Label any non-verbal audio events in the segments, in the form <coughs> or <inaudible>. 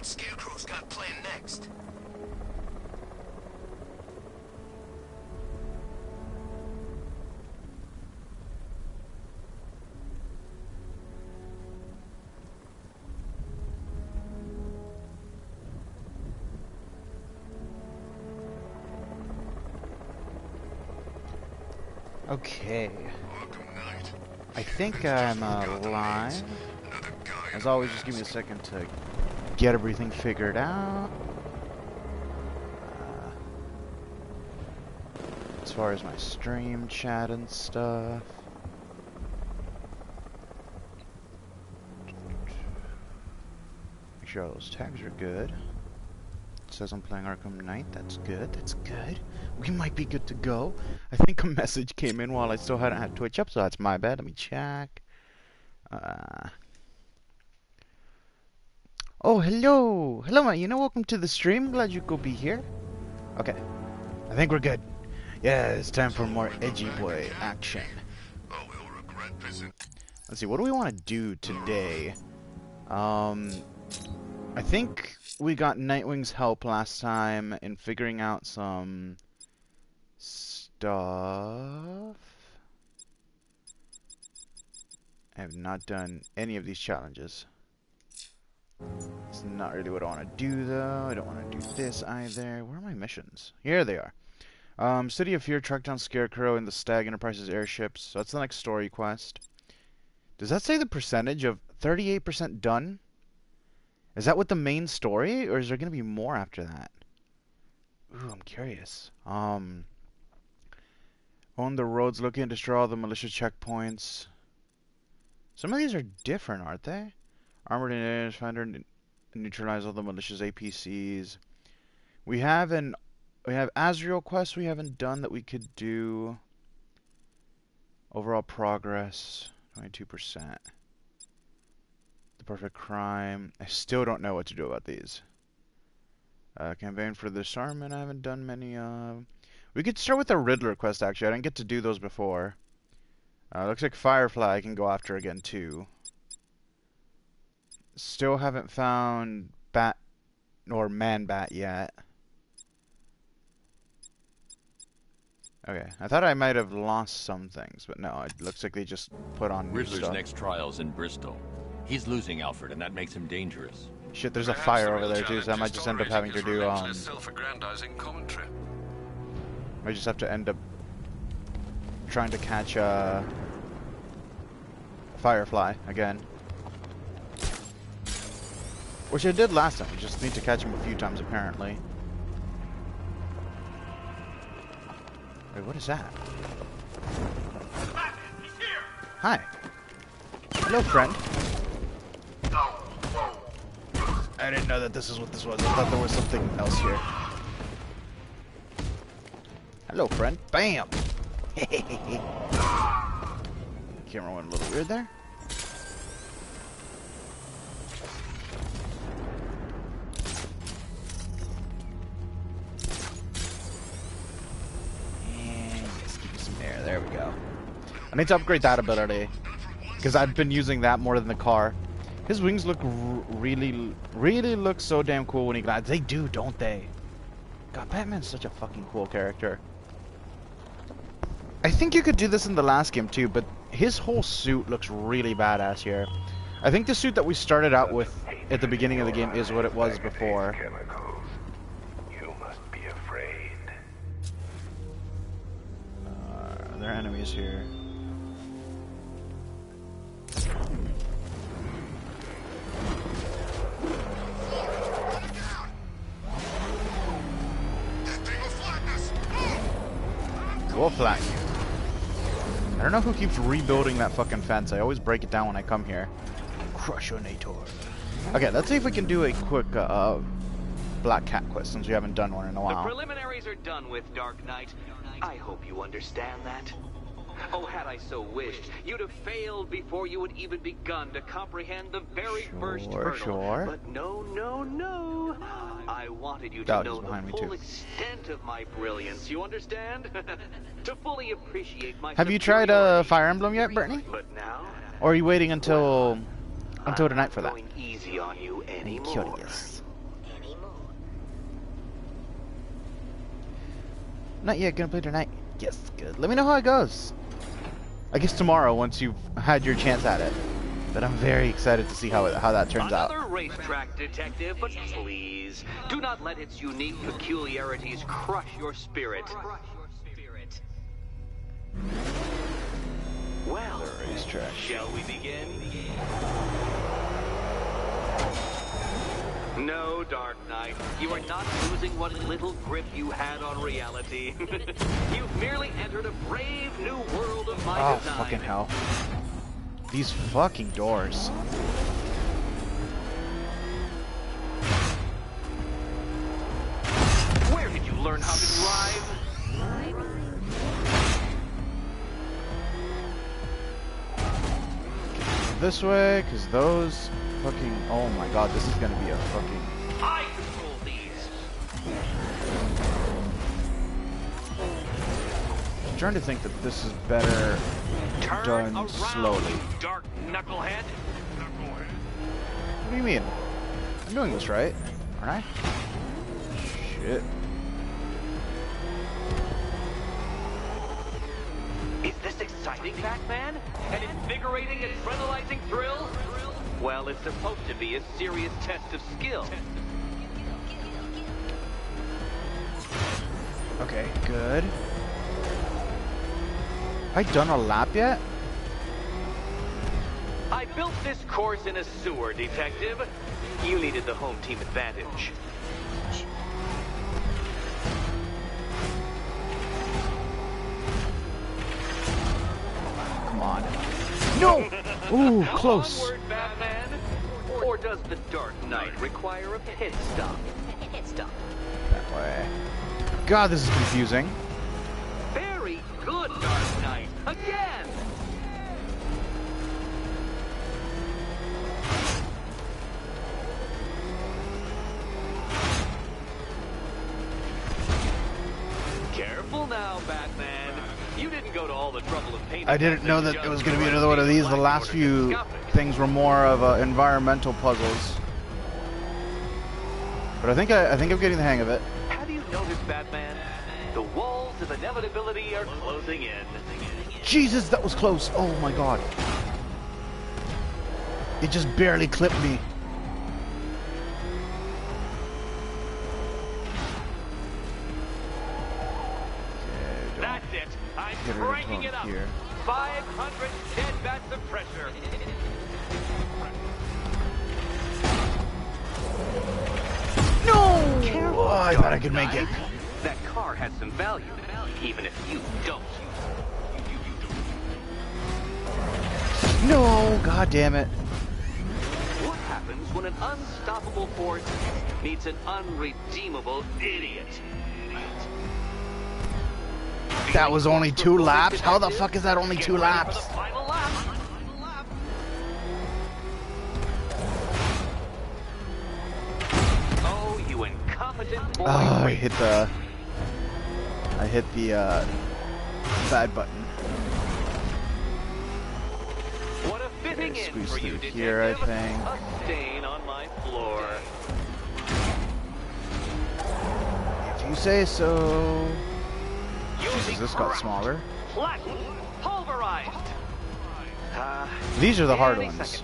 what Scarecrow's got planned next. Okay. I think I'm alive. As always, just give me a second to get everything figured out. Uh, as far as my stream chat and stuff. Make sure all those tags are good. It says I'm playing Arkham Knight. That's good. That's good. We might be good to go. I think a <laughs> message came in while I still hadn't had Twitch up, so that's my bad. Let me check. Uh, oh, hello. Hello, man. You know, welcome to the stream. Glad you could be here. Okay. I think we're good. Yeah, it's time for more edgy boy action. Let's see, what do we want to do today? Um, I think we got Nightwing's help last time in figuring out some stuff. I have not done any of these challenges. Not really what I want to do, though. I don't want to do this either. Where are my missions? Here they are. Um, City of Fear, track down Scarecrow and the Stagg Enterprises airships. So that's the next story quest. Does that say the percentage of 38% done? Is that what the main story, or is there going to be more after that? Ooh, I'm curious. Um, on the roads, looking to destroy all the militia checkpoints. Some of these are different, aren't they? Armored and finder neutralize all the malicious APCs. We have an we have Azrael quest we haven't done that we could do. Overall progress, 22%. The perfect crime. I still don't know what to do about these. Uh, campaign for disarmament I haven't done many of. We could start with the Riddler quest actually. I didn't get to do those before. Uh, looks like Firefly I can go after again too. Still haven't found Bat or Man Bat yet. Okay, I thought I might have lost some things, but no, it looks like they just put on Riddler's stuff. next trial's in Bristol. He's losing Alfred, and that makes him dangerous. Shit, there's a fire over there too, so I might just end up having to do um. self-aggrandizing commentary. I just have to end up trying to catch uh Firefly again. Which I did last time. I just need to catch him a few times apparently. Wait, what is that? Hi. Hello, friend. I didn't know that this is what this was. I thought there was something else here. Hello, friend. Bam! <laughs> Camera went a little weird there. Air. There we go. I need to upgrade that ability because I've been using that more than the car. His wings look really, really look so damn cool when he glides. They do, don't they? God, Batman's such a fucking cool character. I think you could do this in the last game too, but his whole suit looks really badass here. I think the suit that we started out with at the beginning of the game is what it was before. Uh, are enemies here? You. I don't know who keeps rebuilding that fucking fence. I always break it down when I come here. Crush Crushionator. Okay, let's see if we can do a quick uh, Black Cat quest since we haven't done one in a while. The preliminaries are done with, Dark Knight. I hope you understand that. Oh, had I so wished, you'd have failed before you had even begun to comprehend the very first Sure, hurdle. sure. But no, no, no. I wanted you to know the full too. extent of my brilliance. You understand? <laughs> to fully appreciate my Have you tried uh. Fire Emblem yet, Brittany? But now, Or are you waiting until until tonight for that? going easy on you I'm anymore. curious. Not yet. Gonna play tonight. Yes, good. Let me know how it goes. I guess tomorrow, once you've had your chance at it. But I'm very excited to see how it, how that turns out. Another racetrack detective, but please, do not let its unique peculiarities crush your spirit. Well, Racetrack. shall we begin? No, Dark Knight, you are not losing what little grip you had on reality. <laughs> You've merely entered a brave new world of my Oh, design. fucking hell. These fucking doors. Where did you learn how to drive? This way, because those fucking... Oh my god, this is gonna be a fucking... I control these. I'm trying to think that this is better Turn done around, slowly. dark knucklehead. What do you mean? I'm doing this right, aren't I? Shit. Is this exciting, Batman? An invigorating, adrenalizing thrill? Well, it's supposed to be a serious test of skill. Okay, good. I done a lap yet? I built this course in a sewer, Detective. You needed the home team advantage. Come on. No! <laughs> Ooh, close. Onward, Batman. Or does the Dark Knight require a pit stop? Pit stop. That way. God, this is confusing. Very good, Dark Knight. Again! I didn't know that it was going to be another one of these. The last few things were more of uh, environmental puzzles. But I think I, I think I'm getting the hang of it. Have you noticed, Batman? The walls of inevitability are closing in. Jesus, that was close. Oh my god. It just barely clipped me. Get rid of cranking one it up. here. 500 dead bats of pressure. No! Careful, Oh, I thought I could make it. Knight. That car has some value, even if you don't. No! God damn it. What happens when an unstoppable force meets an unredeemable idiot? That was only two laps? How the fuck is that only two laps? the final lap. Oh, you incompetent boy. I hit the... I hit the, uh... Bad button. What a fitting Okay, squeeze for you, through here, I think. A stain on my floor. If you say so... Jesus, this got smaller. Pulverized. Uh, These are the hard ones.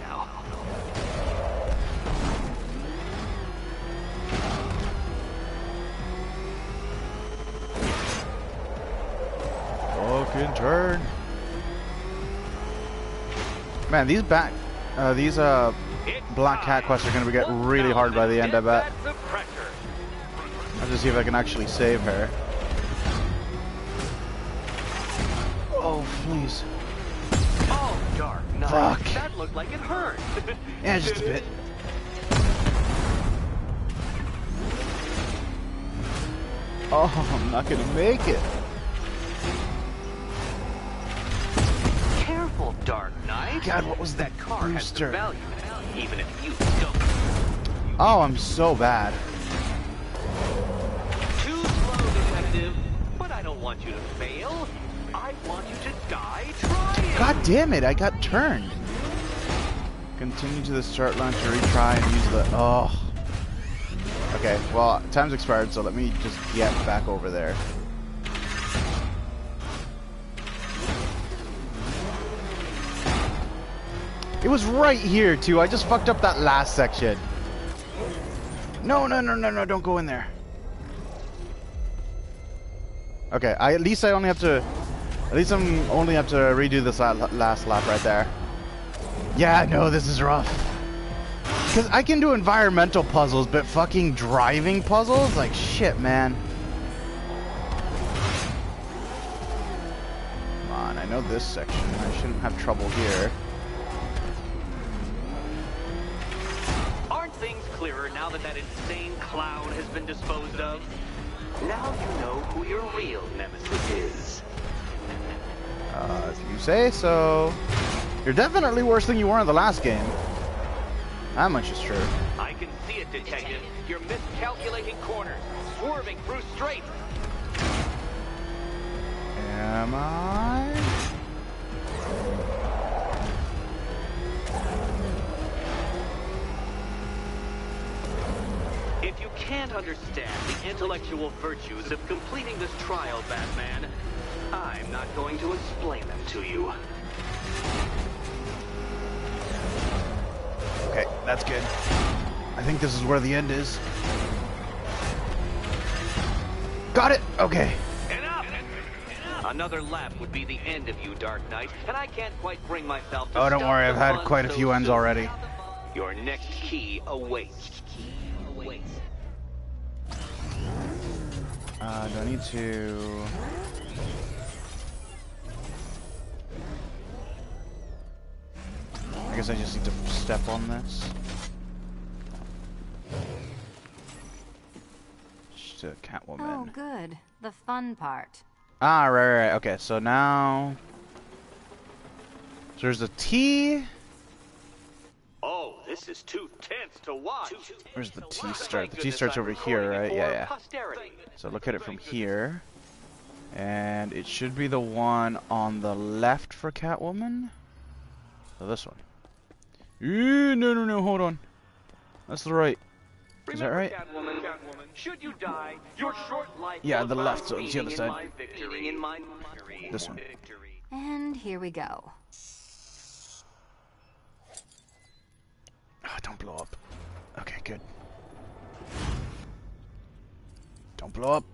Fucking turn. Man, these back... Uh, these, uh... Black Cat quests are gonna be get really hard by the end, I bet. 1,000 dead bats of pressure. I have to see if I can actually save her. Oh, please. Oh, Dark Knight. Fuck. That looked like it hurt. <laughs> Yeah, just a bit. Oh, I'm not gonna make it. Careful, Dark Knight. God, what was that the car booster? value, even if you don't. Oh, I'm so bad. Too slow, detective. But I don't want you to fail die, God damn it, I got turned. Continue to the start line to retry and use the... Oh. Okay, well, time's expired, so let me just get back over there. It was right here, too. I just fucked up that last section. No, no, no, no, no, don't go in there. Okay, I, at least I only have to at least I'm only have to redo this last lap right there. Yeah, no, this is rough. Because I can do environmental puzzles, but fucking driving puzzles? Like, shit, man. Come on, I know this section. I shouldn't have trouble here. Aren't things clearer now that that insane clown has been disposed of? Now you know who your real nemesis is. Uh, if you say so. You're definitely worse than you were in the last game. That much is true. I can see it, Detective. You're miscalculating corners, swerving through straight. Am I? If you can't understand the intellectual virtues of completing this trial, Batman, I'm not going to explain them to you. Okay, that's good. I think this is where the end is. Got it! Okay. Enough! Another lap would be the end of you, Dark Knight, and I can't quite bring myself to Oh, don't worry, I've had quite a few ends already. Your next key awaits. Uh, do I need to... I guess I just need to step on this. Just a Catwoman. Oh, good. The fun part. Ah, right, right, right. Okay, so now... So there's a T. Oh, this is too tense to watch. Where's the T start? The T starts over here, right? Yeah, yeah. So look at it from here. And it should be the one on the left for Catwoman. So this one. Ooh, no, no, no, hold on. That's the right. Is that right? Catwoman, Catwoman, should you die, your short life Yeah, the left, so it's the other side. my victory, in my victory, This one. And here we go. Oh, don't blow up. Okay, good. Don't blow up.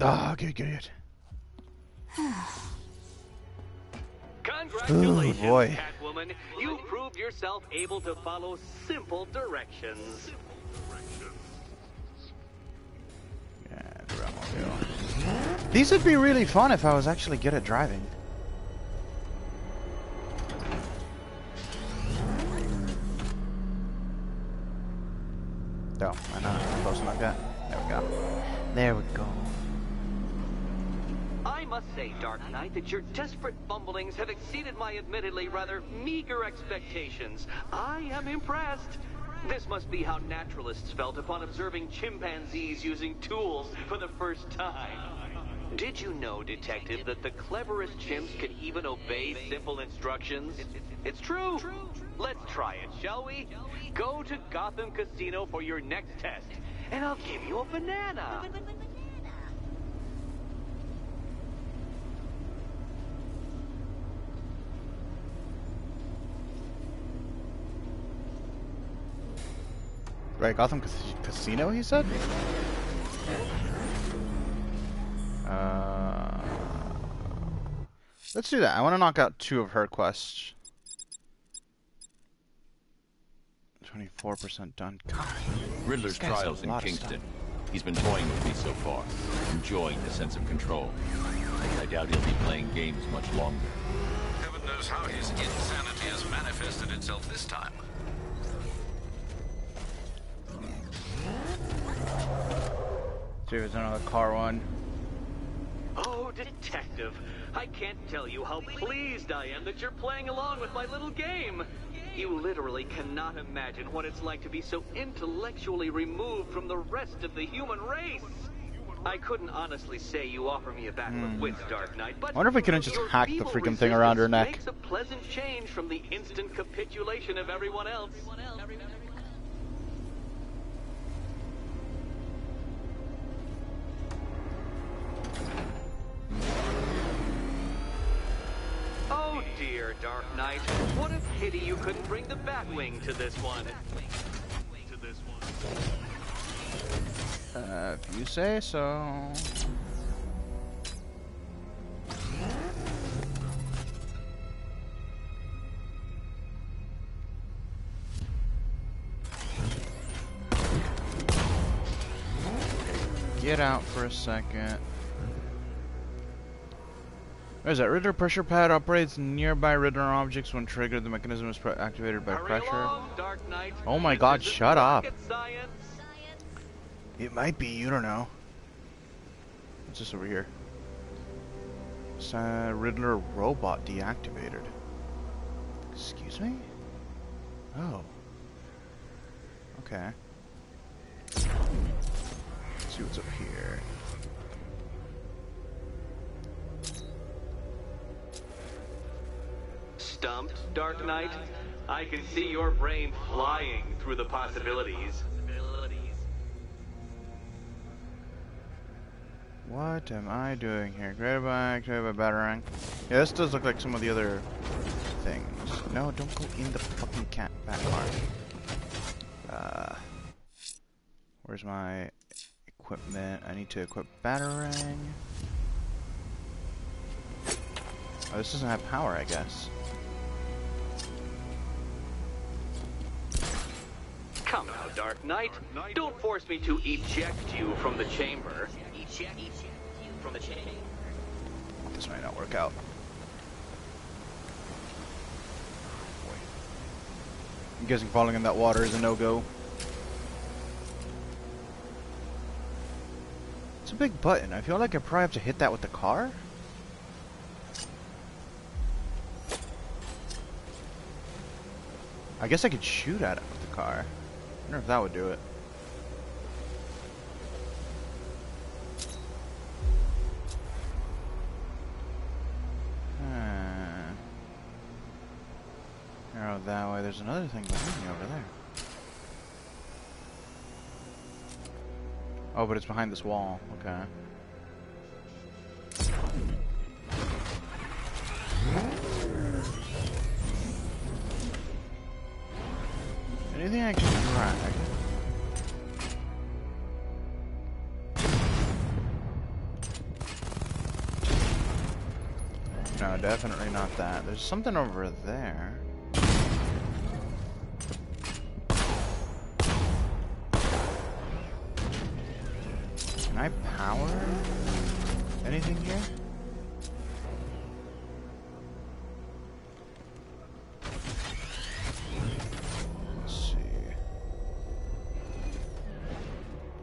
Ah, good, good, <sighs> <sighs> <sighs> good. Congratulations, Ooh, boy. Catwoman. You proved yourself able to follow simple directions. Yeah. These would be really fun if I was actually good at driving. Oh, I know. Close enough yet. There we go. There we go. Must say, Dark Knight, that your desperate fumblings have exceeded my admittedly rather meager expectations. I am impressed. This must be how naturalists felt upon observing chimpanzees using tools for the first time. Did you know, Detective, that the cleverest chimps can even obey simple instructions? It's true. Let's try it, shall we? Go to Gotham Casino for your next test, and I'll give you a banana. Right, Gotham Cas- Casino, he said? Uh, let's do that. I want to knock out two of her quests. 24% done. God, Riddler's This guy's a trials in Kingston. He's been toying with me so far, enjoying the sense of control. I doubt he'll be playing games much longer. Heaven knows how his insanity has manifested itself this time. See if there's another car one. Oh, Detective, I can't tell you how pleased I am that you're playing along with my little game. You literally cannot imagine what it's like to be so intellectually removed from the rest of the human race. I couldn't honestly say you offer me a battle of wits, Dark Knight, but Hmm. Wonder if we couldn't just hack the freaking thing around her neck. Makes a pleasant change from the instant capitulation of everyone else. Oh dear, Dark Knight. What a pity you couldn't bring the Batwing to this one. To this one. Uh, if you say so. Get out for a second. Where's that? Riddler pressure pad operates nearby Riddler objects when triggered. The mechanism is pre- activated by Hurry pressure. along, Oh my God, shut up. Science. It might be, you don't know. What's this over here? It's uh, Riddler robot deactivated. Excuse me? Oh. Okay. Let's see what's up here. Stumped, Dark Knight? I can see your brain flying through the possibilities. What am I doing here? Created by, created by Batarang. Yeah, this does look like some of the other things. No, don't go in the fucking cat bat car. Uh, where's my equipment? I need to equip Batarang. Oh, this doesn't have power, I guess. Dark Knight. Don't force me to eject you from the chamber. Eject you from the chamber. This might not work out. I'm guessing falling in that water is a no-go. It's a big button. I feel like I probably have to hit that with the car. I guess I could shoot at it with the car. I wonder if that would do it. Hmm. Arrow that way. There's another thing behind me over there. Oh, but it's behind this wall. Okay. That. There's something over there. Can I power anything here? Let's see.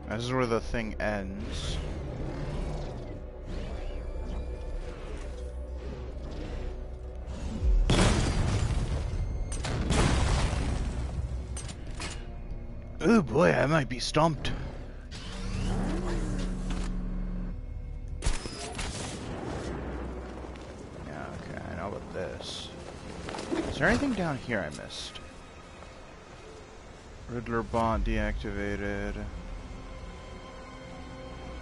This is where the thing ends. Might be stumped. Okay, know about this. Is there anything down here I missed? Riddler bot deactivated.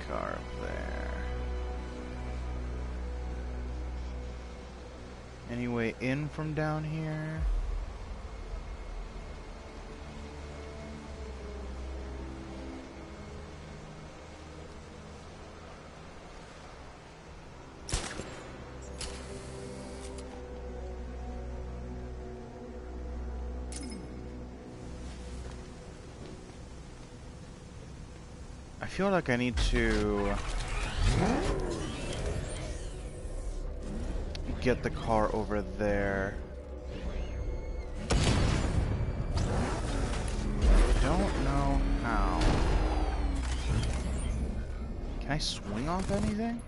Car up there. Any way in from down here? Feel like I need to get the car over there. Don't know how. Can I swing off anything?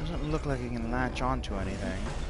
Doesn't look like I can latch onto anything.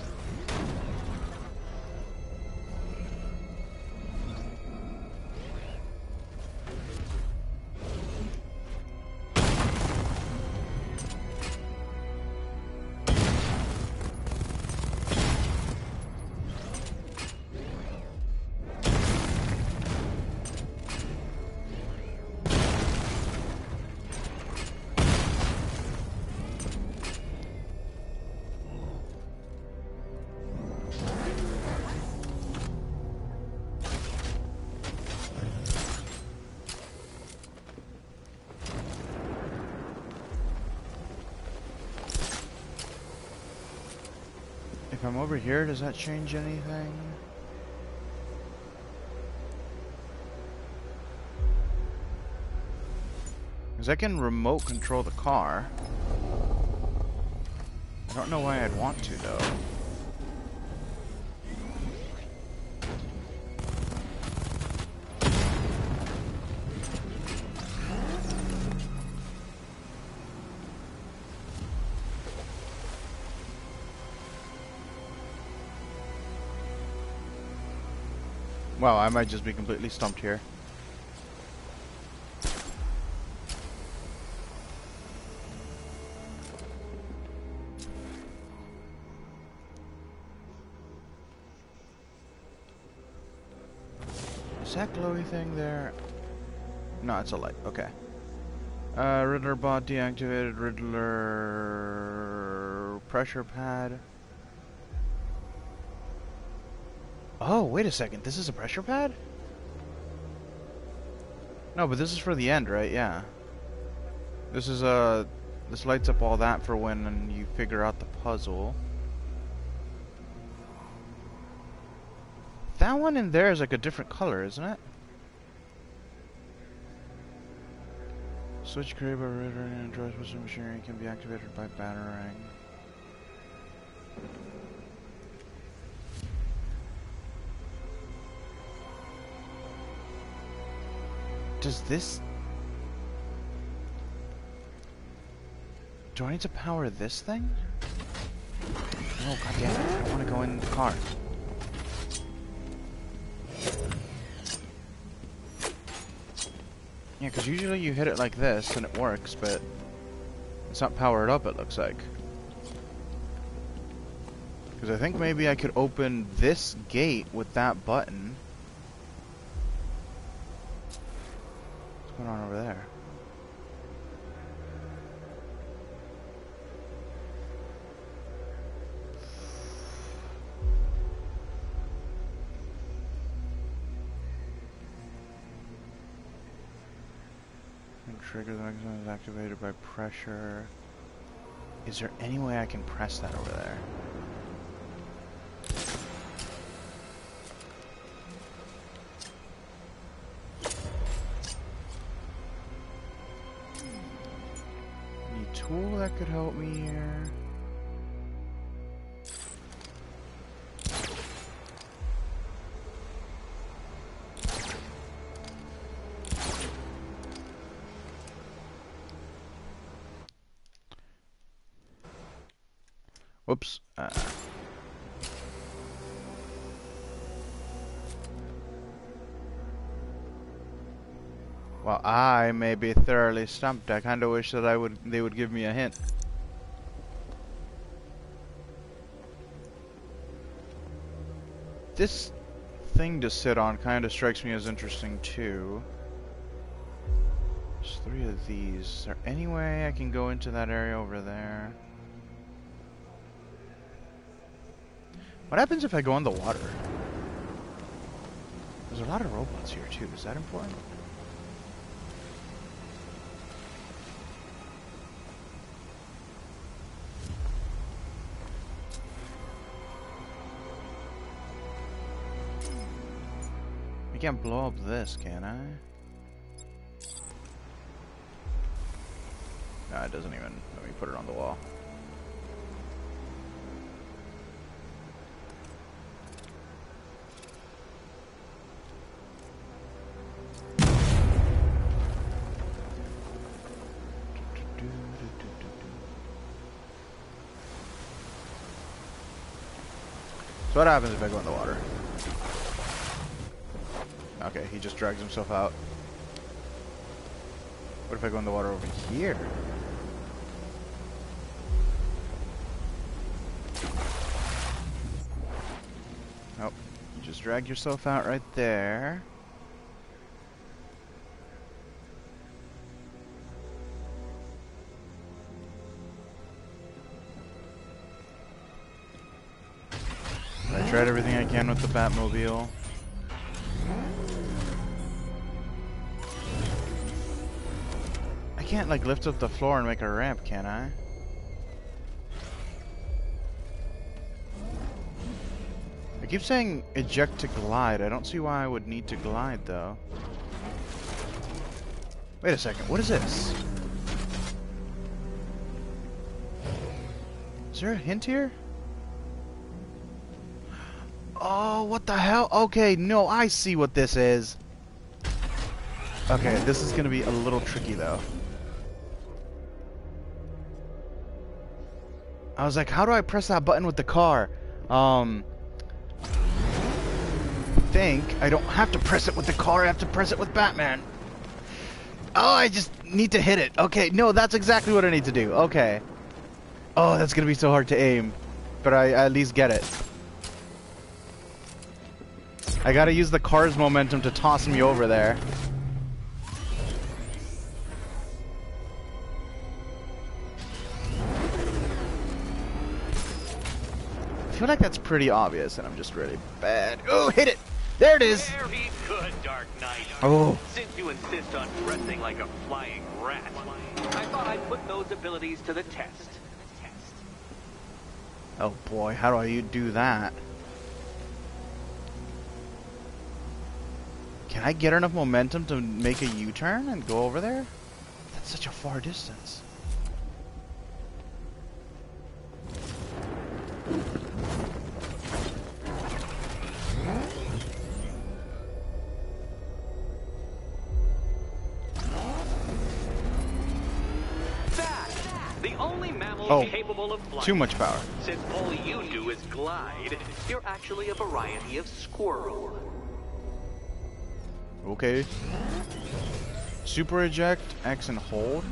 Here, does that change anything? Because I can remote control the car. I don't know why I'd want to, though. I might just be completely stumped here. Is that glowy thing there? No, it's a light. Okay. Uh, Riddler bot deactivated. Riddler pressure pad. Oh, wait a second. This is a pressure pad? No, but this is for the end, right? Yeah. This is Uh, this lights up all that for when you figure out the puzzle. That one in there is like a different color, isn't it? Switch created by Riddler and Android machinery can be activated by Batarang. Does this... Do I need to power this thing? Oh, goddammit. I want to go in the car. Yeah, because usually you hit it like this and it works, but it's not powered up, it looks like. Because I think maybe I could open this gate with that button. Going on over there? Trigger the mechanism is activated by pressure. Is there any way I can press that over there? Could help me here? I may be thoroughly stumped. I kind of wish that I would they would give me a hint. This thing to sit on kind of strikes me as interesting too. There's three of these. Is there any way I can go into that area over there? What happens if I go in the water? There's a lot of robots here too. Is that important? Can't blow up this, can I? No, it doesn't even. Let me put it on the wall. So what happens if I go in the water? Okay, he just drags himself out. What if I go in the water over here? Nope. You just drag yourself out right there. I tried everything I can with the Batmobile. Can't like lift up the floor and make a ramp, can I? I keep saying eject to glide. I don't see why I would need to glide, though. Wait a second. What is this? Is there a hint here? Oh, what the hell? Okay, no, I see what this is. Okay, this is gonna be a little tricky, though. I was like, how do I press that button with the car? Um, think I don't have to press it with the car. I have to press it with Batman. Oh, I just need to hit it. Okay, no, that's exactly what I need to do. Okay. Oh, that's gonna be so hard to aim, but I, I at least get it. I gotta use the car's momentum to toss me over there. Pretty obvious, and I'm just really bad. Oh, hit it! There it is! Very good, Dark Knight. Oh. Since you insist on dressing like a flying rat, I thought I'd put those abilities to the test. Oh boy, how do I do that? Can I get enough momentum to make a U-turn and go over there? That's such a far distance. Too much power. Since all you do is glide, you're actually a variety of squirrel. Okay. Super eject, X and hold.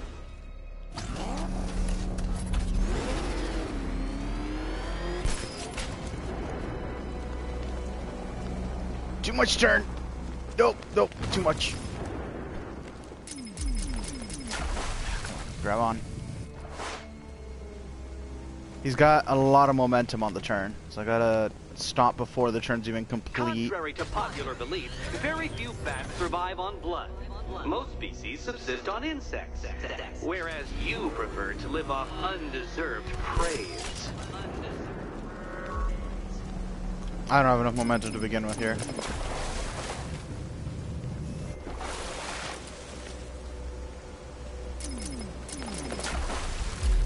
Too much turn. Nope, nope, too much. Grab on. He's got a lot of momentum on the turn, so I gotta stop before the turn's even complete. Contrary to popular belief, very few bats survive on blood. Most species subsist on insects, whereas you prefer to live off undeserved praise. I don't have enough momentum to begin with here.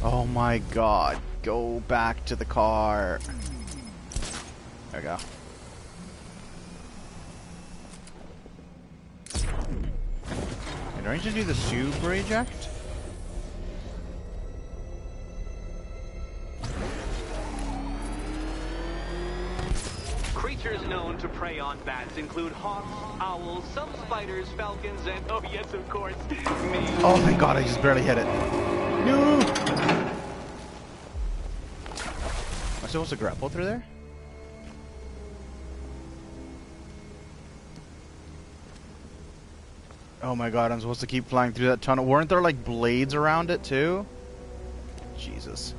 Oh my god. Go back to the car. There we go. Okay, do I need to do the super eject? Creatures known to prey on bats include hawks, owls, some spiders, falcons, and oh yes, of course, me. Oh thank god, I just barely hit it. No! Am I supposed to grapple through there? Oh my god, I'm supposed to keep flying through that tunnel. Weren't there like blades around it too? Jesus.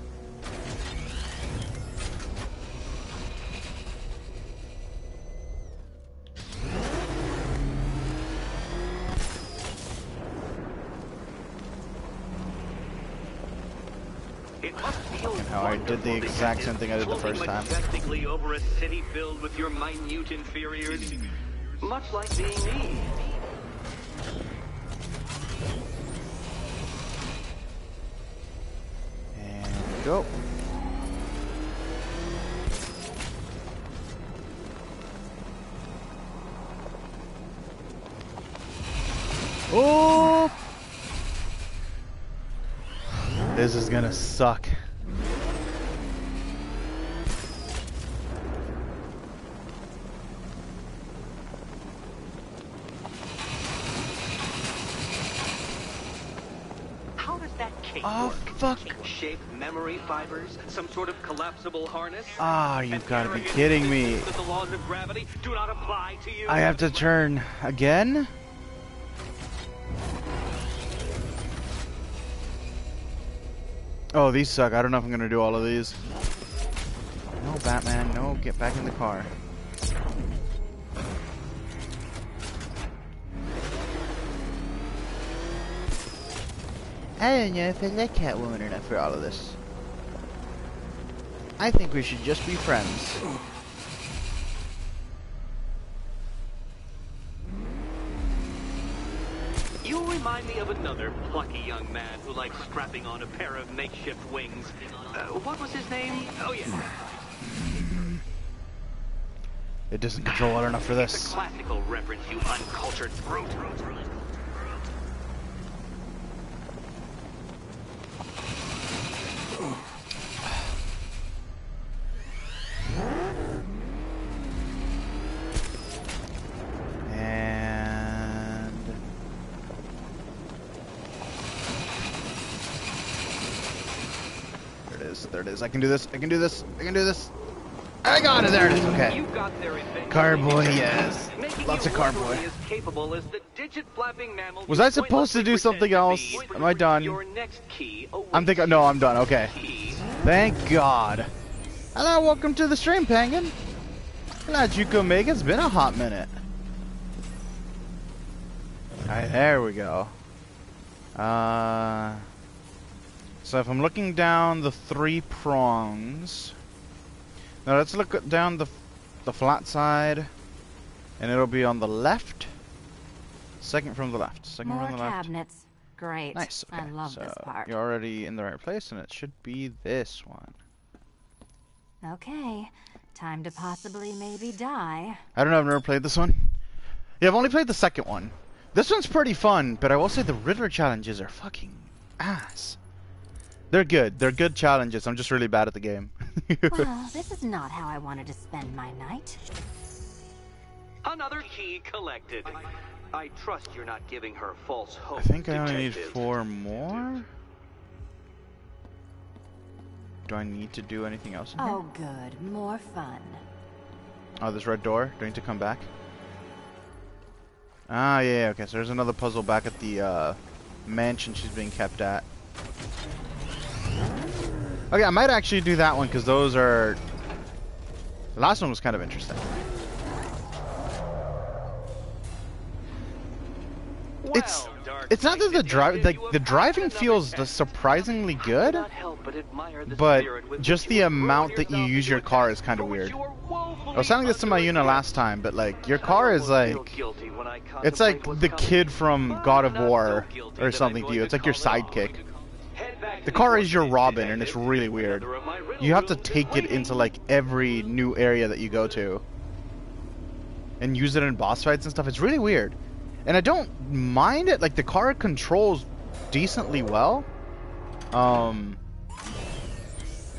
It must feel how I did the exact same thing I did the first time. over a city filled with your minute inferiors, much like being me. And go. Oh! This is gonna suck. How does that cake Oh, work? Fuck. Shape memory fibers? Some sort of collapsible harness? Ah, you've gotta be kidding me. the laws of gravity do not apply to you? I have to turn again? Oh, these suck. I don't know if I'm gonna do all of these. No, Batman. No, get back in the car. I don't know if I like Catwoman enough for all of this. I think we should just be friends. You remind me of another plucky young man who likes strapping on a pair of makeshift wings. Uh, what was his name? Oh, yeah. It doesn't control it enough for this. Classical reference, you uncultured brute. Is. There it is. I can do this. I can do this. I can do this. I got it. There it is. Okay. You got there. Carboy, yes. Lots of carboy. as capable as the digit-flapping mammal Was I supposed to do something else? Am I done? Your next key I'm thinking. No, I'm done. Okay. Thank God. Hello, welcome to the stream, Penguin. Hello, Juko Mega. It's been a hot minute. Alright, there we go. Uh, so if I'm looking down the three prongs, now let's look at- down the the flat side, and it'll be on the left. Second from the left. Second More from the left. cabinets. Great. Nice. Okay. I love so this part. You're already in the right place, and it should be this one. Okay. Time to possibly maybe die. I don't know. I've never played this one. Yeah, I've only played the second one. This one's pretty fun, but I will say the Riddler challenges are fucking ass. They're good. They're good challenges. I'm just really bad at the game. <laughs> Well, this is not how I wanted to spend my night. Another key collected. I trust you're not giving her false hope. I think I only need four more. Do I need to do anything else? in here? Oh, good. More fun. Oh, this red door. Do I need to come back? Ah, yeah, yeah, okay. So there's another puzzle back at the uh, mansion she's being kept at. Okay, I might actually do that one because those are. The last one was kind of interesting. It's it's not that the drive like the driving feels surprisingly good, but just the amount that you use your car is kind of weird. you are woefully I was telling this to my Una last time, but like your car is like guilty when I it's like the kid from God of War or something to you. It's like your call it off. sidekick. The car is your Robin, and it's really weird. You have to take it into like every new area that you go to and use it in boss fights and stuff. It's really weird. And I don't mind it. Like the car controls decently well. Um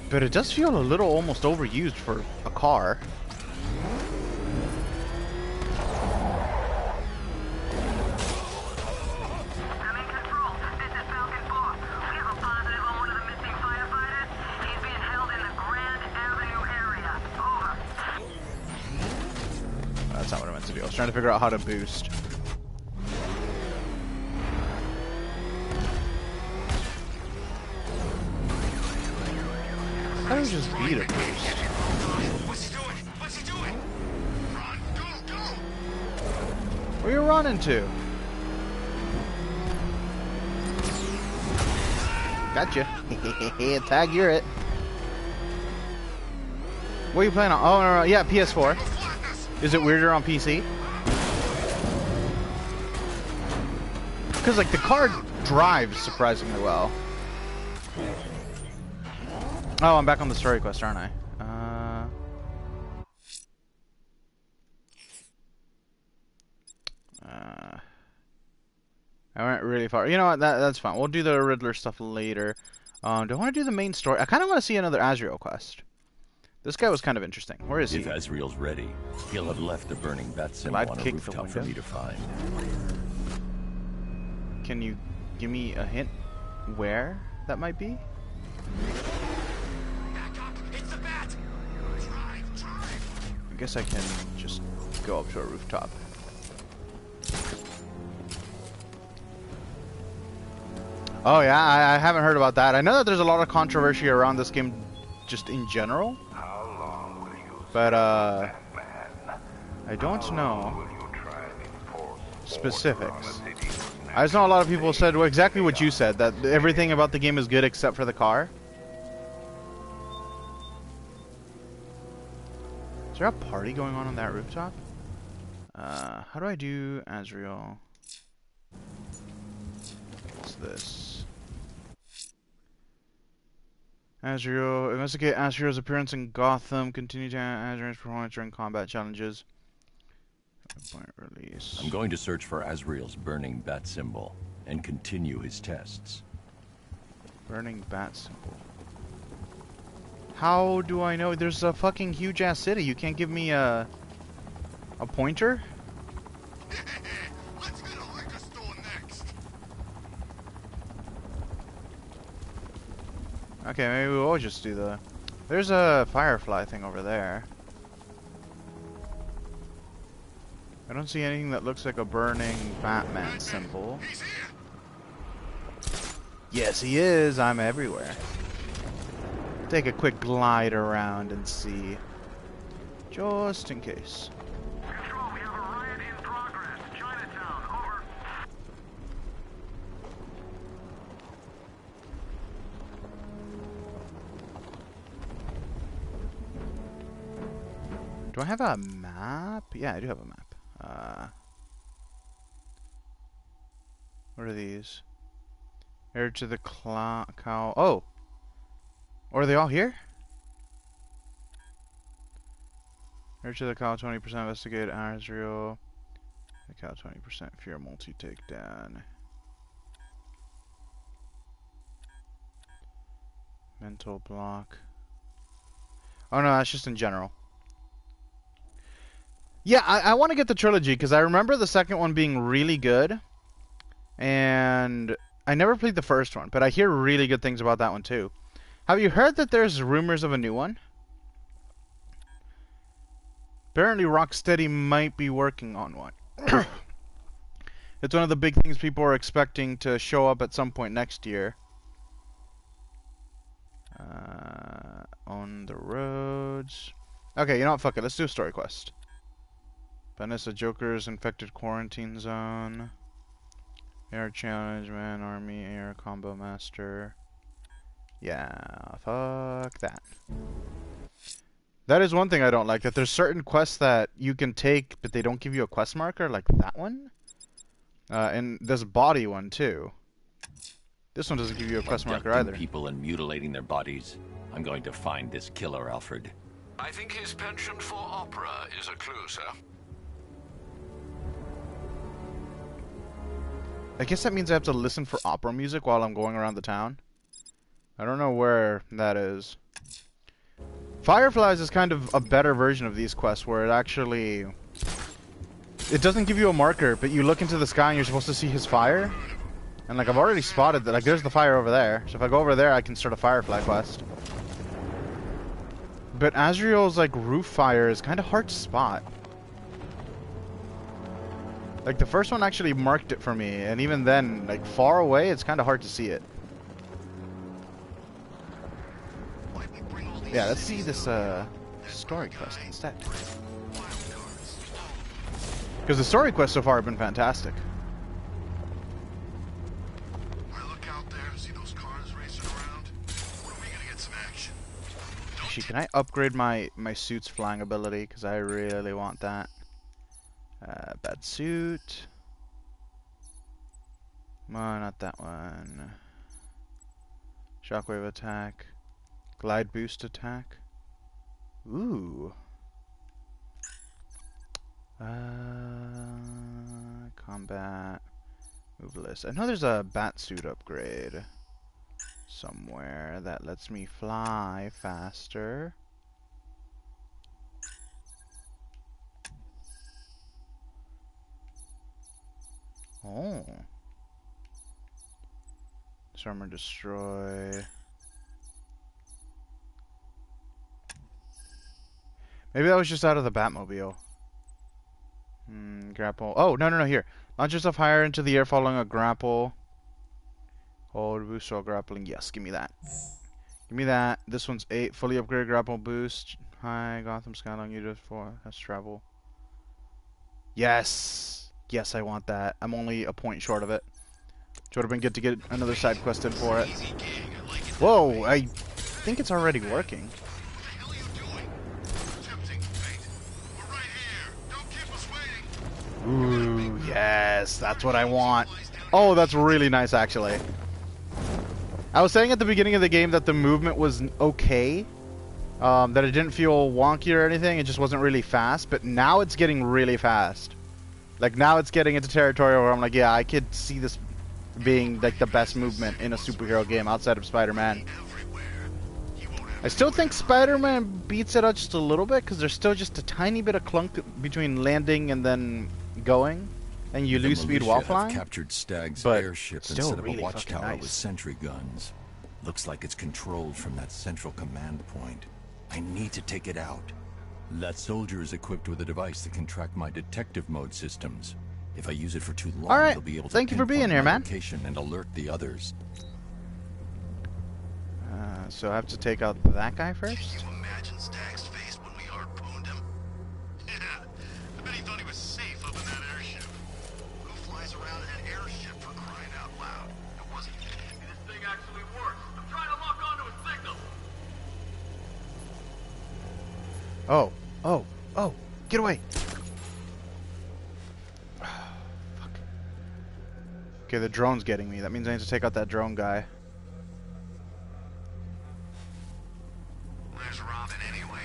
but it does feel a little almost overused for a car. To. To figure out how to boost. I was just beat a boost. What's he doing? What's he doing? Run, go, go! Where you running to? Gotcha. <laughs> Tag, you're it. What are you playing on? Oh, no, no, yeah, PS4. Is it weirder on PC? Because, like, the car drives surprisingly well. Oh, I'm back on the story quest, aren't I? Uh... Uh, I went really far. You know what? That that's fine. We'll do the Riddler stuff later. Um, do I want to do the main story? I kind of want to see another Azrael quest. This guy was kind of interesting. Where is he? If Azrael's ready, he'll have left the burning bat symbol on a rooftop for me to find. Can you give me a hint where that might be? Back up! It's the bat! Drive, drive! I guess I can just go up to a rooftop. Oh yeah, I, I haven't heard about that. I know that there's a lot of controversy around this game, just in general. How long will you But uh? I don't know will you try and enforce specifics. I just know a lot of people said exactly what you said that everything about the game is good except for the car. Is there a party going on on that rooftop? Uh, how do I do Azrael? What's this? Azrael, investigate Azrael's appearance in Gotham. Continue to Azrael's performance during combat challenges. Point release. I'm going to search for Azrael's burning bat symbol and continue his tests. Burning bat symbol. How do I know? There's a fucking huge ass city. You can't give me a a pointer? <laughs> Let's go to the liquor store next. Okay, maybe we'll just do the. There's a firefly thing over there. I don't see anything that looks like a burning Batman symbol. Yes, he is. I'm everywhere. Take a quick glide around and see. Just in case. Do I have a map? Yeah, I do have a map. Uh, what are these? Heir to the clow cowl. Oh! Or are they all here? Heir to the cowl, 20% investigate Azrael. The cowl, 20% fear multi takedown. Mental block. Oh no, that's just in general. Yeah, I, I want to get the trilogy because I remember the second one being really good, and I never played the first one, but I hear really good things about that one too. Have you heard that there's rumors of a new one? Apparently, Rocksteady might be working on one. <coughs> it's one of the big things people are expecting to show up at some point next year. Uh, on the roads. Okay, you know what? Fuck it. Let's do a story quest. Vanessa Joker's infected quarantine zone. Air challenge, man, army, air combo master. Yeah, fuck that. That is one thing I don't like. That there's certain quests that you can take, but they don't give you a quest marker, like that one. Uh, and this body one too. This one doesn't give you a quest marker Abducting either. people and mutilating their bodies. I'm going to find this killer, Alfred. I think his penchant for opera is a clue, sir. I guess that means I have to listen for opera music while I'm going around the town. I don't know where that is. Fireflies is kind of a better version of these quests where it actually... It doesn't give you a marker, but you look into the sky and you're supposed to see his fire. And like I've already spotted that, like there's the fire over there. So if I go over there, I can start a Firefly quest. But Azrael's like roof fire is kind of hard to spot. Like the first one actually marked it for me, and even then, like far away, it's kind of hard to see it. Why'd we bring all these Yeah, let's see this uh, story quest instead. Because the story quests so far have been fantastic. I look out there and see those cars racing around. When are we gonna get some action? Actually, can I upgrade my my suit's flying ability? Because I really want that. Uh, bad suit. No, not that one. Shockwave attack. Glide boost attack. Ooh. Uh, combat. Move list. I know there's a bat suit upgrade somewhere that lets me fly faster. Oh. Disarm or destroy. Maybe that was just out of the Batmobile. Hmm, grapple. Oh, no, no, no, here. Launch yourself higher into the air following a grapple. Hold boost while grappling. Yes, give me that. Give me that. This one's 8. Fully upgraded grapple boost. Hi, Gotham Skyline. You just 4. That's travel. Yes. Yes, I want that. I'm only a point short of it. Which would have been good to get another side quest in for it. It. Whoa, I think it's already working. Ooh, yes, that's what I want. Oh, that's really nice, actually. I was saying at the beginning of the game that the movement was okay, um, that it didn't feel wonky or anything. It just wasn't really fast. But now it's getting really fast. Like now it's getting into territory where I'm like, yeah, I could see this being like the best movement in a superhero game outside of Spider-Man. Everywhere. He won't have I still think Spider-Man beats it out just a little bit because there's still just a tiny bit of clunk between landing and then going, and you The lose speed while flying. captured Stagg's but airship still instead of really a watchtower nice. with sentry guns. Looks like it's controlled from that central command point. I need to take it out. That soldier is equipped with a device that can track my detective mode systems. If I use it for too long, All right. he'll be able to Thank you for being pinpoint here, my man. Location and alert the others. Uh, so I have to take out that guy Can first. Oh, oh, oh! Get away! Fuck. Okay, the drone's getting me. That means I need to take out that drone guy. Where's Robin anyway?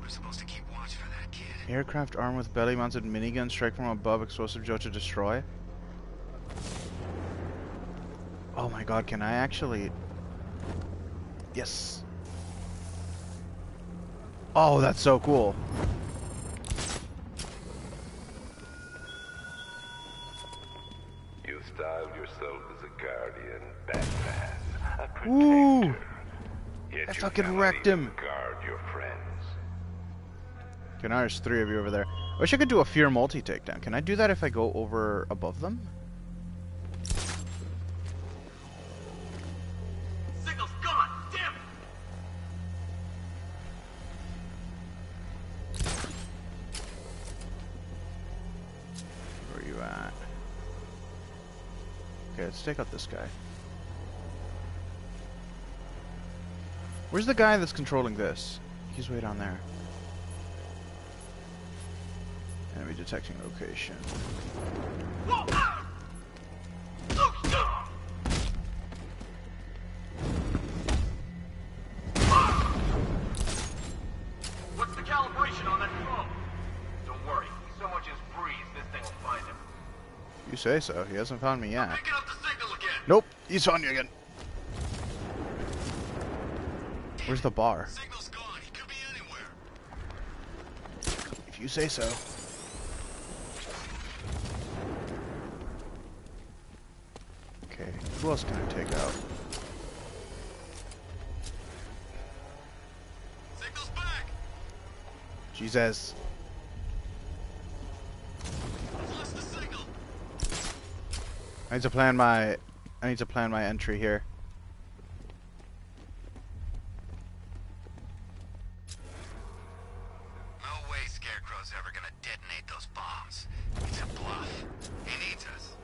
We're supposed to keep watch for that kid. Aircraft armed with belly-mounted minigun strike from above, explosive gel to destroy. Oh my god, can I actually... Yes. Oh, that's so cool. You styled yourself as a guardian, Batman, a protector. Ooh. Yet I fucking wrecked him. Guard your friends. Okay, now there's three of you over there. I wish I could do a fear multi takedown. Can I do that if I go over above them? Let's take out this guy. Where's the guy that's controlling this? He's way down there. Enemy detecting location. What's the calibration on that drone? Don't worry. If so much as breeze, this thing will find him. You say so. He hasn't found me yet. Nope, he's on you again. Where's the bar? Signal's gone. He could be anywhere. If you say so. Okay, who else can I take out? Signal's back. Jesus. I've lost the signal. I need to plan my I need to plan my entry here. No way Scarecrow's ever gonna detonate those bombs. It's a bluff. He needs us.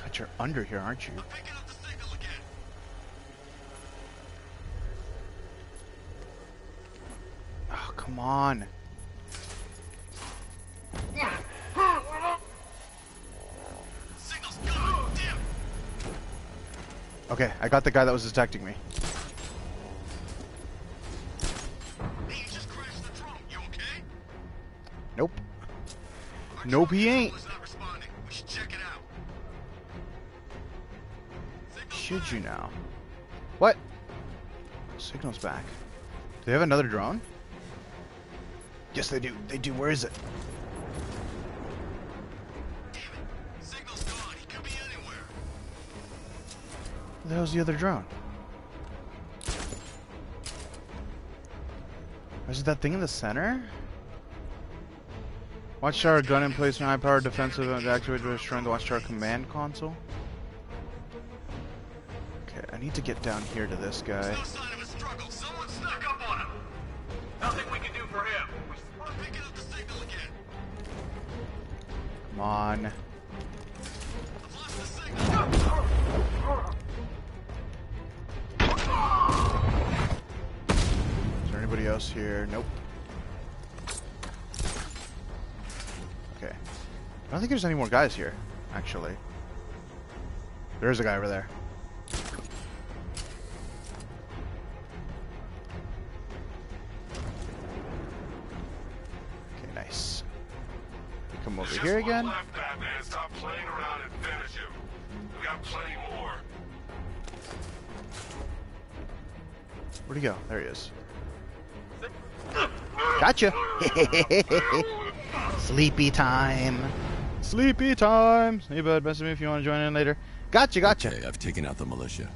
God, you're under here, aren't you? I'm picking up the signal again. Oh, come on. Signal's Okay, I got the guy that was detecting me. Hey, you just crashed the drone. You okay? Nope. Our Nope, he ain't. controller's not responding. We should check it out. Should you now? What? Signal's back. Do they have another drone? Yes, they do. They do. Where is it? The hell's the other drone? Is it that thing in the center? Watchtower gun in place and high powered defensive and activated to the Watchtower command console. Okay, I need to get down here to this guy. Come sign Nope. Okay. I don't think there's any more guys here, actually. There's a guy over there. Okay, nice. We come over Just here again. left, Batman. Stop playing around and finish him. We got plenty more. Where'd he go? There he is. Gotcha. <laughs> Sleepy time. Sleepy time. Hey, bud, message me if you want to join in later. Gotcha, gotcha. Okay, I've taken out the militia.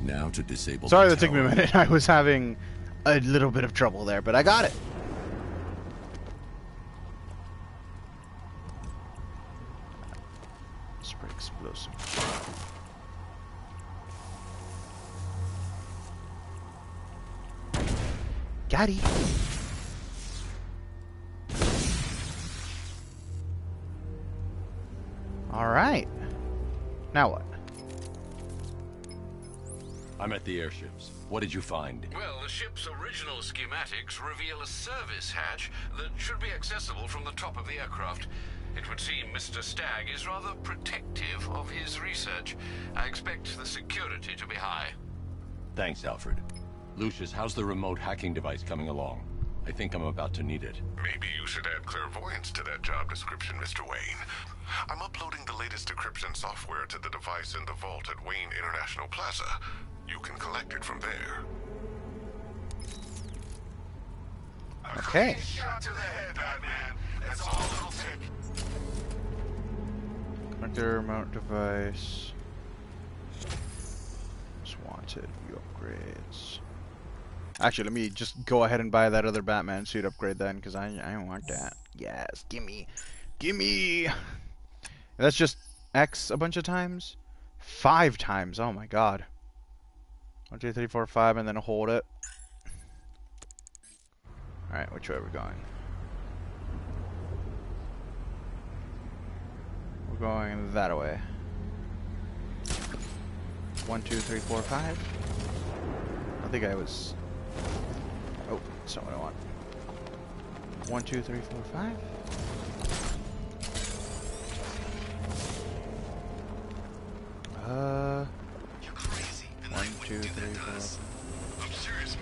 Now to disable. Sorry that took me a minute. <laughs> I was having a little bit of trouble there, but I got it. Spray explosive. Got it. The airships. What did you find? Well, the ship's original schematics reveal a service hatch that should be accessible from the top of the aircraft. It would seem Mr. Stagg is rather protective of his research. I expect the security to be high. Thanks, Alfred. Lucius, how's the remote hacking device coming along? I think I'm about to need it. Maybe you should add clairvoyance to that job description, Mr. Wayne. I'm uploading the latest decryption software to the device in the vault at Wayne International Plaza. You can collect it from there. Okay. clean Shot to the head, That's all it'll take. Connector remote device. Just wanted view upgrades. Actually, let me just go ahead and buy that other Batman suit upgrade then, because I I want that. Yes, gimme, gimme. <laughs> That's just X a bunch of times, five times. Oh my god. One, two, three, four, five, and then hold it. All right, which way are we going? We're going that way. One, two, three, four, five. I think I was. That's not what I want. One, two, three, four, five. Uh, You're crazy. One, two, three, four. us. I'm serious,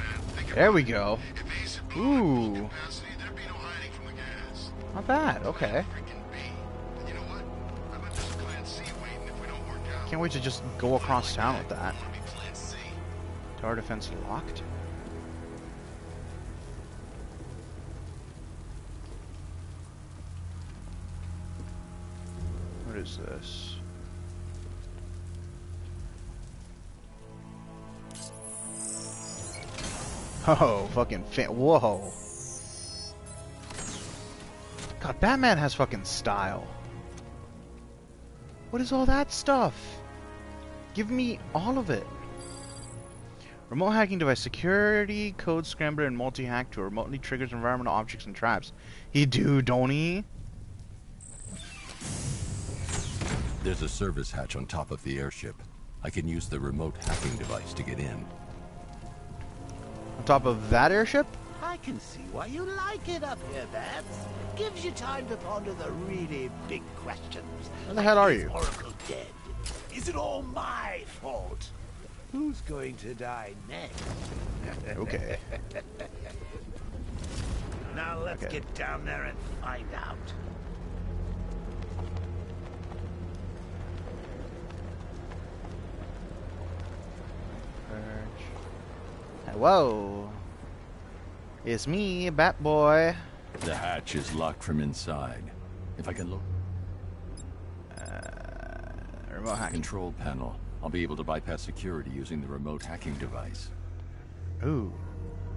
There we go. If Ace had blown Ooh. at full capacity, there'd be no hiding from the gas. Not bad. Okay. Freaking B. And you know what? I bet there's a plan C waiting if we don't work out. Can't wait to just go across town with that. I wanna be plan C. Tower defense locked. What is this? Oh, fucking fan. Whoa. God, Batman has fucking style. What is all that stuff? Give me all of it. Remote hacking device security, code scrambler, and multi-hack to remotely triggers environmental objects and traps. He do, don't he? There's a service hatch on top of the airship. I can use the remote hacking device to get in. On top of that airship? I can see why you like it up here, Bats. Gives you time to ponder the really big questions. Where the hell are you? Oracle dead? Is it all my fault? Who's going to die next? Okay. <laughs> Now let's Okay. get down there and find out. Whoa. It's me, Batboy. The hatch is locked from inside. If I can look Uh, remote hacking. control panel, I'll be able to bypass security using the remote hacking device. Ooh.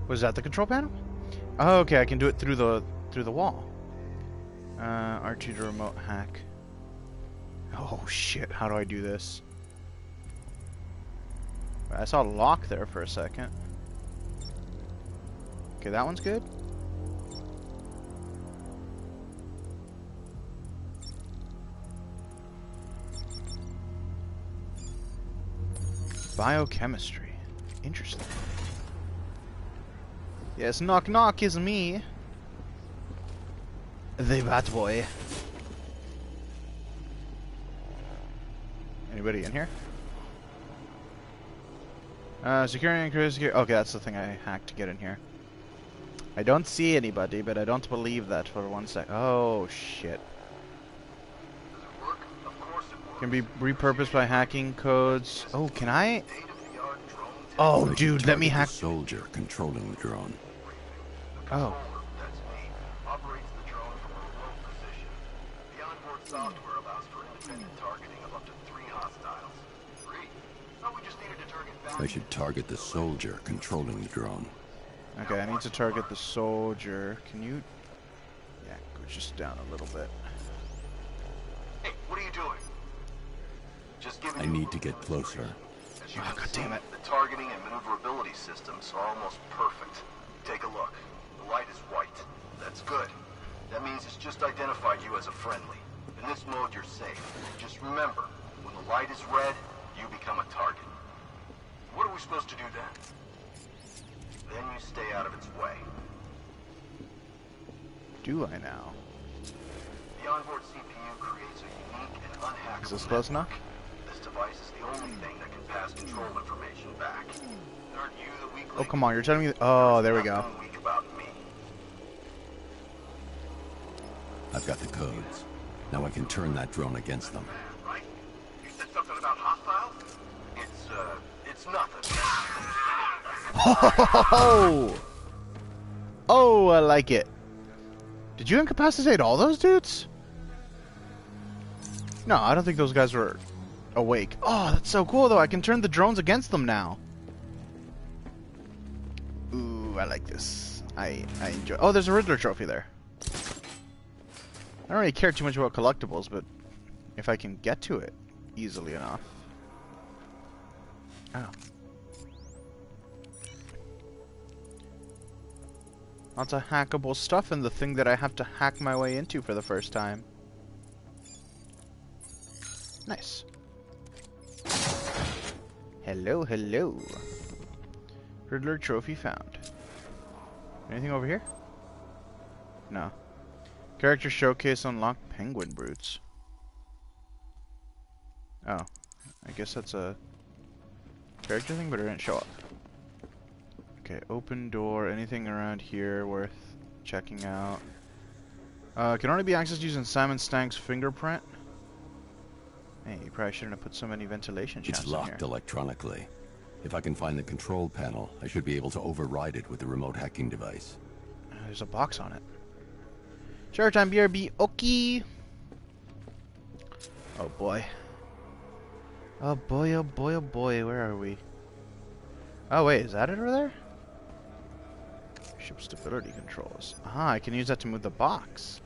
Was that the control panel? Oh, okay, I can do it through the through the wall. Uh, R2 to remote hack. Oh shit, how do I do this? I saw a lock there for a second. Okay, that one's good. Biochemistry. Interesting. Yes, knock knock is me. The bat boy. Anybody in here? Uh, securing increase secure. Okay, that's the thing I hacked to get in here. I don't see anybody, but I don't believe that for one sec. Oh shit. Can be repurposed by hacking codes. Oh, can I? Oh, dude, let me hack. soldier controlling the drone. Oh, That's me. The drone from a remote position. The software allows for independent targeting of up to three hostiles. Three? Thought we just needed to target I should target the soldier controlling the drone. okay. I need to target the soldier. Can you? Yeah, go just down a little bit. Hey, what are you doing? Just giving I need to get closer. As you Oh, God see, damn it. the targeting and maneuverability systems are almost perfect. Take a look. The light is white. That's good. That means it's just identified you as a friendly. In this mode, you're safe. Just remember, when the light is red, you become a target. What are we supposed to do then? Then you stay out of its way. Do I now? The onboard CPU creates a unique and unhackable Is this close enough? This device is the only thing that can pass control information back. Aren't you the weak Oh, come on. You're telling me. Oh, there we go. Weak about me. I've got the codes. Now I can turn that drone against them. Right? You said something about hostiles? It's, uh, it's nothing. Oh, oh, I like it. Did you incapacitate all those dudes? No, I don't think those guys were awake. Oh, that's so cool, though. I can turn the drones against them now. Ooh, I like this. I I enjoy. Oh, there's a Riddler trophy there. I don't really care too much about collectibles, but if I can get to it easily enough. Oh. Lots of hackable stuff and the thing that I have to hack my way into for the first time. Nice. Hello, hello. Riddler trophy found. Anything over here? No. Character showcase unlocked penguin brutes. Oh. I guess that's a character thing, but it didn't show up. Okay, open door. Anything around here worth checking out? Uh, can only be accessed using Simon Stagg's fingerprint. Hey, you probably shouldn't have put so many ventilation shafts It's in here. locked electronically. If I can find the control panel, I should be able to override it with the remote hacking device. Uh, There's a box on it. Share time BRB. Okay. Oh boy. Oh boy, oh boy, oh boy. Where are we? Oh wait, is that it over there? Ship stability controls. Ah, I can use that to move the box.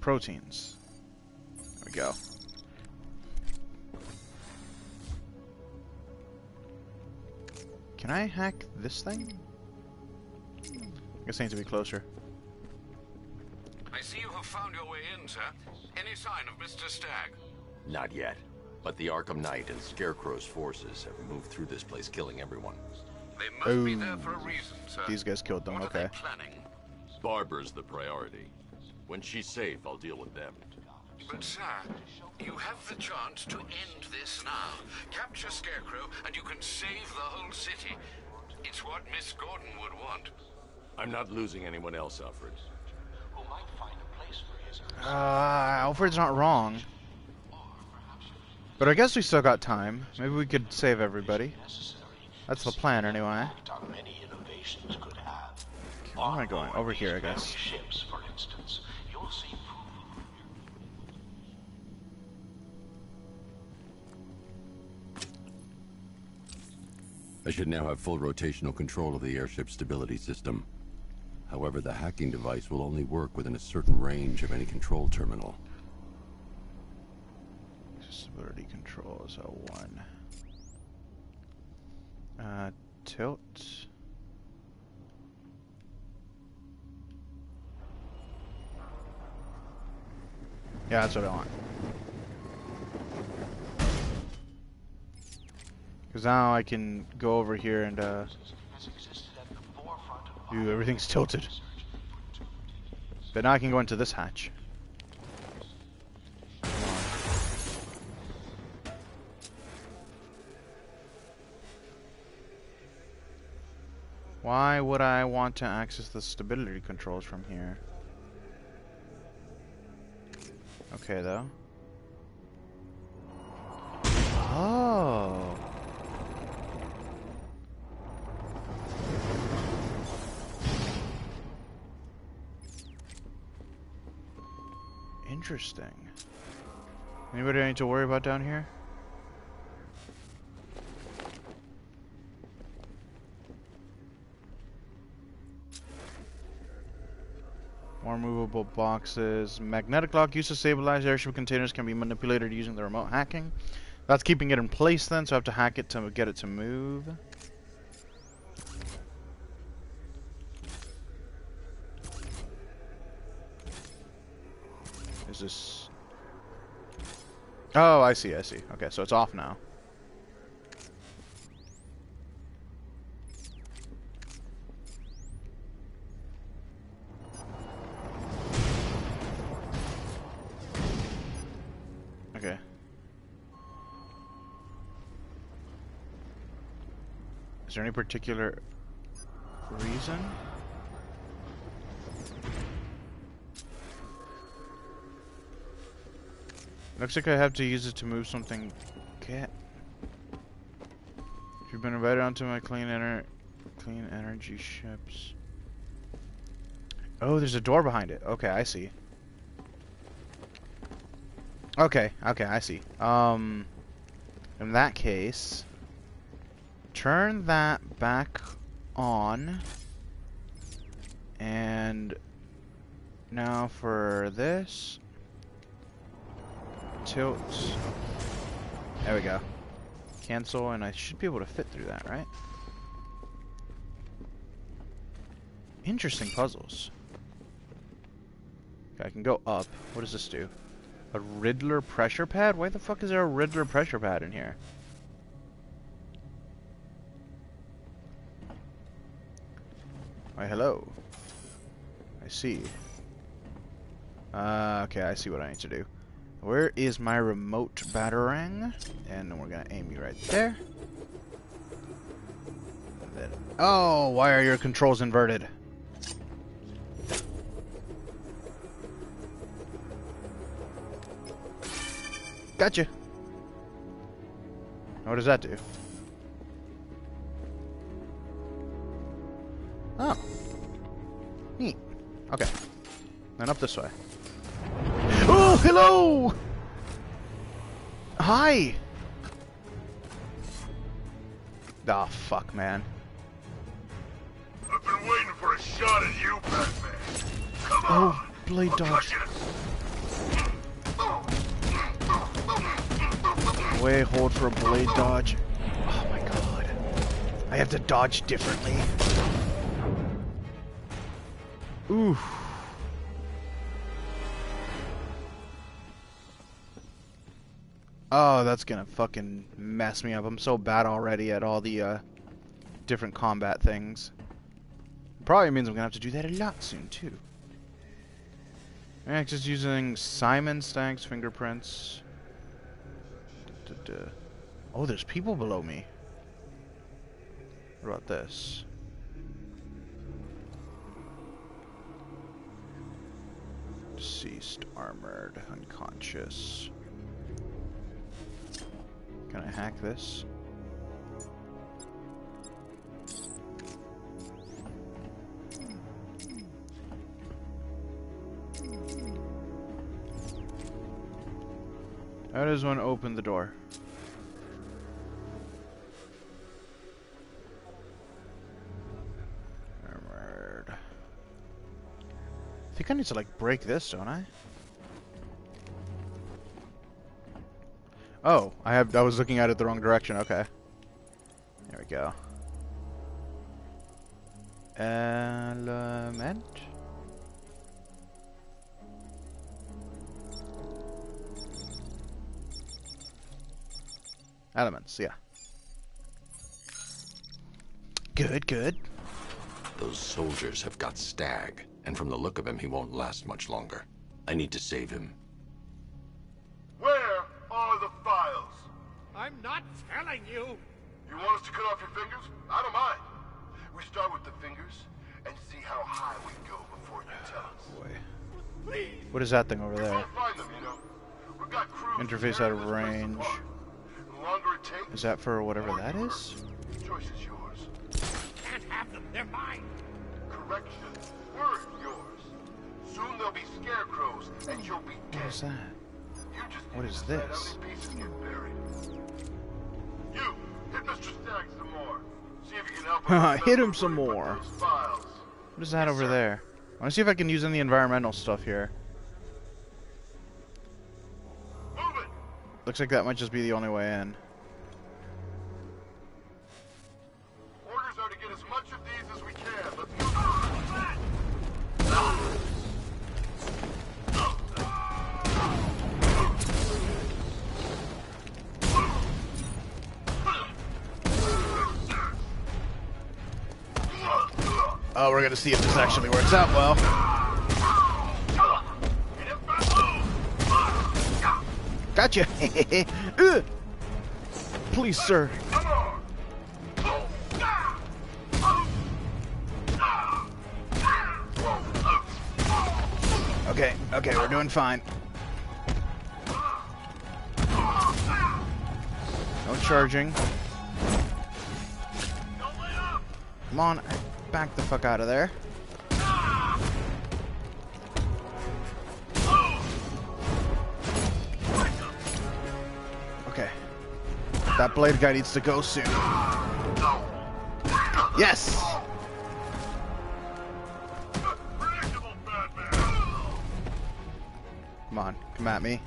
Proteins. There we go. Can I hack this thing? I guess I need to be closer. I see you have found your way in, sir. Any sign of Mr. Stagg? Not yet. But the Arkham Knight and Scarecrow's forces have moved through this place, killing everyone. They must be Oh. there for a oh, reason, sir. These guys killed them, what okay. Are they planning? Barbara's the priority. When she's safe, I'll deal with them. But, sir, you have the chance to end this now. Capture Scarecrow, and you can save the whole city. It's what Miss Gordon would want. I'm not losing anyone else, Alfred. Uh, Alfred's not wrong. But I guess we still got time. Maybe we could save everybody. That's the plan, anyway. Where am I going? Over here, I guess. I should now have full rotational control of the airship stability system. However, the hacking device will only work within a certain range of any control terminal. Stability controls are one. Uh, tilt. Yeah, that's what I want. Because now I can go over here and, uh... Dude, everything's tilted. But now I can go into this hatch. Why would I want to access the stability controls from here? Okay, though. Oh. Interesting. Anybody I need to worry about down here? More movable boxes. Magnetic lock used to stabilize airship containers can be manipulated using the remote hacking. That's keeping it in place then, so I have to hack it to get it to move. Is this... Oh, I see, I see. Okay, so it's off now. Okay. Is there any particular reason? Looks like I have to use it to move something. If you've been invited onto my clean ener clean energy ships. Oh, there's a door behind it. Okay, I see. Okay, okay, I see. Um, in that case, turn that back on. And now for this, tilt. There we go. Cancel, and I should be able to fit through that, right? Interesting puzzles. Okay, I can go up. What does this do? A Riddler pressure pad? Why the fuck is there a Riddler pressure pad in here? Why, hello. I see. Uh, okay, I see what I need to do. Where is my remote batarang? And we're gonna aim you right there. Then, oh, why are your controls inverted? Gotcha. What does that do? Oh. Neat. Okay. Then up this way. Oh, hello! Hi! Ah, oh, fuck, man. I've been waiting for a shot at you, Batman. Come oh, on. blade dodge. Way, hold for a blade dodge. Oh my god. I have to dodge differently. Ooh. Oh, that's gonna fucking mess me up. I'm so bad already at all the uh, different combat things. Probably means I'm gonna have to do that a lot soon too. Max is using Simon Stagg's fingerprints. Oh, there's people below me. What about this? Deceased, armored, unconscious. Can I hack this? How does one open the door? Armored. I think I need to like break this, don't I? Oh, I have. I was looking at it the wrong direction. Okay. There we go. Element. Elements, yeah. Good, good. Those soldiers have got Stagg, and from the look of him, he won't last much longer. I need to save him. Where are the files? I'm not telling you. You want us to cut off your fingers? I don't mind. We start with the fingers and see how high we go before you tell us. Please. What is that thing over We there? find them, you know. We've got crews Interface out of range. longer it takes, Is that for whatever that is? more that you is? hurt. The choice is yours. Can't have them. They're mine. Correction. Word yours. Soon there'll be scarecrows and you'll be dead. What is that? You just What need is to decide this? You, hit Mr. Stagg some more. See if you can help <laughs> Haha, us hit him some where to put more. What is that over there? I want to see if I can use any environmental stuff here. Move it. Looks like that might just be the only way in. Oh, we're gonna see if this actually works out well. Gotcha. <laughs> Please, sir. Okay, okay, we're doing fine. No charging. Come on, back the fuck out of there. Okay. That blade guy needs to go soon. Yes! Come on, come at me.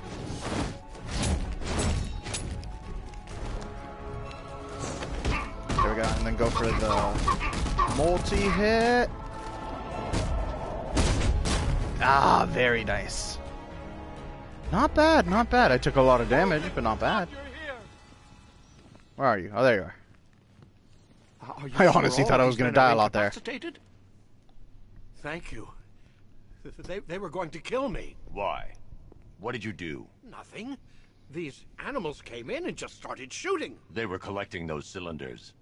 There we go, and then go for the multi-hit. Ah, very nice. Not bad, not bad. I took a lot of damage, but not bad. Where are you? Oh, there you are. Are you I honestly all thought I was gonna die are a lot there. Thank you. They, they were going to kill me. Why? What did you do? Nothing. These animals came in and just started shooting. They were collecting those cylinders.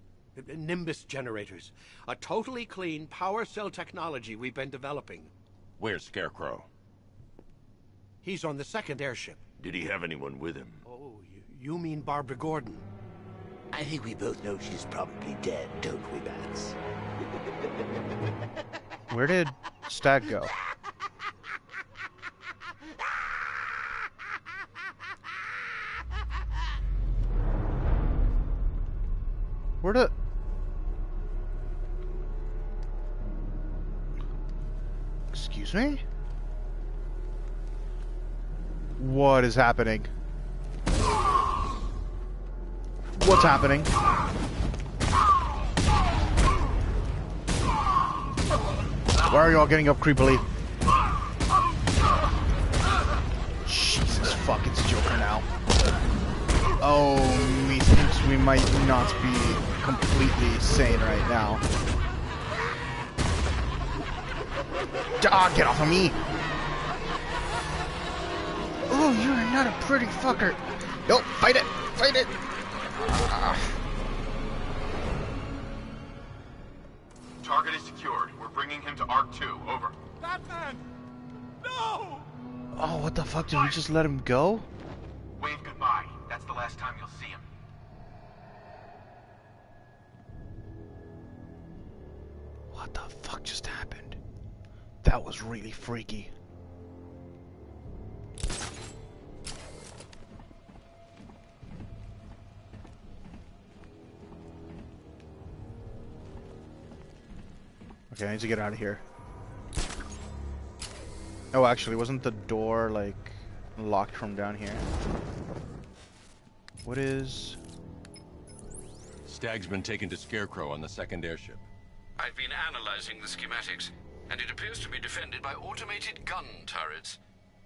Nimbus generators. A totally clean power cell technology we've been developing. Where's Scarecrow? He's on the second airship. Did he have anyone with him? Oh, you, you mean Barbara Gordon? I think we both know she's probably dead, don't we, Bats? <laughs> Where did Stagg go? Where the... Excuse me? What is happening? What's happening? Why are y'all getting up creepily? Jesus fuck, it's Joker now. Oh, methinks we might not be completely sane right now. Ah, get off of me! Oh, you're not a pretty fucker. Nope, fight it, fight it. Ah. Target is secured. We're bringing him to Arc 2. Over. Batman! No! Oh, what the fuck? Did we just let him go? Wave goodbye. That's the last time you'll see him. What the fuck just happened? That was really freaky. Okay, I need to get out of here. Oh, actually, wasn't the door, like, locked from down here? What is... Stagg's been taken to Scarecrow on the second airship. I've been analyzing the schematics, and it appears to be defended by automated gun turrets.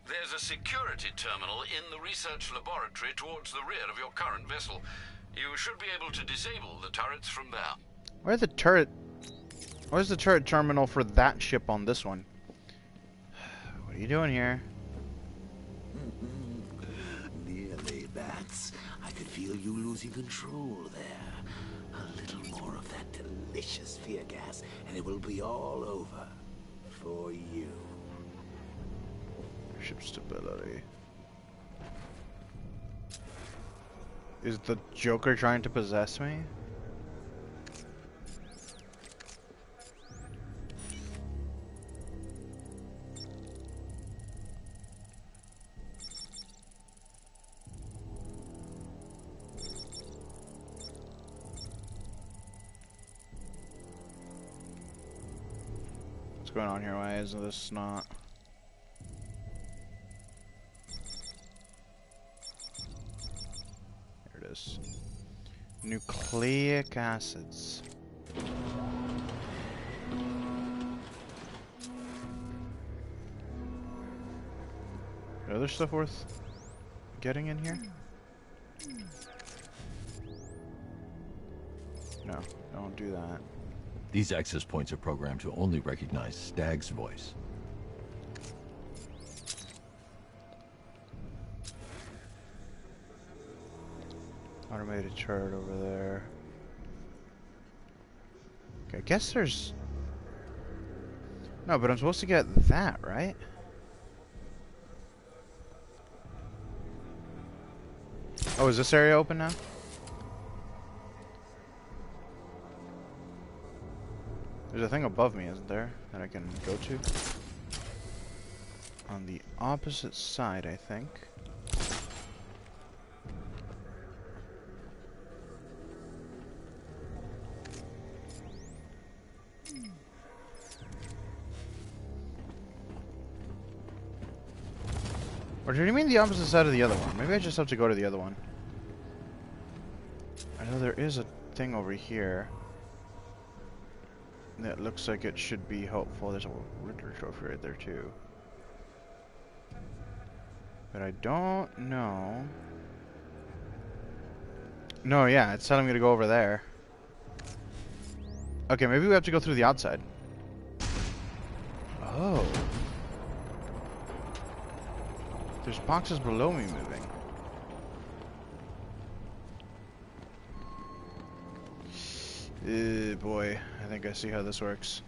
There's a security terminal in the research laboratory towards the rear of your current vessel. You should be able to disable the turrets from there. Where the turret... Where's the turret terminal for that ship on this one? <sighs> What are you doing here? <laughs> Nearly, Bats. I could feel you losing control there. A little more of that delicious fear gas, and it will be all over. For you. Ship stability. Is the Joker trying to possess me? Going on here? Why is this not? There it is. Nucleic acids. Other stuff worth getting in here? No, don't do that. These access points are programmed to only recognize Stagg's voice. Automated chart over there. Okay, I guess there's... No, but I'm supposed to get that, right? Oh, is this area open now? There's a thing above me, isn't there? That I can go to? On the opposite side, I think. Or do you mean the opposite side of the other one? Maybe I just have to go to the other one. I know there is a thing over here that looks like it should be helpful. There's a Riddler trophy right there too. But I don't know. No, yeah, it's telling me to go over there. Okay, maybe we have to go through the outside. Oh. There's boxes below me moving. Uh, boy, I think I see how this works.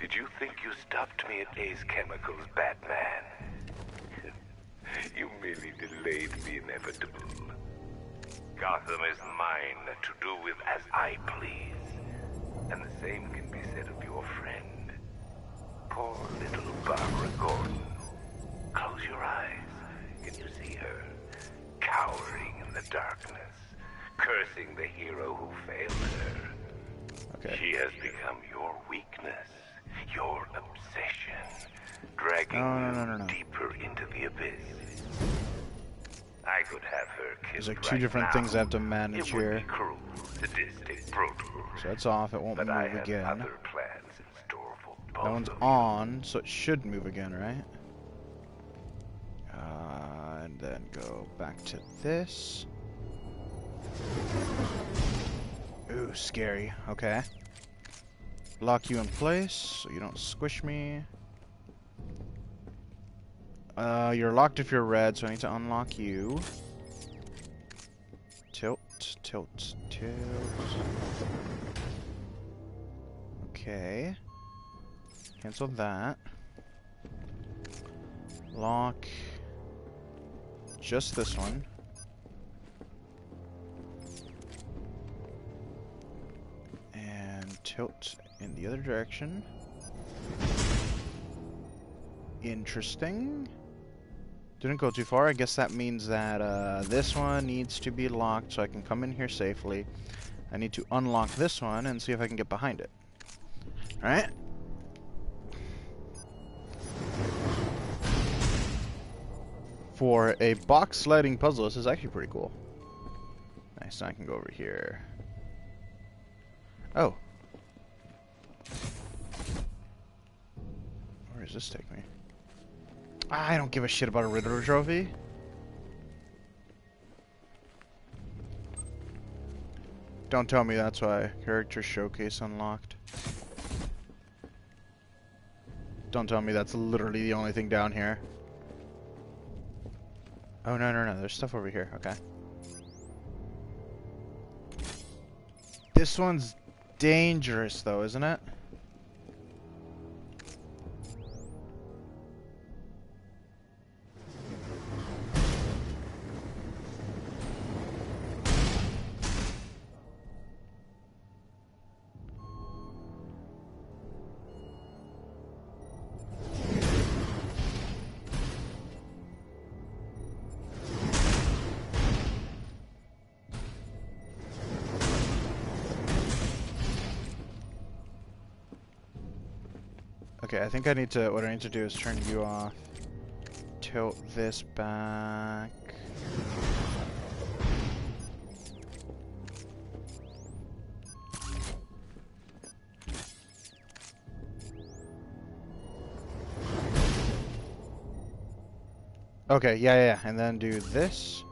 Did you think you stopped me at Ace Chemicals, Batman? <laughs> you merely delayed the inevitable. Gotham is mine to do with as I please. And the same can be said of your friend. Poor little Barbara Gordon. Close your eyes. Can you see her? Cowering in the darkness cursing the hero who failed her. Okay. She has become your weakness, your obsession, dragging No, no, no, you deeper into the abyss. I could have her killed There's like two right different now. things I have to manage It here. cruel, sadistic, brutal. So that's off, it won't But move again. other plans in store for both That one's on, so it should move again, right? Uh, and then go back to this. Ooh, scary. Okay. Lock you in place so you don't squish me. Uh, you're locked if you're red, so I need to unlock you. Tilt, tilt, tilt. Okay. Cancel that. Lock. Just this one. Tilt in the other direction. Interesting. Didn't go too far. I guess that means that uh, this one needs to be locked so I can come in here safely. I need to unlock this one and see if I can get behind it. Alright? For a box sliding puzzle, this is actually pretty cool. Nice, I can go over here. Oh. Does this take me? I don't give a shit about a Riddler trophy. Don't tell me that's why. Character showcase unlocked. Don't tell me that's literally the only thing down here. Oh, no, no, no. There's stuff over here. Okay. This one's dangerous, though, isn't it? I need to, what I need to do is turn you off. Tilt this back. Okay, yeah, yeah, and then do this.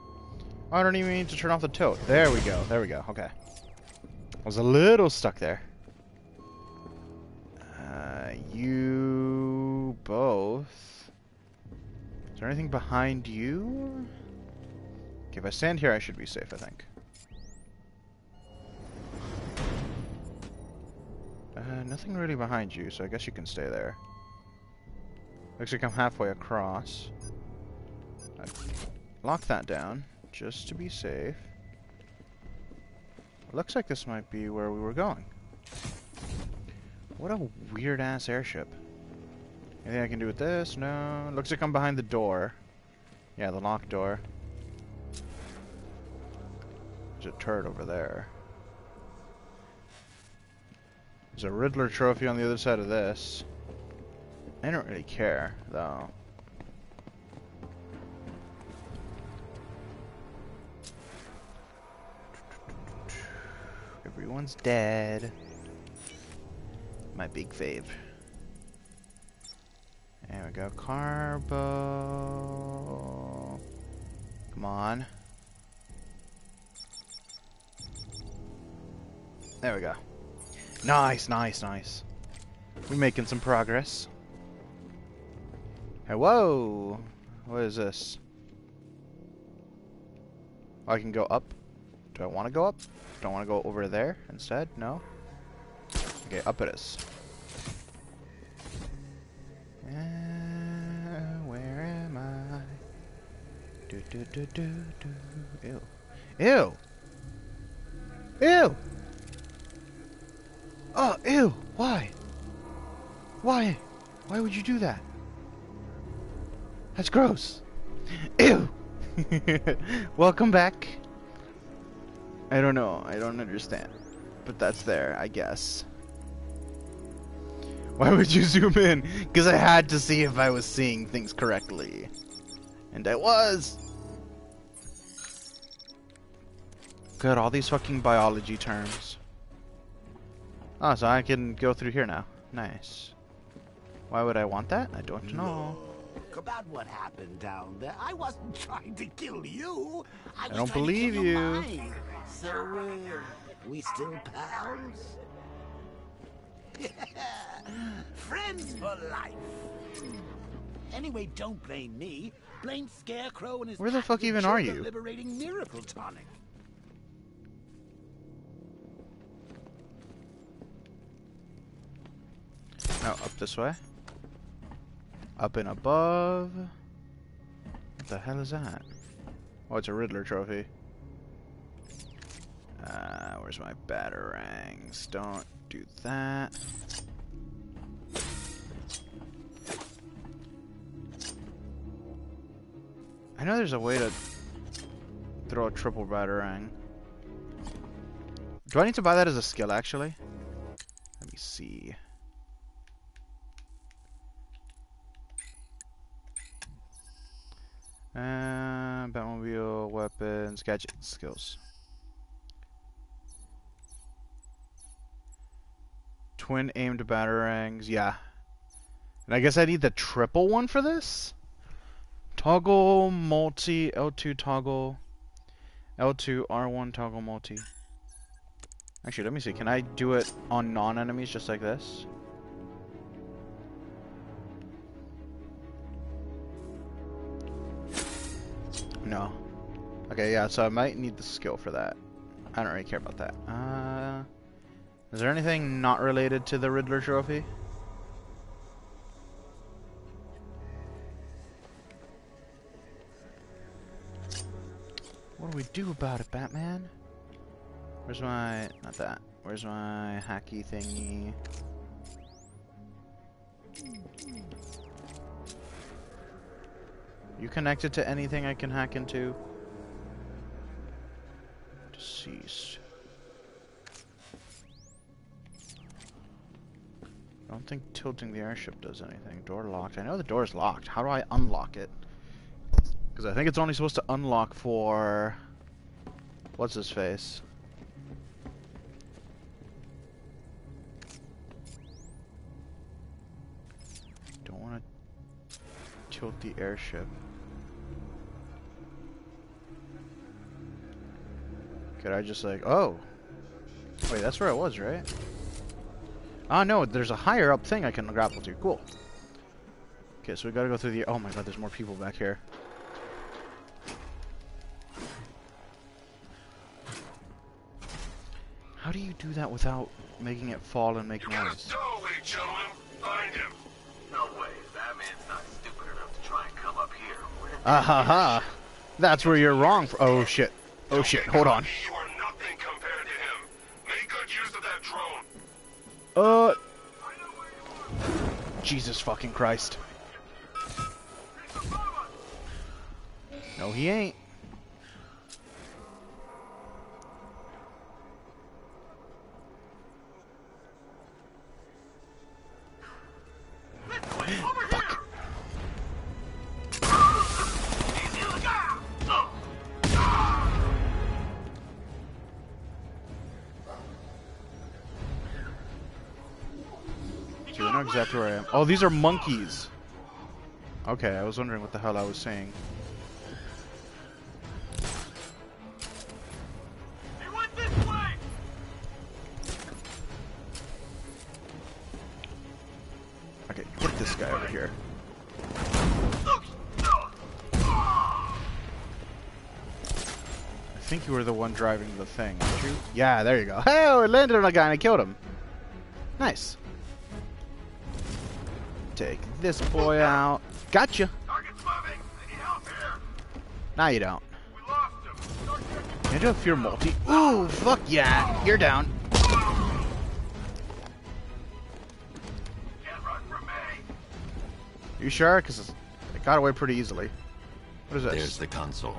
I don't even need to turn off the tilt. There we go, there we go, okay. I was a little stuck there. You both. Is there anything behind you? Okay, if I stand here, I should be safe, I think. Uh, nothing really behind you, so I guess you can stay there. Looks like I'm halfway across. i lock that down, just to be safe. Looks like this might be where we were going. What a weird ass airship. Anything I can do with this? No. Looks like I'm behind the door. Yeah, the locked door. There's a turret over there. There's a Riddler trophy on the other side of this. I don't really care, though. Everyone's dead. My big fave. There we go. Carbo. Come on. There we go. Nice, nice, nice. We're making some progress. Whoa! What is this? I can go up. Do I want to go up? Don't want to go over there instead? No? Okay, up it is. Uh, where am I? Do do do do do. Ew. Ew. Ew. Oh, ew. Why? Why? Why would you do that? That's gross. Ew. <laughs> Welcome back. I don't know. I don't understand. But that's there, I guess. Why would you zoom in? Because I had to see if I was seeing things correctly. And I was! Good, all these fucking biology terms. Oh, so I can go through here now. Nice. Why would I want that? I don't know. Look about what happened down there. I wasn't trying to kill you. I, I don't believe you. So, uh, we still pals? <laughs> Friends for life. Anyway, don't blame me. Blame Scarecrow and his Where the fuck even are you? liberating miracle tonic. No, up this way. Up and above. What the hell is that? Oh, it's a Riddler trophy. Uh, where's my batarangs? Don't do that. I know there's a way to throw a triple batarang. Do I need to buy that as a skill, actually? Let me see. Uh, Batmobile, weapons, gadgets, skills. Twin aimed batarangs, yeah. And I guess I need the triple one for this? Toggle multi, L2 toggle, L2 R1 toggle multi. Actually, let me see. Can I do it on non-enemies just like this? No. Okay, yeah, so I might need the skill for that. I don't really care about that. Uh, is there anything not related to the Riddler trophy? What do we do about it, Batman? Where's my... not that. Where's my hacky thingy? You connected to anything I can hack into? Deceased. I don't think tilting the airship does anything. Door locked. I know the door is locked. How do I unlock it? Because I think it's only supposed to unlock for... What's his face? Don't want to tilt the airship. Could I just like, oh. Wait, that's where I was, right? Ah, no, there's a higher up thing I can grapple to. Cool. Okay, so we gotta go through the, oh my god, there's more people back here. How do you do that without making it fall and make noise? Stowaway, gentlemen. Find him. No way. Batman's not stupid enough to try and come up here. Where did Ah ha ha! That's where you're wrong. For oh shit! Oh shit! Hold on. Uh. Jesus fucking Christ! No, he ain't. Exactly where I am? Oh, these are monkeys. Okay, I was wondering what the hell I was saying. He went this way! Okay, get this guy over here. I think you were the one driving the thing, weren't you? Yeah, there you go. Oh, it landed on a guy and I killed him. Nice. Take this boy out. Gotcha. Target's moving! I need help here! Now you don't. We lost him! Start checking Can you do if you're multi? Ooh, fuck yeah. You're down. Can't run from me! You sure? Because it got away pretty easily. What is this? There's the console.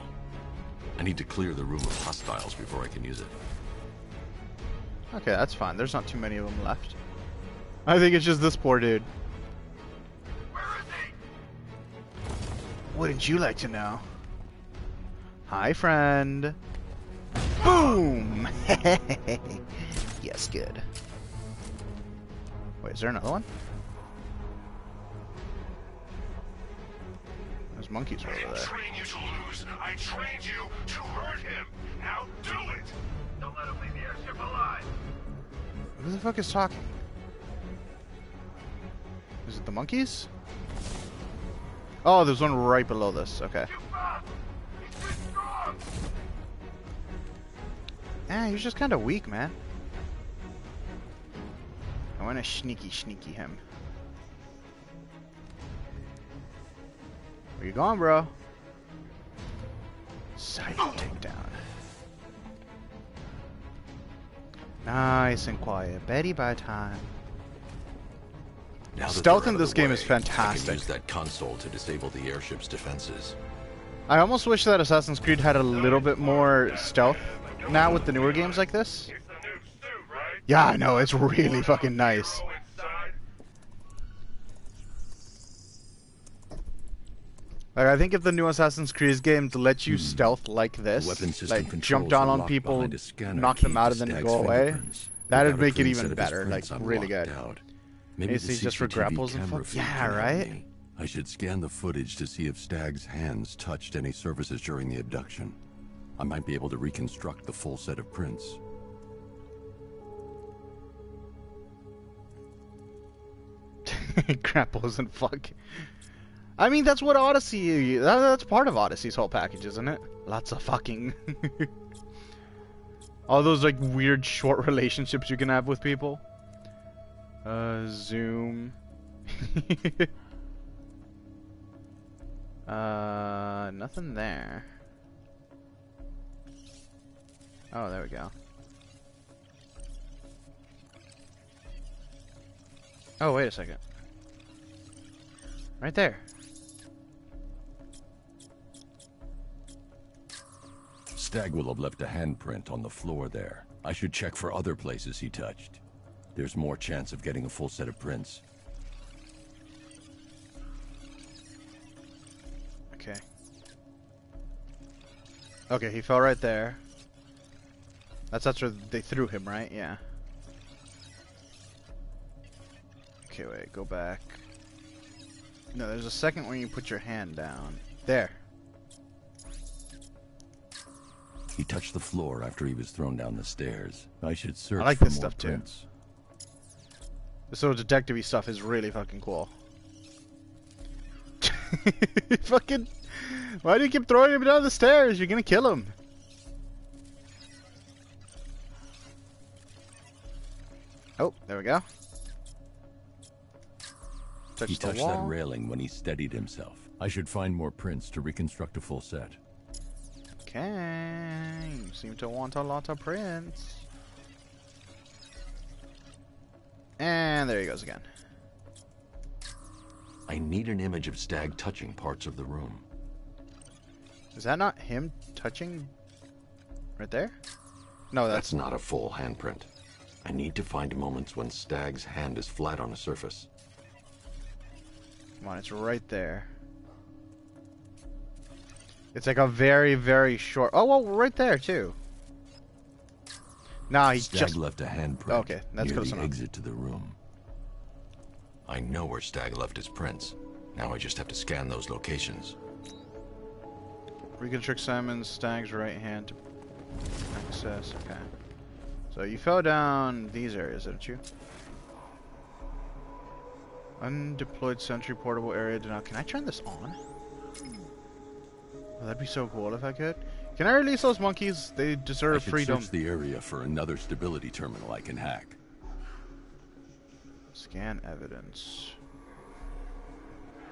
I need to clear the room of hostiles before I can use it. Okay, that's fine. There's not too many of them left. I think it's just this poor dude. Wouldn't you like to know? Hi, friend. Boom! <laughs> yes, good. Wait, is there another one? There's monkeys I over didn't there. train you to lose. I trained you to hurt him. Now do it. Don't let him leave the airship alive! Who the fuck is talking? Is it the monkeys? Oh, there's one right below this. Okay. Fast! He's! Just kind of weak, man. I want to sneaky sneaky him. Where you going, bro? Silent takedown. Oh. Nice and quiet. Betty by time. Now Stealth in this game is way, I fantastic. can use that console to disable the airship's defenses. I almost wish that Assassin's Creed had a little bit more stealth now with the newer games like this. It's the new suit, right? Yeah, I know, it's really fucking nice. Like, I think if the new Assassin's Creed games let you hmm. stealth like this, Weapon system like jump down on people, knock them out, and then go away, that'd make it even set of his better, like, really good. Out. Maybe is he just for grapples and fuck? Yeah, right? I should scan the footage to see if Stagg's hands touched any surfaces during the abduction. I might be able to reconstruct the full set of prints. <laughs> grapples and fuck. I mean, that's what Odyssey... That's part of Odyssey's whole package, isn't it? Lots of fucking. <laughs> All those, like, weird short <laughs> relationships you can have with people. Uh, zoom. <laughs> uh, nothing there. Oh, there we go. Oh, wait a second. Right there. Stagg will have left a handprint on the floor there. I should check for other places he touched. There's more chance of getting a full set of prints. Okay. Okay, he fell right there. That's that's where they threw him, right? Yeah. Okay, wait, go back. No, there's a second where you put your hand down. There. He touched the floor after he was thrown down the stairs. I should search I like for this more stuff prints. This little detective stuff is really fucking cool. <laughs> fucking. Why do you keep throwing him down the stairs? You're gonna kill him. Oh, there we go. Touch he touched that railing when he steadied himself. I should find more prints to reconstruct a full set. Okay, you seem to want a lot of prints. And there he goes again. I need an image of Stagg touching parts of the room. Is that not him touching right there? No, That's that's, not a full handprint. I need to find moments when Stagg's hand is flat on a surface. Come on, it's right there. It's like a very, very short. Oh, well, right there too. Nah, he Stagg just left a handprint Okay, that's near close the enough. exit to the room. I know where Stagg left his prints. Now I just have to scan those locations. reconstruct Simon's Stagg's right hand to access. Okay. So you fell down these areas, didn't you? Undeployed sentry portable area. Not. Can I turn this on? Oh, that'd be so cool if I could. Can I release those monkeys? They I deserve should freedom. search the area for another stability terminal I can hack. Scan evidence.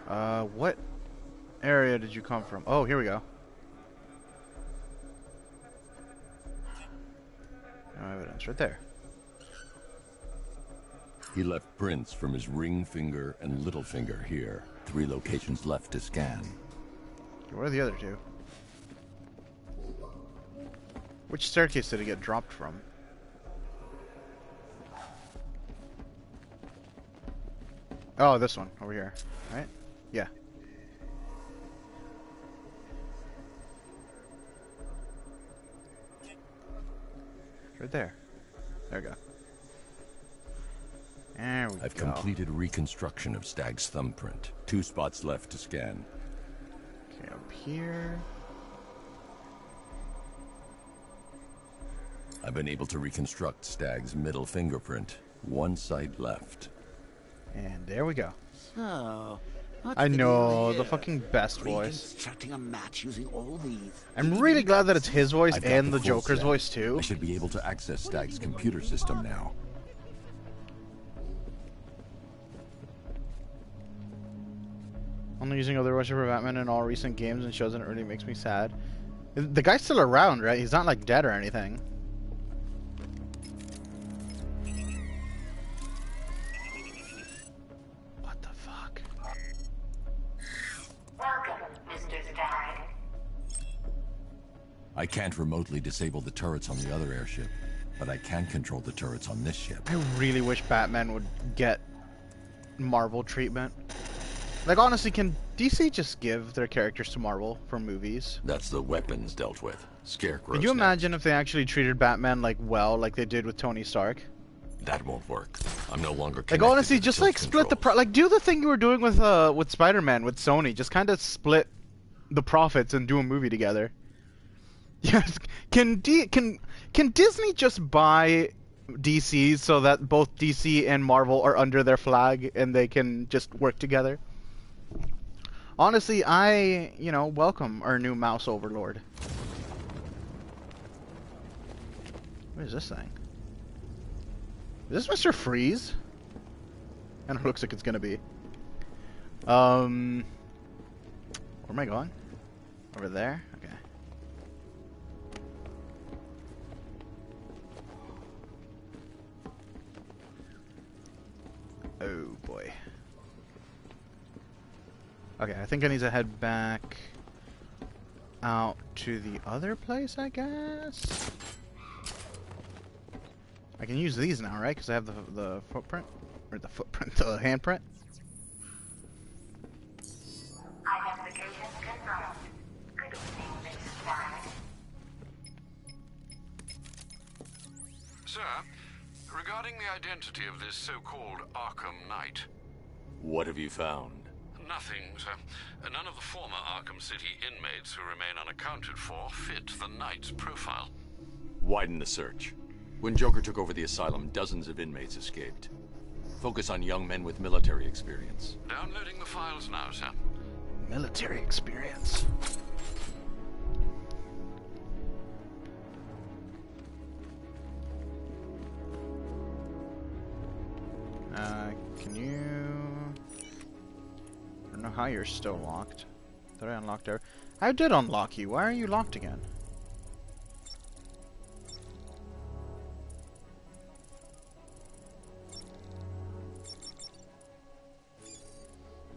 Uh, what area did you come from? Oh, here we go. No evidence, right there. He left prints from his ring finger and little finger here. Three locations left to scan. Where are the other two? Which staircase did it get dropped from? Oh, this one over here, right? Yeah. Right there. There we go. There we I've go. completed reconstruction of Stagg's thumbprint. Two spots left to scan. Okay, up here. I've been able to reconstruct Stagg's middle fingerprint. One side left. And there we go. So, I know, deal the fucking best voice. Reconstructing a match using all these. I'm really glad that it's his voice I've and the full Joker's set. voice too. I should be able to access Stagg's computer system now. Only using other voice for Batman in all recent games and shows and it really makes me sad. The guy's still around, right? He's not like dead or anything. I can't remotely disable the turrets on the other airship, but I can control the turrets on this ship. I really wish Batman would get Marvel treatment. Like honestly, can DC just give their characters to Marvel for movies? That's the weapons dealt with. Scarecrow. Could you imagine if they actually treated Batman like well, like they did with Tony Stark? That won't work. I'm no longer Like honestly, just like split the pro- like do the thing you were doing with uh with Spider-Man with Sony. Just kind of split the profits and do a movie together. Yes. Can D- can can Disney just buy DC so that both DC and Marvel are under their flag and they can just work together. Honestly, I, you know, welcome our new mouse overlord. What is this thing? Is this Mr. Freeze? And it looks like it's gonna be. Um, where am I going? Over there? Oh boy. Okay, I think I need to head back out to the other place, I guess? I can use these now, right? Because I have the, the footprint? Or the footprint, <laughs> the handprint? Identification confirmed. Good evening, Mrs. Sir, regarding the identity of this so-called Arkham Knight, What have you found? nothing, sir. None of the former Arkham City inmates who remain unaccounted for fit the Knight's profile. Widen the search. When Joker took over the asylum, dozens of inmates escaped. Focus on young men with military experience. Downloading the files now, sir. Military experience. Uh, can you... I don't know how you're still locked. Thought I unlocked her. I did unlock you. Why are you locked again?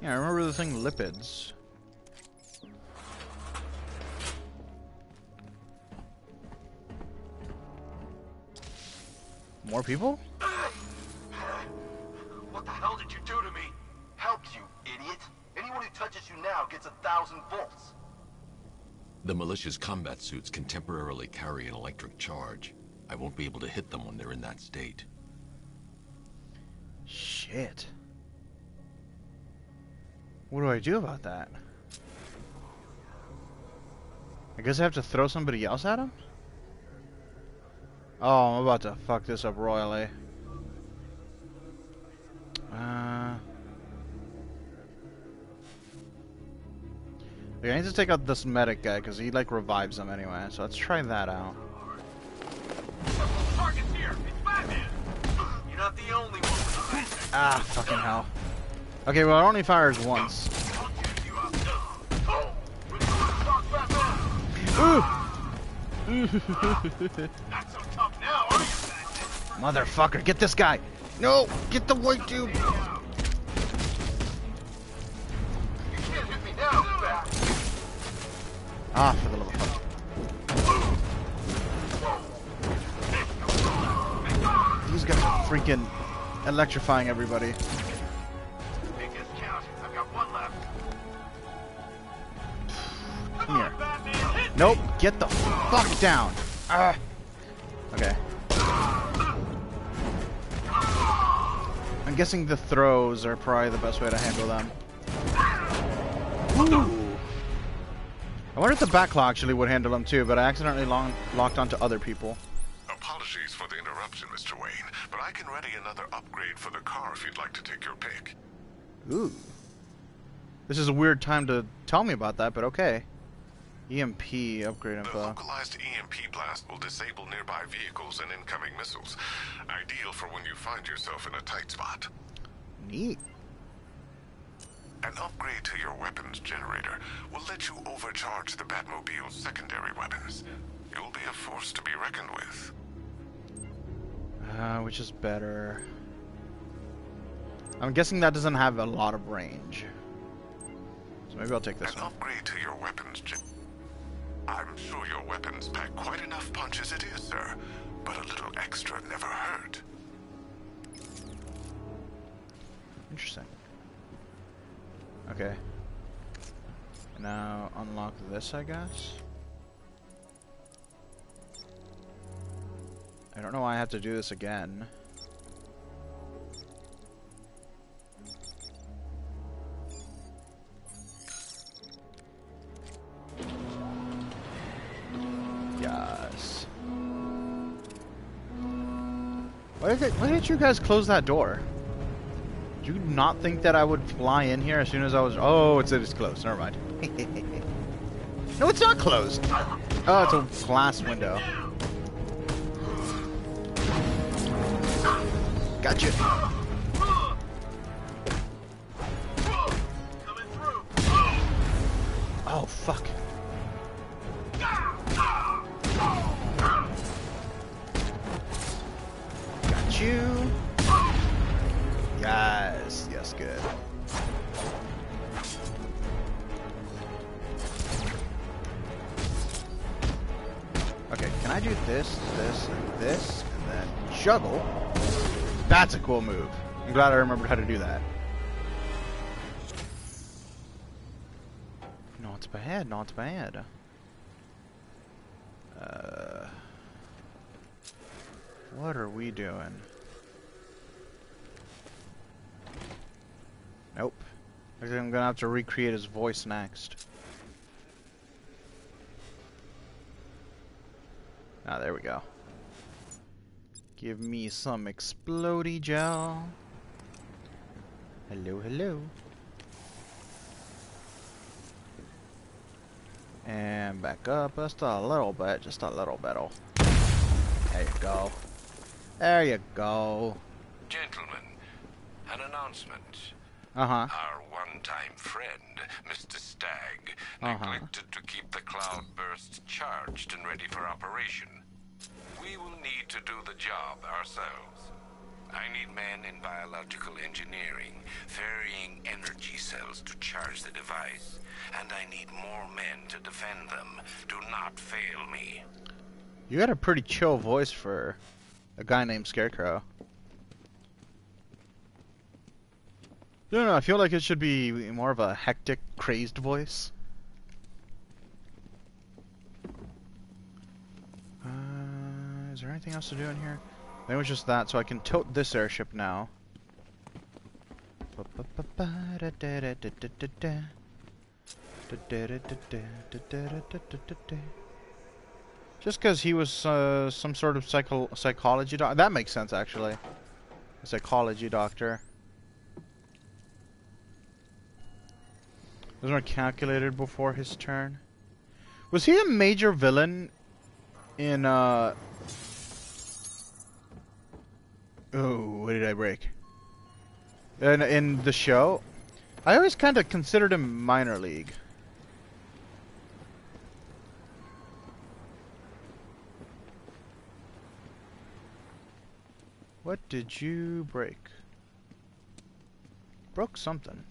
Yeah, I remember the thing lipids. More people? What the hell did you do to me? Helped you, idiot. Anyone who touches you now gets a thousand volts. The militia's combat suits can temporarily carry an electric charge. I won't be able to hit them when they're in that state. Shit. What do I do about that? I guess I have to throw somebody else at him? Oh, I'm about to fuck this up royally. Uh... Okay, I need to take out this medic guy, because he, like, revives them anyway. So let's try that out. Target's here. It's Batman. You're not the only one with a message. Ah, fucking hell. Okay, well, it only fires once. <laughs> Ooh! Not so tough <laughs> now, are you, Motherfucker, get this guy! No! Get the white dude! Ah, for the love of fuck. These guys are freaking electrifying everybody. Come here. Nope, get the fuck down! Ah! Okay. I'm guessing the throws are probably the best way to handle them. Ooh. I wonder if the batclaw actually would handle them too, but I accidentally long locked onto other people. Apologies for the interruption, Mr. Wayne, but I can ready another upgrade for the car if you'd like to take your pick. Ooh. This is a weird time to tell me about that, but okay. EMP upgrade The info. localized EMP blast will disable nearby vehicles and incoming missiles. Ideal for when you find yourself in a tight spot. Neat. An upgrade to your weapons generator will let you overcharge the Batmobile's secondary weapons. You'll be a force to be reckoned with. Uh, which is better? I'm guessing that doesn't have a lot of range. So maybe I'll take this An one. upgrade to your weapons gen- I'm sure your weapons pack quite enough punch as it is, sir. But a little extra never hurt. Interesting. Okay. Now unlock this, I guess. I don't know why I have to do this again. Yes. Why did, why didn't you guys close that door? Did you not think that I would fly in here as soon as I was... Oh, it's, it's closed. Never mind. <laughs> no, it's not closed. Oh, it's a glass window. Gotcha. Oh, fuck. Juggle? That's a cool move. I'm glad I remembered how to do that. Not bad, not bad. Uh, what are we doing? Nope. I think I'm gonna have to recreate his voice next. Ah, there we go. Give me some explodey gel. Hello, hello. And back up just a little bit, just a little bit. There you go. There you go. Gentlemen, an announcement. Uh-huh. Our one-time friend, Mr. Stagg, Uh-huh. neglected to keep the cloudburst charged and ready for operation. We will need to do the job ourselves. I need men in biological engineering, ferrying energy cells to charge the device, and I need more men to defend them. Do not fail me. You got a pretty chill voice for a guy named Scarecrow. Don't know, I feel like it should be more of a hectic, crazed voice. Uh, is there anything else to do in here? I think it was just that, so I can tote this airship now. Just because he was uh, some sort of psycho psychology doc- That makes sense, actually. A psychology doctor. Was not calculated before his turn. Was he a major villain in, uh... Oh, what did I break? In, in the show? I always kind of considered him minor league. What did you break? Broke something.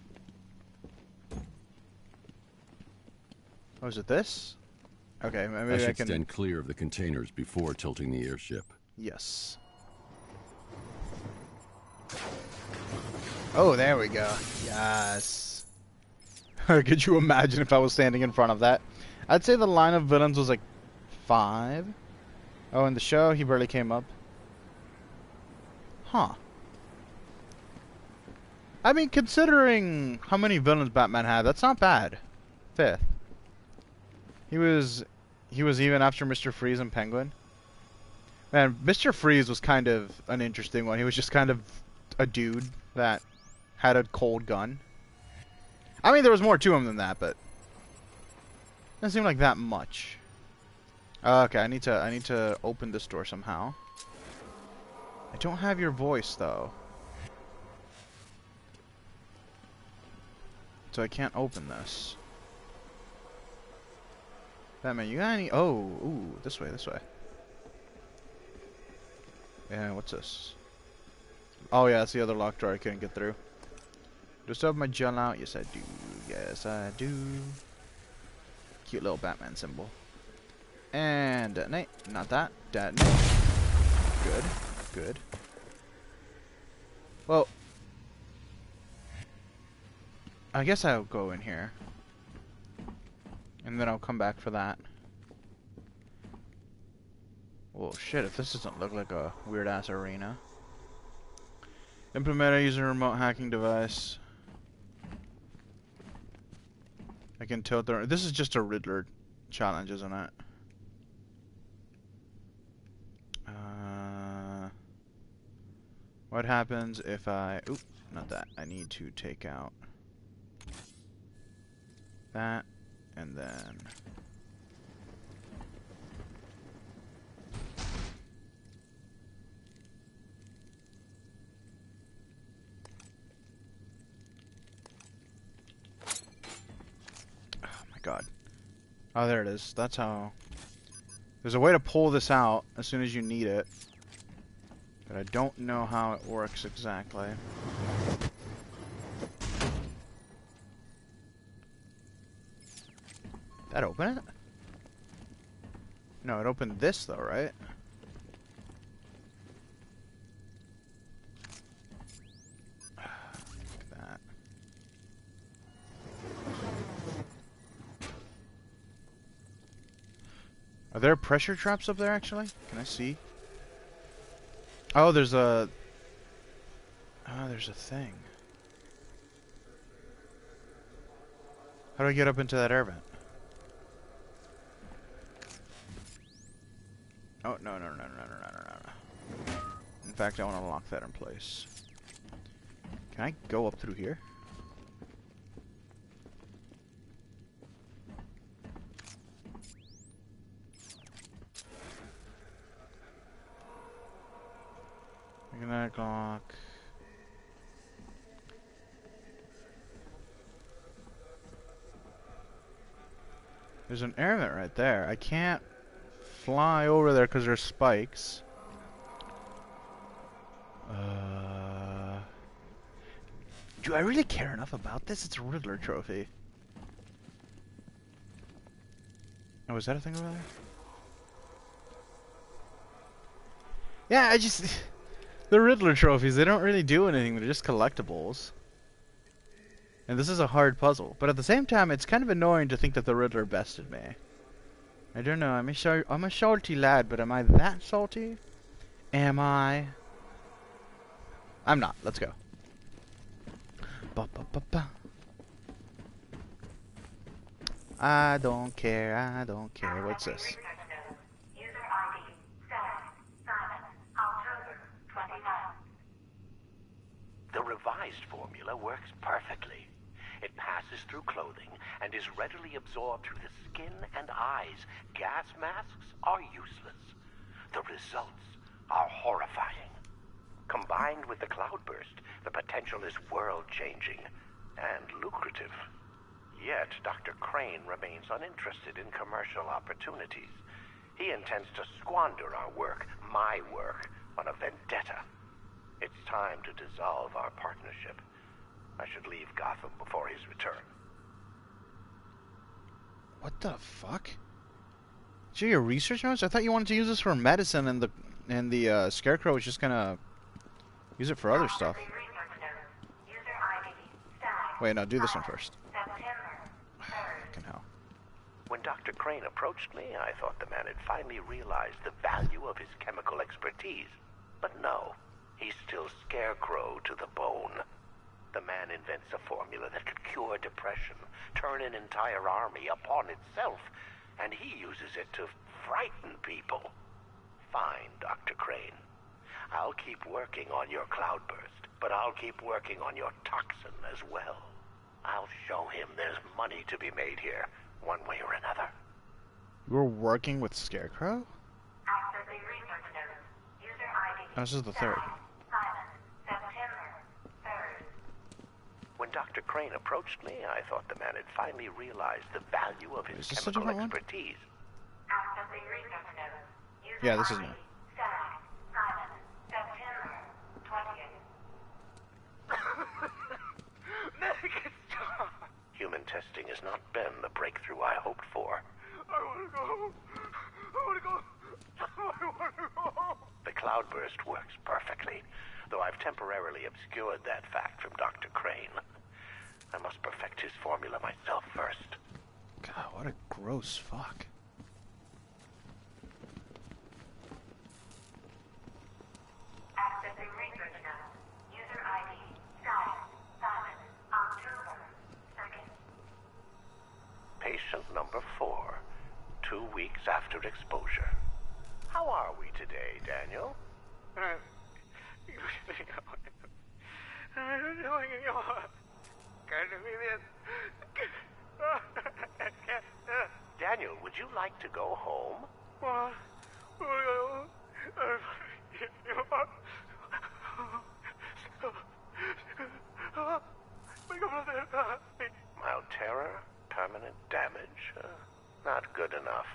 Oh, is it this? Okay, maybe I I, should can. stand clear of the containers before tilting the airship. Yes. Oh, there we go. Yes. <laughs> Could you imagine if I was standing in front of that? I'd say the line of villains was like five. Oh, in the show, he barely came up. Huh. I mean, considering how many villains Batman had, that's not bad. Fifth. He was, he was even after Mr. Freeze and Penguin. Man, Mr. Freeze was kind of an interesting one. He was just kind of a dude that had a cold gun. I mean, there was more to him than that, but doesn't seem like that much. Uh, okay, I need to I need to open this door somehow. I don't have your voice though. So I can't open this. Batman, you got any oh, ooh, this way, this way. Yeah, what's this? Oh yeah, that's the other locked door I couldn't get through. Just have my gel out? Yes I do. Yes I do. Cute little Batman symbol. And detonate. Not that. Detonate. Good. Good. Well, I guess I'll go in here. And then I'll come back for that. Well, shit, if this doesn't look like a weird-ass arena. Implement a user remote hacking device. I can tilt the... This is just a Riddler challenge, isn't it? Uh... What happens if I... Oop, not that. I need to take out that, and then... Oh my god. Oh, there it is. That's how... There's a way to pull this out as soon as you need it. But I don't know how it works exactly. That open it? No, it opened this though, right? Are there pressure traps up there actually? Can I see? Oh, there's a... Oh, there's a thing. How do I get up into that air vent? Oh, no, no, no, no, no, no, no, no. In fact, I want to lock that in place. Can I go up through here? Magnetic lock. There's an air vent right there. I can't fly over there because there's spikes. Uh, do I really care enough about this? It's a Riddler trophy. Oh, is that a thing over there? Yeah, I just... <laughs> The Riddler trophies, they don't really do anything. They're just collectibles. And this is a hard puzzle. But at the same time, it's kind of annoying to think that the Riddler bested me. I don't know. I'm a, I'm a salty lad, but am I that salty? Am I? I'm not. Let's go. Ba, ba, ba. I don't care. I don't care. What's this? The revised formula works perfectly. It passes through clothing and is readily absorbed through the skin and eyes. Gas masks are useless. The results are horrifying. Combined with the cloudburst, the potential is world-changing and lucrative. Yet, Dr. Crane remains uninterested in commercial opportunities. He intends to squander our work, my work, on a vendetta. It's time to dissolve our partnership. I should leave Gotham before his return. What the fuck? Gee, your research notes? I thought you wanted to use this for medicine, and the and the uh, scarecrow was just gonna use it for other stuff. Wait, no, do this one first. Fucking hell. When Dr. Crane approached me, I thought the man had finally realized the value of his chemical expertise. But no, he's still scarecrow to the bone. The man invents a formula that could cure depression, turn an entire army upon itself, and he uses it to frighten people. Fine, Dr. Crane. I'll keep working on your cloudburst, but I'll keep working on your toxin as well. I'll show him there's money to be made here, one way or another. You're working with Scarecrow? Oh, this is the third. When Dr. Crane approached me, I thought the man had finally realized the value of his Is this a chemical different expertise. Yeah, this is new. <laughs> Human testing has not been the breakthrough I hoped for. I wanna go home. I wanna go. I wanna go home. The cloudburst works perfectly, though I've temporarily obscured that fact from Dr. Crane. I must perfect his formula myself first. God, what a gross fuck. Patient number four, two weeks after exposure. How are we today, Daniel? Uh, <laughs> Daniel, would you like to go home? Mild terror, permanent damage. Uh, not good enough.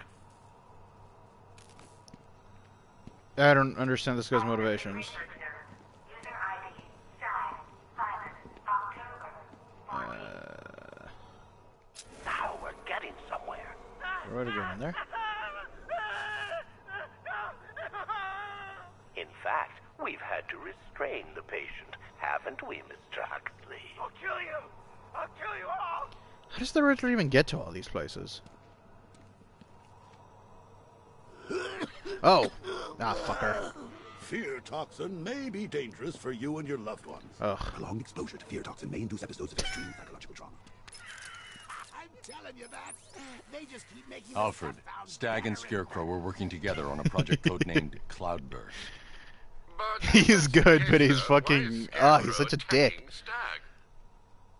I don't understand this guy's motivations. Uh, Now we're getting somewhere. Where do I go in there? In fact, we've had to restrain the patient, haven't we, Mr. Huxley? I'll kill you! I'll kill you all! How does the Riddler even get to all these places? Oh! Ah, fucker. Fear toxin may be dangerous for you and your loved ones. Ugh. Prolonged exposure to fear toxin may induce episodes of extreme psychological trauma. I'm telling you that. They just keep making Alfred, Stagg and Scarecrow were working together on a project codenamed <laughs> Cloudburst. <laughs> he's good, but he's fucking. Ah, he's such a dick.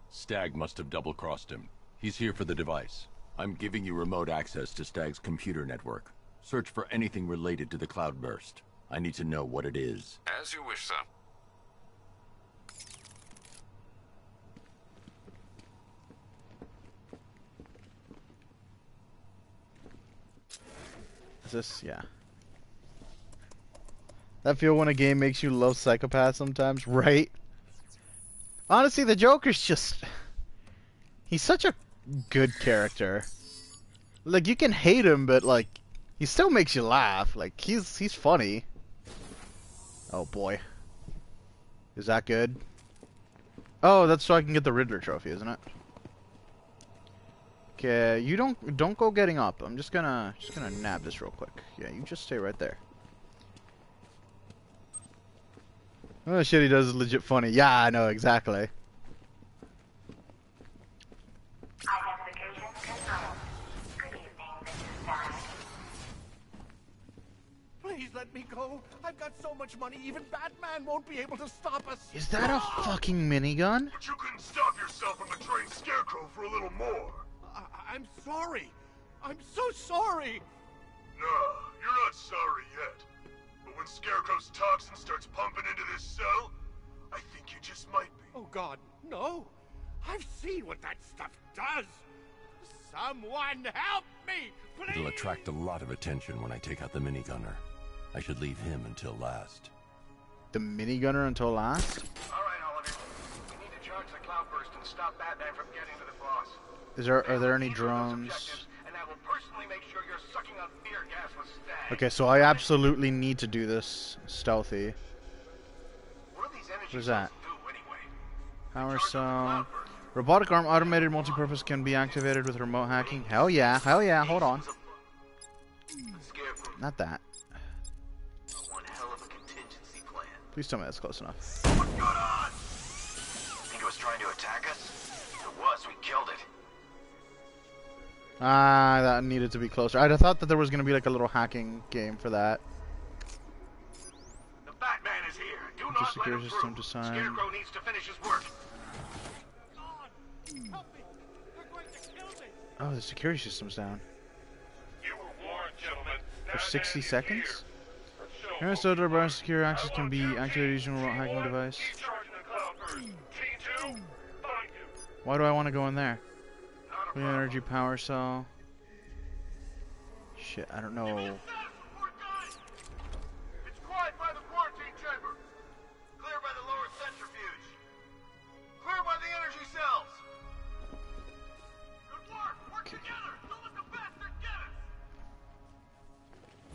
Stagg must have double-crossed him. He's here for the device. I'm giving you remote access to Stagg's computer network. Search for anything related to the Cloudburst. I need to know what it is. As you wish, sir. Is this? Yeah. That feel when a game makes you love psychopaths sometimes, right? Honestly, the Joker's just. He's such a good character. Like, you can hate him, but, like, he still makes you laugh. Like, he's he's funny. Oh boy. Is that good? Oh, that's so I can get the Riddler trophy, isn't it? Okay, you don't don't go getting up. I'm just gonna just gonna nab this real quick. Yeah, you just stay right there. Oh shit, he does is legit funny. Yeah, I know exactly. Please let me go. I've got so much money, even Batman won't be able to stop us. Is that a fucking minigun? But you couldn't stop yourself from betraying Scarecrow for a little more. I- I'm sorry. I'm so sorry. No, you're not sorry yet. But when Scarecrow's toxin starts pumping into this cell, I think you just might be. Oh God, no. I've seen what that stuff does. Someone help me, please. It'll attract a lot of attention when I take out the minigunner. I should leave him until last. The minigunner until last? All charge the cloudburst and stop Batman from getting to the boss. Is there are there any drones? And I will personally make sure you're sucking up fear gas with Stagg. Okay, so I absolutely need to do this stealthy. What do these energy What is that? Power cell. Robotic arm automated multipurpose can be activated with remote hacking. Hell yeah, hell yeah, hold on. Not that. One hell of a contingency plan. Please tell me that's close enough. Think it was trying to attack us? If it was, we killed it. Ah, that needed to be closer. I'd have thought that there was going to be like a little hacking game for that. The Batman is here. Do Just not let him system through. to sign. Scarecrow needs to finish his work. Oh, the security system's down. You were warned, gentlemen. For 60 seconds? Here so bar secure access can be activated using a remote hacking device. Why do I want to go in there? Clean energy power cell. Shit, I don't know. It's quiet by the quarantine chamber. Clear by the lower centrifuge. Clear by the energy cells. Good work. Work together. Don't let the bastard get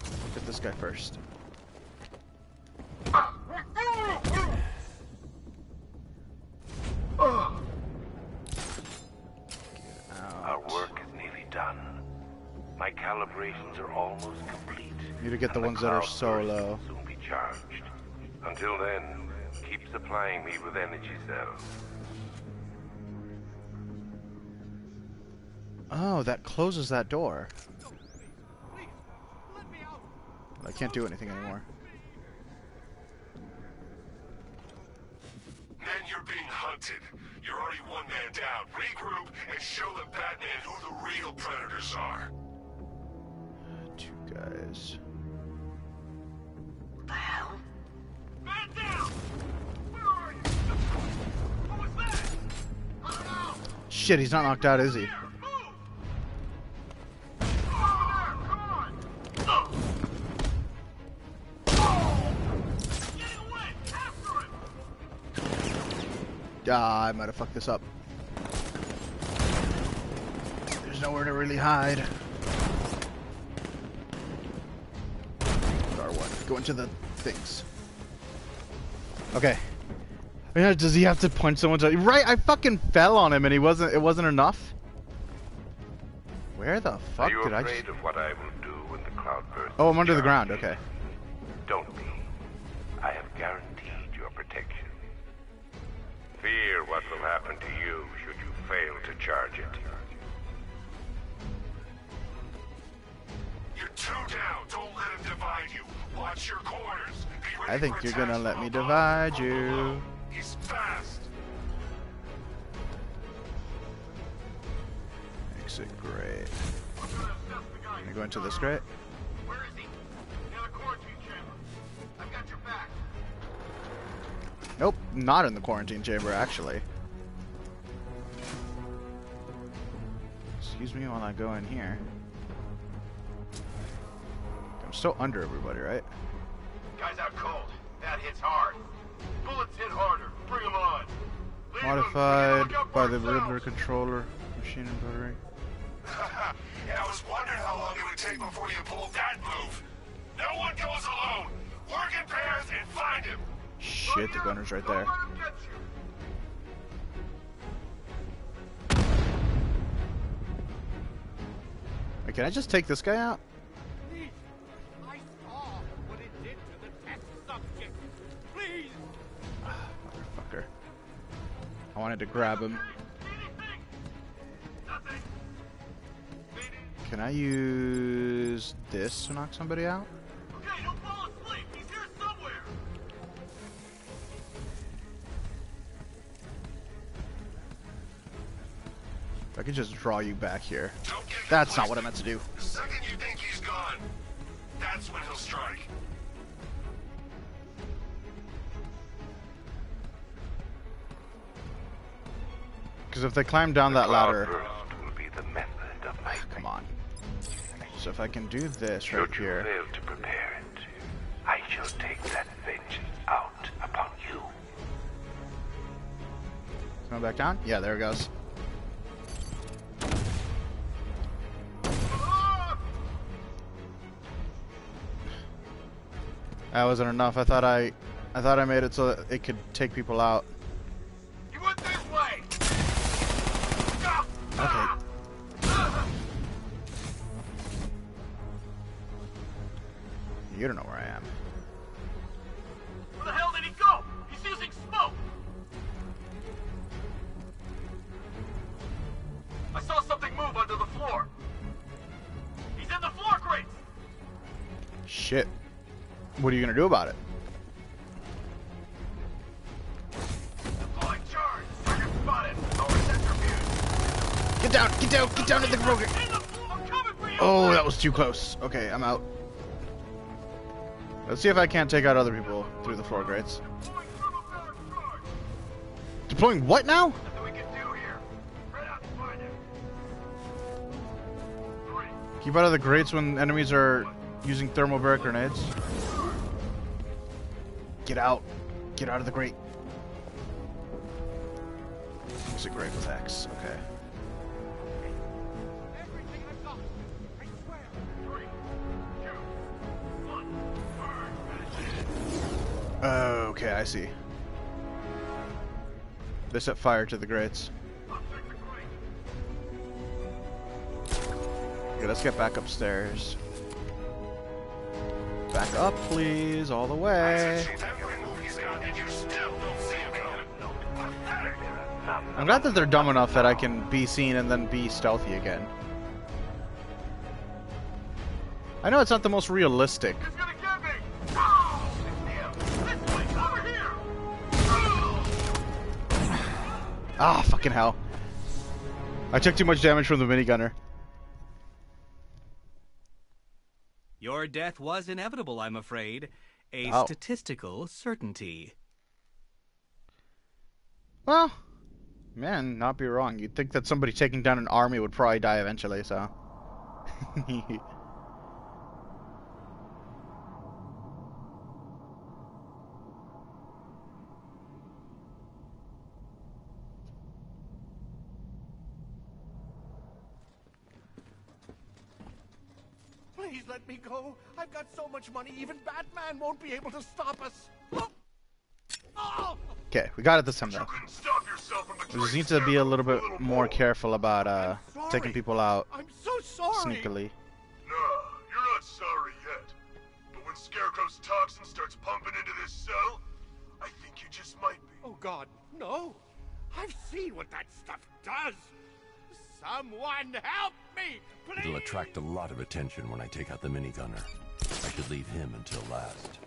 us. Get this guy first. Our work is nearly done. My calibrations are almost complete. Need to get the ones that are so low. Soon be charged. Until then, keep supplying me with energy cells. Oh, that closes that door. I can't do anything anymore. Men, you're being hunted. You're already one man down. Regroup and show the Batman who the real predators are. Two guys. What the hell? Man down! Where are you? What was that? I don't. Shit, he's not knocked out, is he? Ah, I might have fucked this up. There's nowhere to really hide. R1. Go into the things. Okay. Yeah, does he have to punch someone? To... Right, I fucking fell on him and he wasn't. It wasn't enough. Where the Are fuck you did I? afraid of what I will do when the cloudburst? Oh, I'm under the ground. Okay. Happen to you should you fail to charge it. You're two down. Don't let him divide you. Watch your corners. I think you're gonna let me divide you. He's fast. Exit grate. I'm gonna the guy. Can I go into this grate? Where is he? In the quarantine chamber. I've got your back. Nope, not in the quarantine chamber, actually. Excuse me while I go in here. I'm still under everybody, right? Guy's out cold. That hits hard. Bullets hit harder. Bring him on. Leave. Modified out by the. Riddler controller, machine and battery. <laughs> yeah, I was wondering how long it would take before you pulled that move. No one goes alone. Work in pairs and find him. Shit, the gunner's right there. Wait, can I just take this guy out? Please, I saw what it did to the test subject. Please, Motherfucker. I wanted to grab him. Can I use this to knock somebody out? I could just draw you back here. That's not what I meant to do. The second you think he's gone, that's when he'll strike. Because if they climb down that ladder... Will be the method of ah, my Come on. So if I can do this Should right you here... fail to prepare it, I shall take that vengeance out upon you. Going back down? Yeah, there it goes. That wasn't enough. I thought I, I thought I made it so that it could take people out. You went this way. Okay. You don't know where I am. Where the hell did he go? He's using smoke. I saw something move under the floor. He's in the floor grates. Shit. What are you gonna do about it? Get down! Get down! Get down to the broker! Oh, that was too close. Okay, I'm out. Let's see if I can't take out other people through the floor grates. Deploying what now? Keep out of the grates when enemies are using thermobaric grenades. Get out. Get out of the grate. It's a grate with X. Okay. Okay, I see. They set fire to the grates. Okay, let's get back upstairs. Back up, please, all the way. Every move he's got, and you still don't see him coming. Pathetic. I'm glad that they're dumb enough that I can be seen and then be stealthy again. I know it's not the most realistic. He's gonna get me. It's him. This way. Over here. Ah, fucking hell. I took too much damage from the minigunner. Your death was inevitable, I'm afraid. A Oh. statistical certainty. Well, man, not be wrong. You'd think that somebody taking down an army would probably die eventually, so. <laughs> Please let me go. I've got so much money, even Batman won't be able to stop us. Oh! Okay, we got it this time though. Stop yourself from the We just need to be a little bit more careful about uh taking people out I'm so sorry. sneakily. No, you're not sorry yet. But when Scarecrow's toxin starts pumping into this cell, I think you just might be. Oh God, no! I've seen what that stuff does. Someone help me, please! It'll attract a lot of attention when I take out the minigunner. I should leave him until last.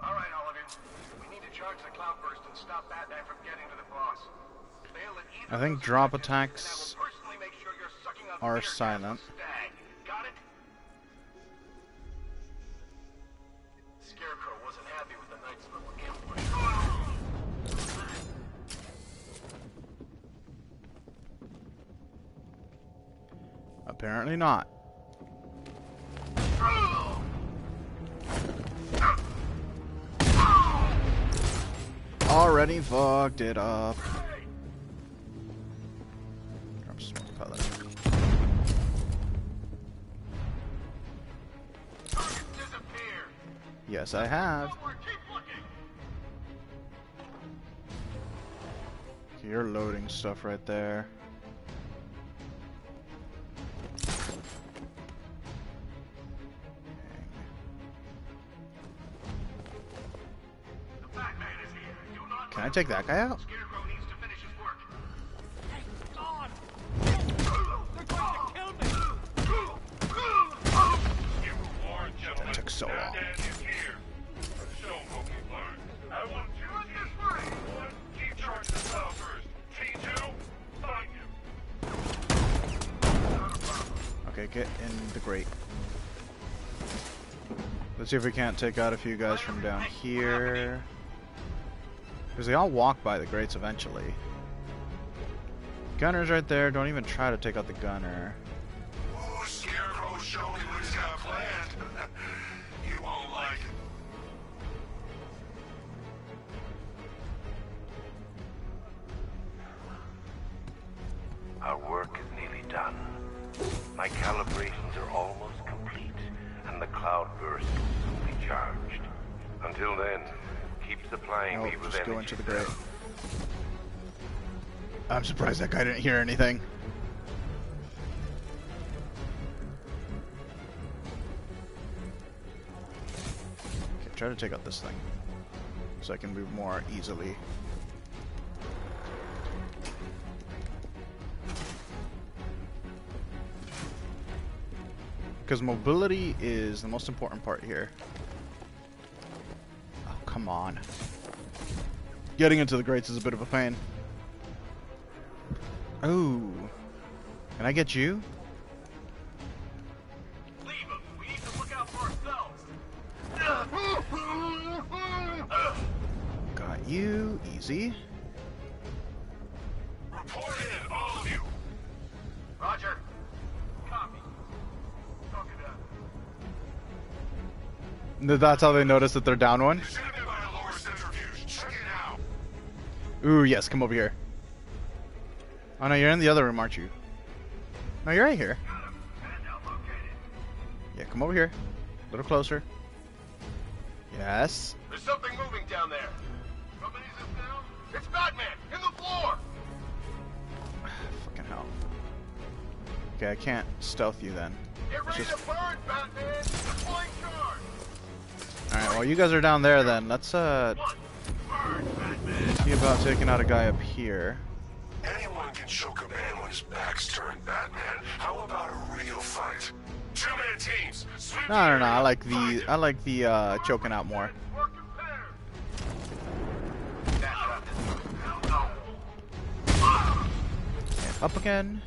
All right, all of you. We need to charge the cloudburst and stop Batman from getting to the boss. Fail at I think drop attacks sure you're sucking up are fear gas silent. Apparently not. Already fucked it up. Yes, I have. You're loading stuff right there. Can I take that guy out? That took so long. Okay, get in the grate. Let's see if we can't take out a few guys from down here. Because they all walk by the grates eventually. Gunner's right there. Don't even try to take out the gunner. Just go into the grate. I'm surprised that guy didn't hear anything. Okay, try to take out this thing. So I can move more easily. Because mobility is the most important part here. Oh, come on. Getting into the grates is a bit of a pain. Oh. Can I get you? Leave him. We need to look out for ourselves. Got you. Easy. Report in, all of you. Roger. Copy. Copy that. That's how they notice that they're down one? Ooh, yes, come over here. Oh no, you're in the other room, aren't you? No, you're right here. Yeah, come over here. A little closer. Yes. There's something moving down there. Somebody's down? It's Batman! In the floor! <sighs> Fucking hell. Okay, I can't stealth you then. Get ready just- to burn, Batman! Deploying charge! Alright, well you guys are down there then. Let's uh he about taking out a guy up here. Anyone can choke a man when his back's turned, Batman. How about a real fight? Two-man teams. No, no, no. I like the I like the uh, choking out more. Ah! Up again.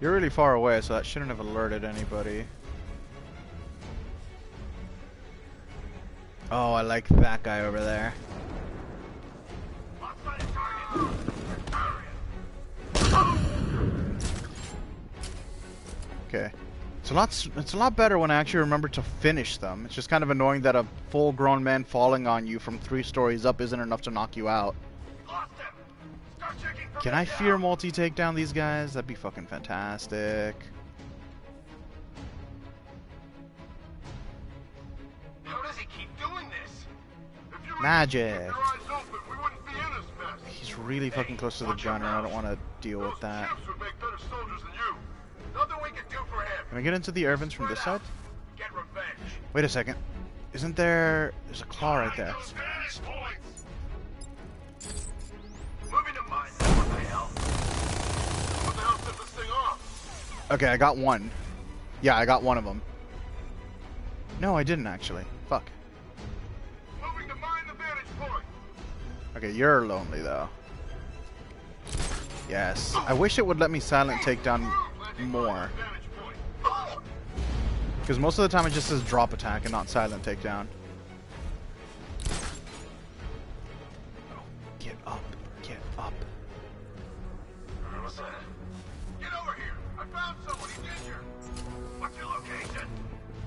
You're really far away, so that shouldn't have alerted anybody. Oh, I like that guy over there. Okay. It's a lot. It's a lot better when I actually remember to finish them. It's just kind of annoying that a full-grown man falling on you from three stories up isn't enough to knock you out. Can I fear multi-take down these guys? That'd be fucking fantastic. How does he keep doing this? Magic. Really fucking close to the gunner. I don't want to deal with that. Ships would make better soldiers than you. Nothing we can do for him. Can I get into the Irvins from this side? Wait a second. Isn't there... There's a claw right there. Moving to mine. What the hell? What the hell set this thing off? Okay, I got one. Yeah, I got one of them. No, I didn't actually. Fuck. Moving to mine the vantage point. Okay, you're lonely though. Yes. I wish it would let me silent take down more. Because most of the time it just says drop attack and not silent takedown. Oh, get up. Get up. Get over here. I found someone. He's injured. What's your location?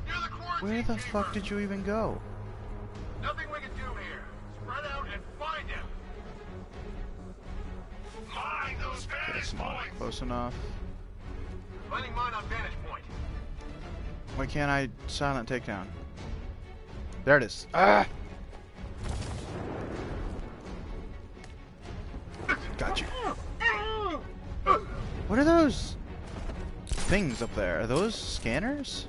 Near the quarantine. Where the fuck did you even go? Those Okay, vantage come on. points. Close enough. Finding mine on vantage point. Why can't I silent takedown? There it is. Ah! Got you. What are those things up there? Are those scanners?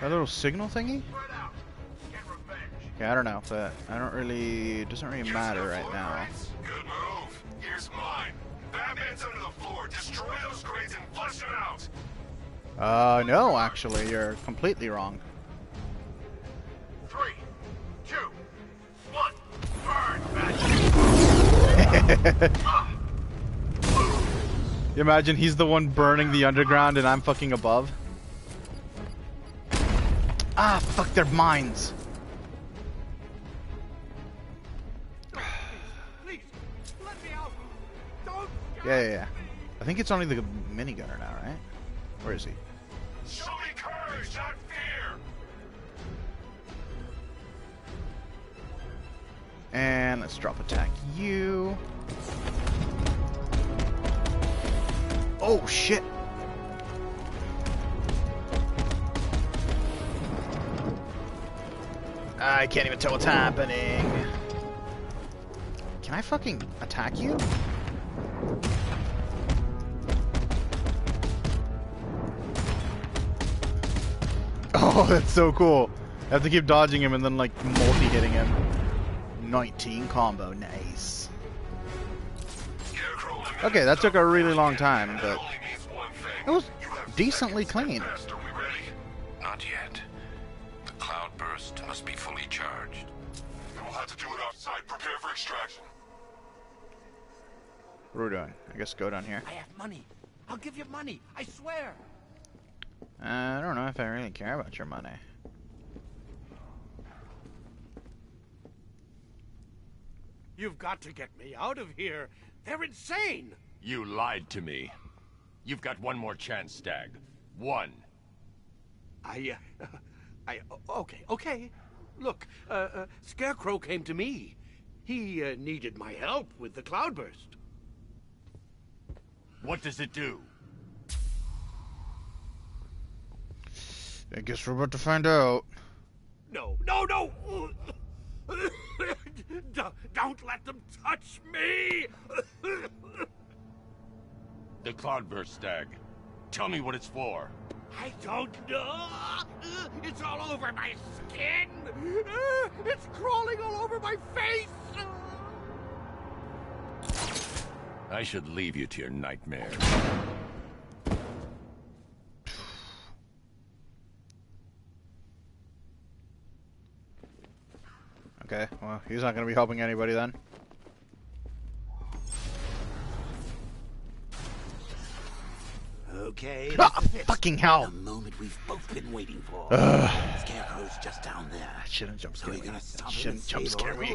That little signal thingy? Yeah, I don't know, but I don't really. It doesn't really matter right now. Good move. Here's mine. Batman's under the floor. Destroy those crates and flush them out. Uh, no, actually, you're completely wrong. Three, two, one. Burn. You <laughs> imagine he's the one burning the underground and I'm fucking above? Ah, fuck, they're mines. Yeah, yeah, yeah. I think it's only the minigunner now, right? Where is he? Show me courage, not fear. And let's drop attack you. Oh, shit. I can't even tell what's happening. Can I fucking attack you? <laughs> Oh, that's so cool. I have to keep dodging him and then like multi-hitting him. 19 combo, nice. Okay, that took a really long time, but it was decently clean. Not yet. The cloudburst must be fully charged. We'll have to do it outside. Prepare for extraction. What are we doing? I guess go down here. I have money. I'll give you money. I swear. Uh, I don't know if I really care about your money. You've got to get me out of here. They're insane. You lied to me. You've got one more chance, Stagg. One. I, uh, <laughs> I, okay, okay. Look, uh, uh, Scarecrow came to me. He uh, needed my help with the cloudburst. What does it do? I guess we're about to find out. No, no, no! don't, don't let them touch me! The Cloudburst Stagg. Tell me what it's for. I don't know. It's all over my skin. It's crawling all over my face. I should leave you to your nightmare. Okay, well, he's not gonna be helping anybody then. Okay. Ah, this is it. fucking hell. The moment we've both been waiting for. Ugh. Scarecrow's just down there. Shouldn't jump scare are you me. gonna stop him Shouldn't and jump save scare me.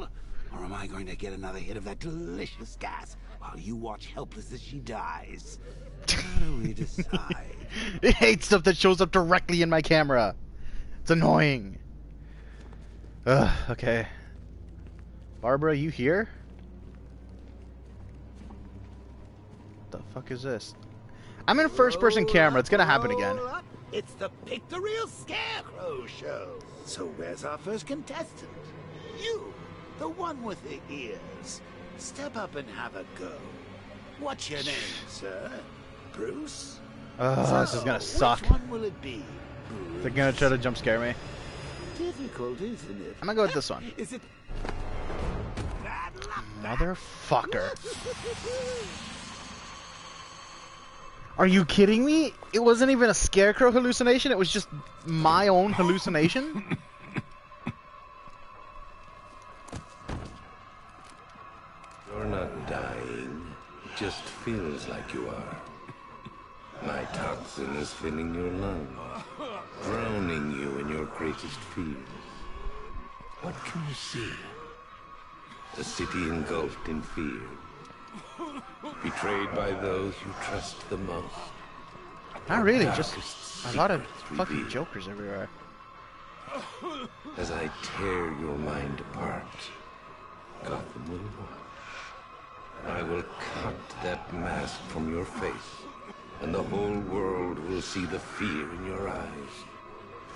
Or am I going to get another hit of that delicious gas while you watch helpless as she dies? How do we decide? <laughs> I hate stuff that shows up directly in my camera. It's annoying. Ugh, okay. Barbara, you here? What the fuck is this? I'm in first person camera. It's gonna happen again. It's the Pictorial Scarecrow show. So where's our first contestant? You, the one with the ears. Step up and have a go. What's your name, sir? Bruce? Ugh, this is gonna suck. Which one will it be? They're gonna try to jump scare me. Difficult, isn't it? I'm gonna go with this one. <laughs> Is it? Motherfucker. Are you kidding me? It wasn't even a scarecrow hallucination, it was just my own hallucination? <laughs> You're not dying. It just feels like you are. My toxin is filling your lungs, drowning you in your greatest fears. What can you see? A city engulfed in fear. Betrayed by those you trust the most. Not really, just a lot of fucking revealed. jokers everywhere. As I tear your mind apart, Gotham will watch. I will cut that mask from your face, and the whole world will see the fear in your eyes.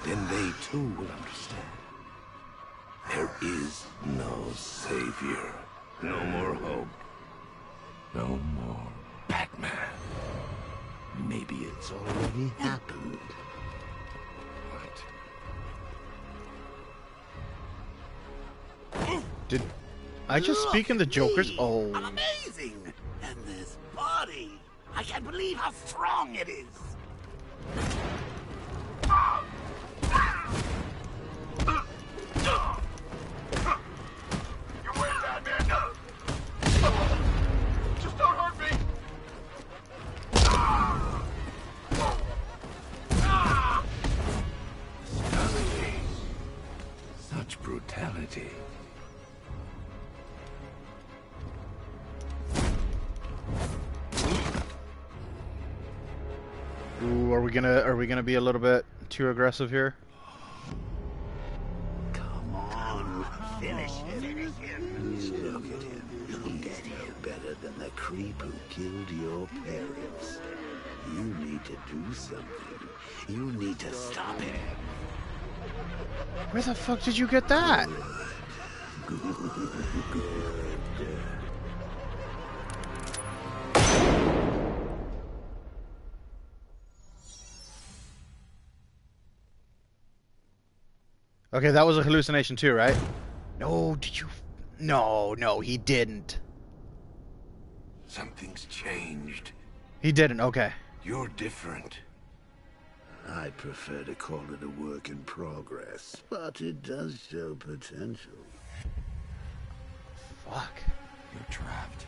Then they too will understand. There is no savior, no more hope, no more Batman. Maybe it's already happened. What? Did I just speak in the Joker's? Oh. Amazing! And this body! I can't believe how strong it is! Gonna are we gonna be a little bit too aggressive here? Come on, finish him. Look at him. Look at him. Better than the creep who killed your parents. You need to do something. You need to stop him. Where the fuck did you get that? Okay, that was a hallucination too, right? No, did you? No, no, he didn't. Something's changed. He didn't. Okay. You're different. I'd prefer to call it a work in progress, but it does show potential. Fuck. You're trapped.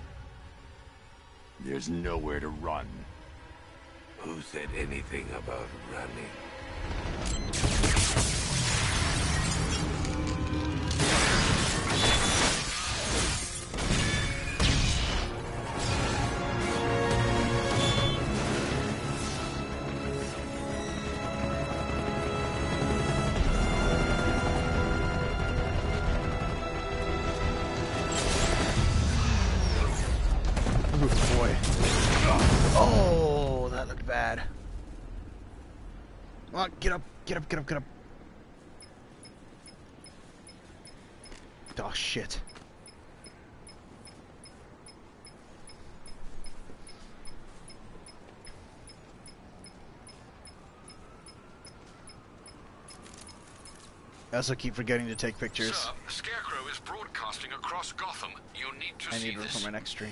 There's nowhere to run. Who said anything about running? Get up, get up, get up. Oh, shit. I also keep forgetting to take pictures. Sir, Scarecrow is broadcasting across Gotham. You need to I see need room this. for my next stream.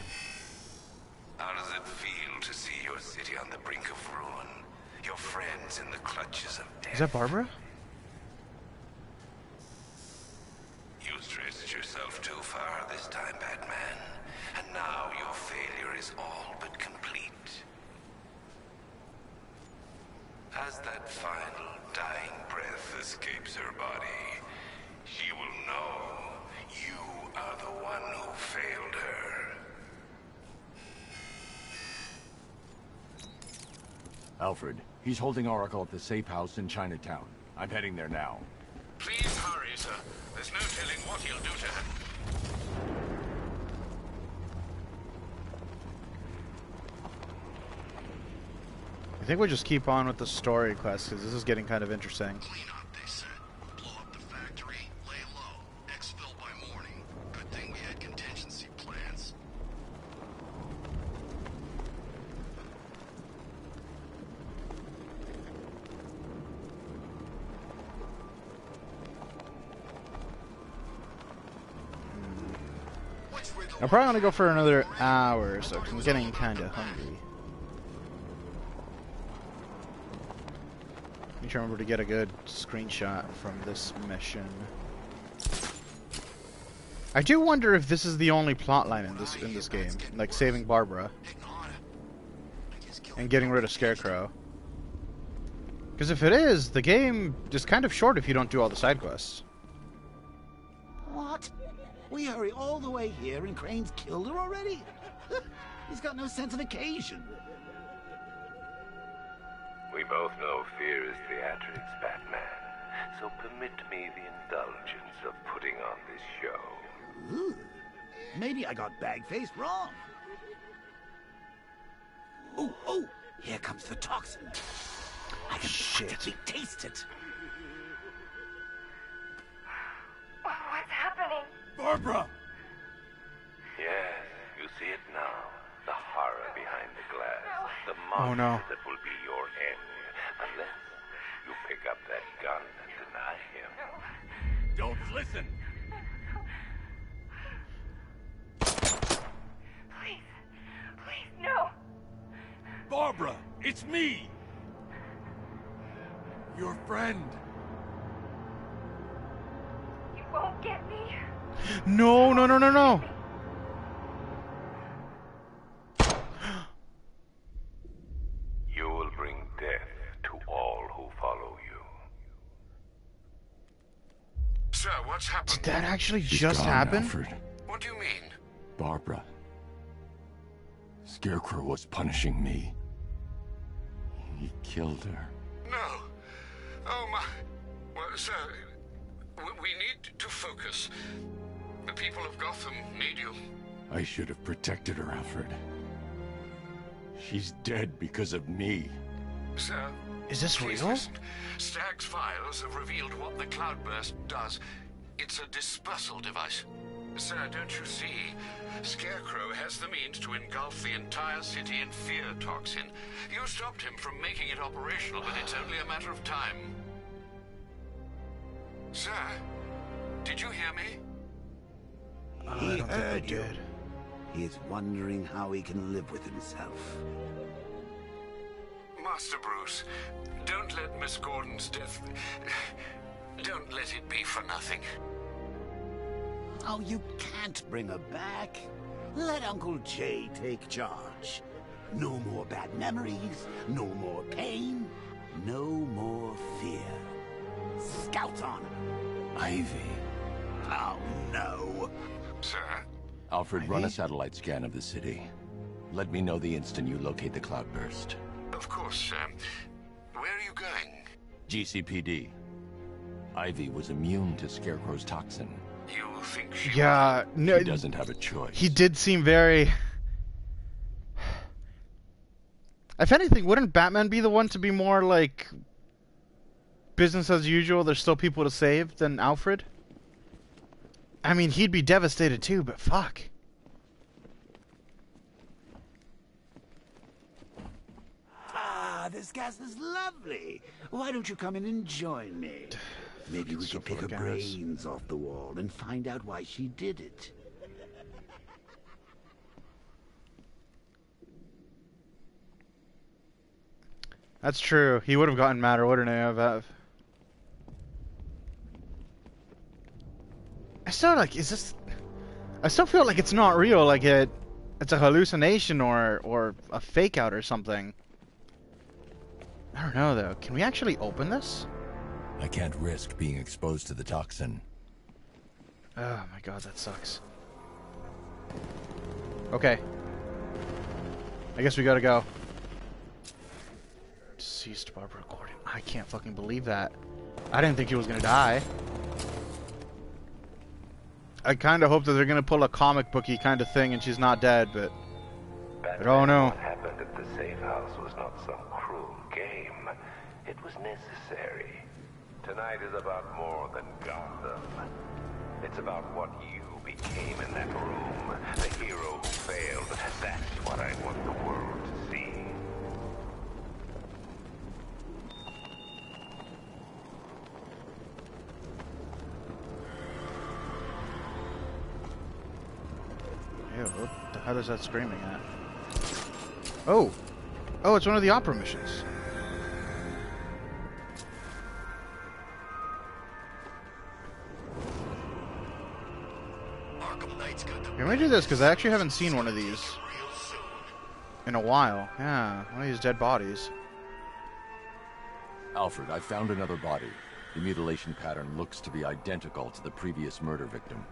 How does it feel to see your city on the brink of ruin? Your friends in the clutches of death? Is that Barbara? You stressed yourself too far this time, Batman. And now your failure is all but complete. As that final dying breath escapes her body, she will know you are the one who failed her. Alfred, he's holding Oracle at the safe house in Chinatown. I'm heading there now. Please hurry, sir. There's no telling what he'll do to her. I think we'll just keep on with the story quest because this is getting kind of interesting. Good thing we had contingency plans. I'm probably gonna go for another hour or so 'cause I'm getting kind of hungry. Need to remember to get a good screenshot from this mission. I do wonder if this is the only plotline in this in this game, like saving Barbara and getting rid of Scarecrow. Because if it is, the game is kind of short if you don't do all the side quests. What? We hurry all the way here and Crane's killed her already? <laughs> He's got no sense of occasion. We both know fear is theatrics, Batman. So permit me the indulgence of putting on this show. Ooh, maybe I got bag-faced wrong. Oh, oh, here comes the toxin. I can practically taste it. What's happening? Barbara! Yes, you see it now. The horror behind the glass. The Oh, monster no. that will be your end. Unless you pick up that gun and deny him. Don't listen! Please, please, no. Barbara, it's me! Your friend. You won't get me. No, no, no, no, no. You will bring death to all who follow you. Sir, what's happened? Did that actually She's just gone, happen? Alfred. What do you mean? Barbara. Scarecrow was punishing me. He killed her. People of Gotham need you. I should have protected her, Alfred. She's dead because of me. Sir, Is this real? listen. Stagg's files have revealed what the Cloudburst does. It's a dispersal device. Sir, don't you see? Scarecrow has the means to engulf the entire city in fear toxin. You stopped him from making it operational, but it's only a matter of time. Sir, did you hear me? Ah, he heard you. He's wondering how he can live with himself. Master Bruce, don't let Miss Gordon's death. Don't let it be for nothing. Oh, you can't bring her back. Let Uncle Jay take charge. No more bad memories, no more pain, no more fear. Scouts on her. Ivy. Oh, no. Sir? Alfred, run a satellite scan of the city. Let me know the instant you locate the cloudburst. Of course, sir. Where are you going? GCPD. Ivy was immune to Scarecrow's toxin. You think she. Yeah, no. She doesn't have a choice. He did seem very. If anything, wouldn't Batman be the one to be more like business as usual? There's still people to save than Alfred. I mean, he'd be devastated too, but fuck. Ah, this gas is lovely. Why don't you come in and join me? <sighs> Maybe we so could pick her gas. brains off the wall and find out why she did it. That's true. He would have gotten madder, wouldn't he? Have. I still like. Is this? I still feel like it's not real. Like it, it's a hallucination or or a fake out or something. I don't know though. Can we actually open this? I can't risk being exposed to the toxin. Oh my god, that sucks. Okay. I guess we gotta go. Deceased Barbara Gordon. I can't fucking believe that. I didn't think he was gonna die. I kind of hope that they're gonna pull a comic booky kind of thing and she's not dead, but I don't know. What happened at the safe house was not some cruel game. It was necessary. Tonight is about more than Gotham. It's about what you became in that room. The hero who failed. That's what I want the world Ew, what the hell is that screaming at? Oh! Oh, it's one of the opera missions. Can we do this? Because I actually haven't seen one of these in a while. Yeah, one of these dead bodies. Alfred, I found another body. The mutilation pattern looks to be identical to the previous murder victim.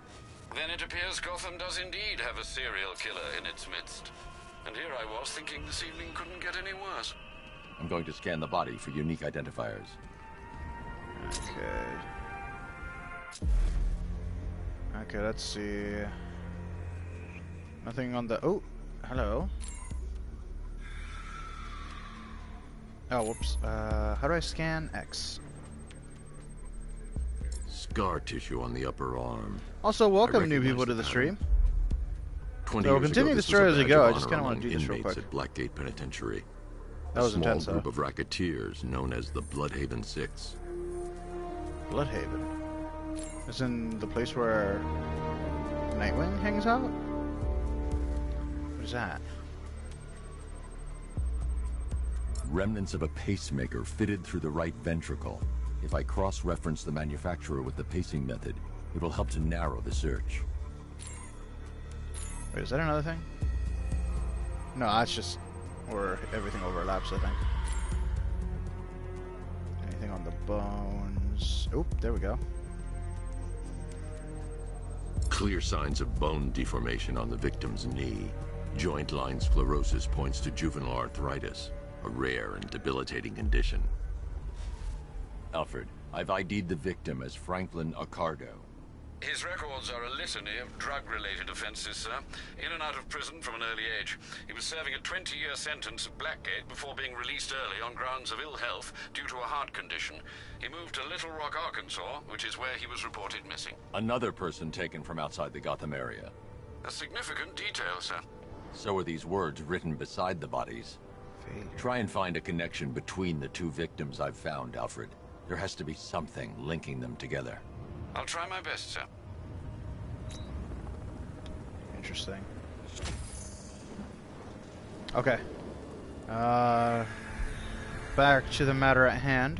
Then it appears Gotham does indeed have a serial killer in its midst. And here I was thinking this evening couldn't get any worse. I'm going to scan the body for unique identifiers. Okay. Okay, let's see. Nothing on the. Oh, hello. Oh, whoops. Uh, how do I scan X? Scar tissue on the upper arm. Also, welcome new people to the stream. So years continue the story as we go. I just kinda wanna among do this real quick. at Blackgate Penitentiary. That a was small intense, group of racketeers known as the Blüdhaven Six. Blüdhaven. Is in the place where Nightwing hangs out? What is that? Remnants of a pacemaker fitted through the right ventricle. If I cross-reference the manufacturer with the pacing method, it will help to narrow the search. Wait, is that another thing? No, that's just where everything overlaps, I think. Anything on the bones? Oop, there we go. Clear signs of bone deformation on the victim's knee. Joint line sclerosis points to juvenile arthritis, a rare and debilitating condition. Alfred, I've ID'd the victim as Franklin Accardo. His records are a litany of drug-related offenses, sir. In and out of prison from an early age. He was serving a 20-year sentence at Blackgate before being released early on grounds of ill health due to a heart condition. He moved to Little Rock, Arkansas, which is where he was reported missing. Another person taken from outside the Gotham area. A significant detail, sir. So are these words written beside the bodies. Try and find a connection between the two victims I've found, Alfred. There has to be something linking them together. I'll try my best, sir. Interesting. Okay. Uh, back to the matter at hand.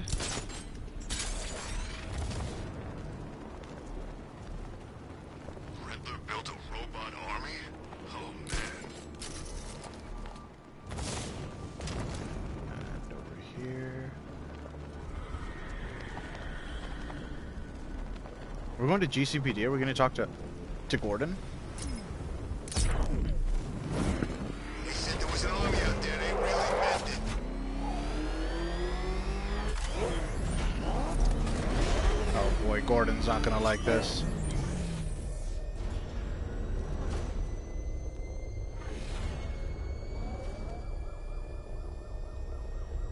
Riddler built a robot army? Oh man. And over here. We're going to GCPD. Are we going to talk to to Gordon? They said there was an army out there. They really meant it. Oh boy, Gordon's not going to like this.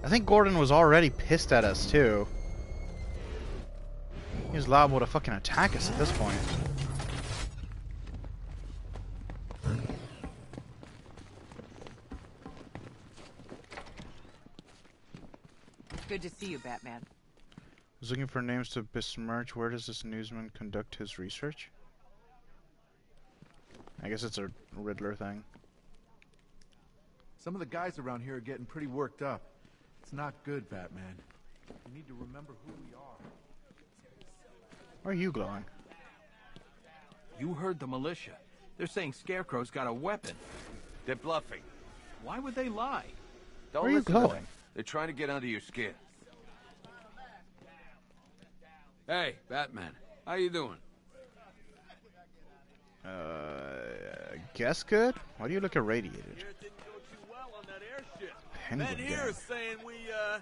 I think Gordon was already pissed at us too. He was liable to fucking attack us at this point. Good to see you, Batman. I was looking for names to besmirch. Where does this newsman conduct his research? I guess it's a Riddler thing. Some of the guys around here are getting pretty worked up. It's not good, Batman. We need to remember who we are. Why are you glowing? You heard the militia. They're saying Scarecrow's got a weapon. They're bluffing. Why would they lie? Don't Where are you listen going? They're trying to get under your skin. Hey, Batman. How you doing? Uh, guess good? Why do you look irradiated? Penguin Men here gang. saying we, uh,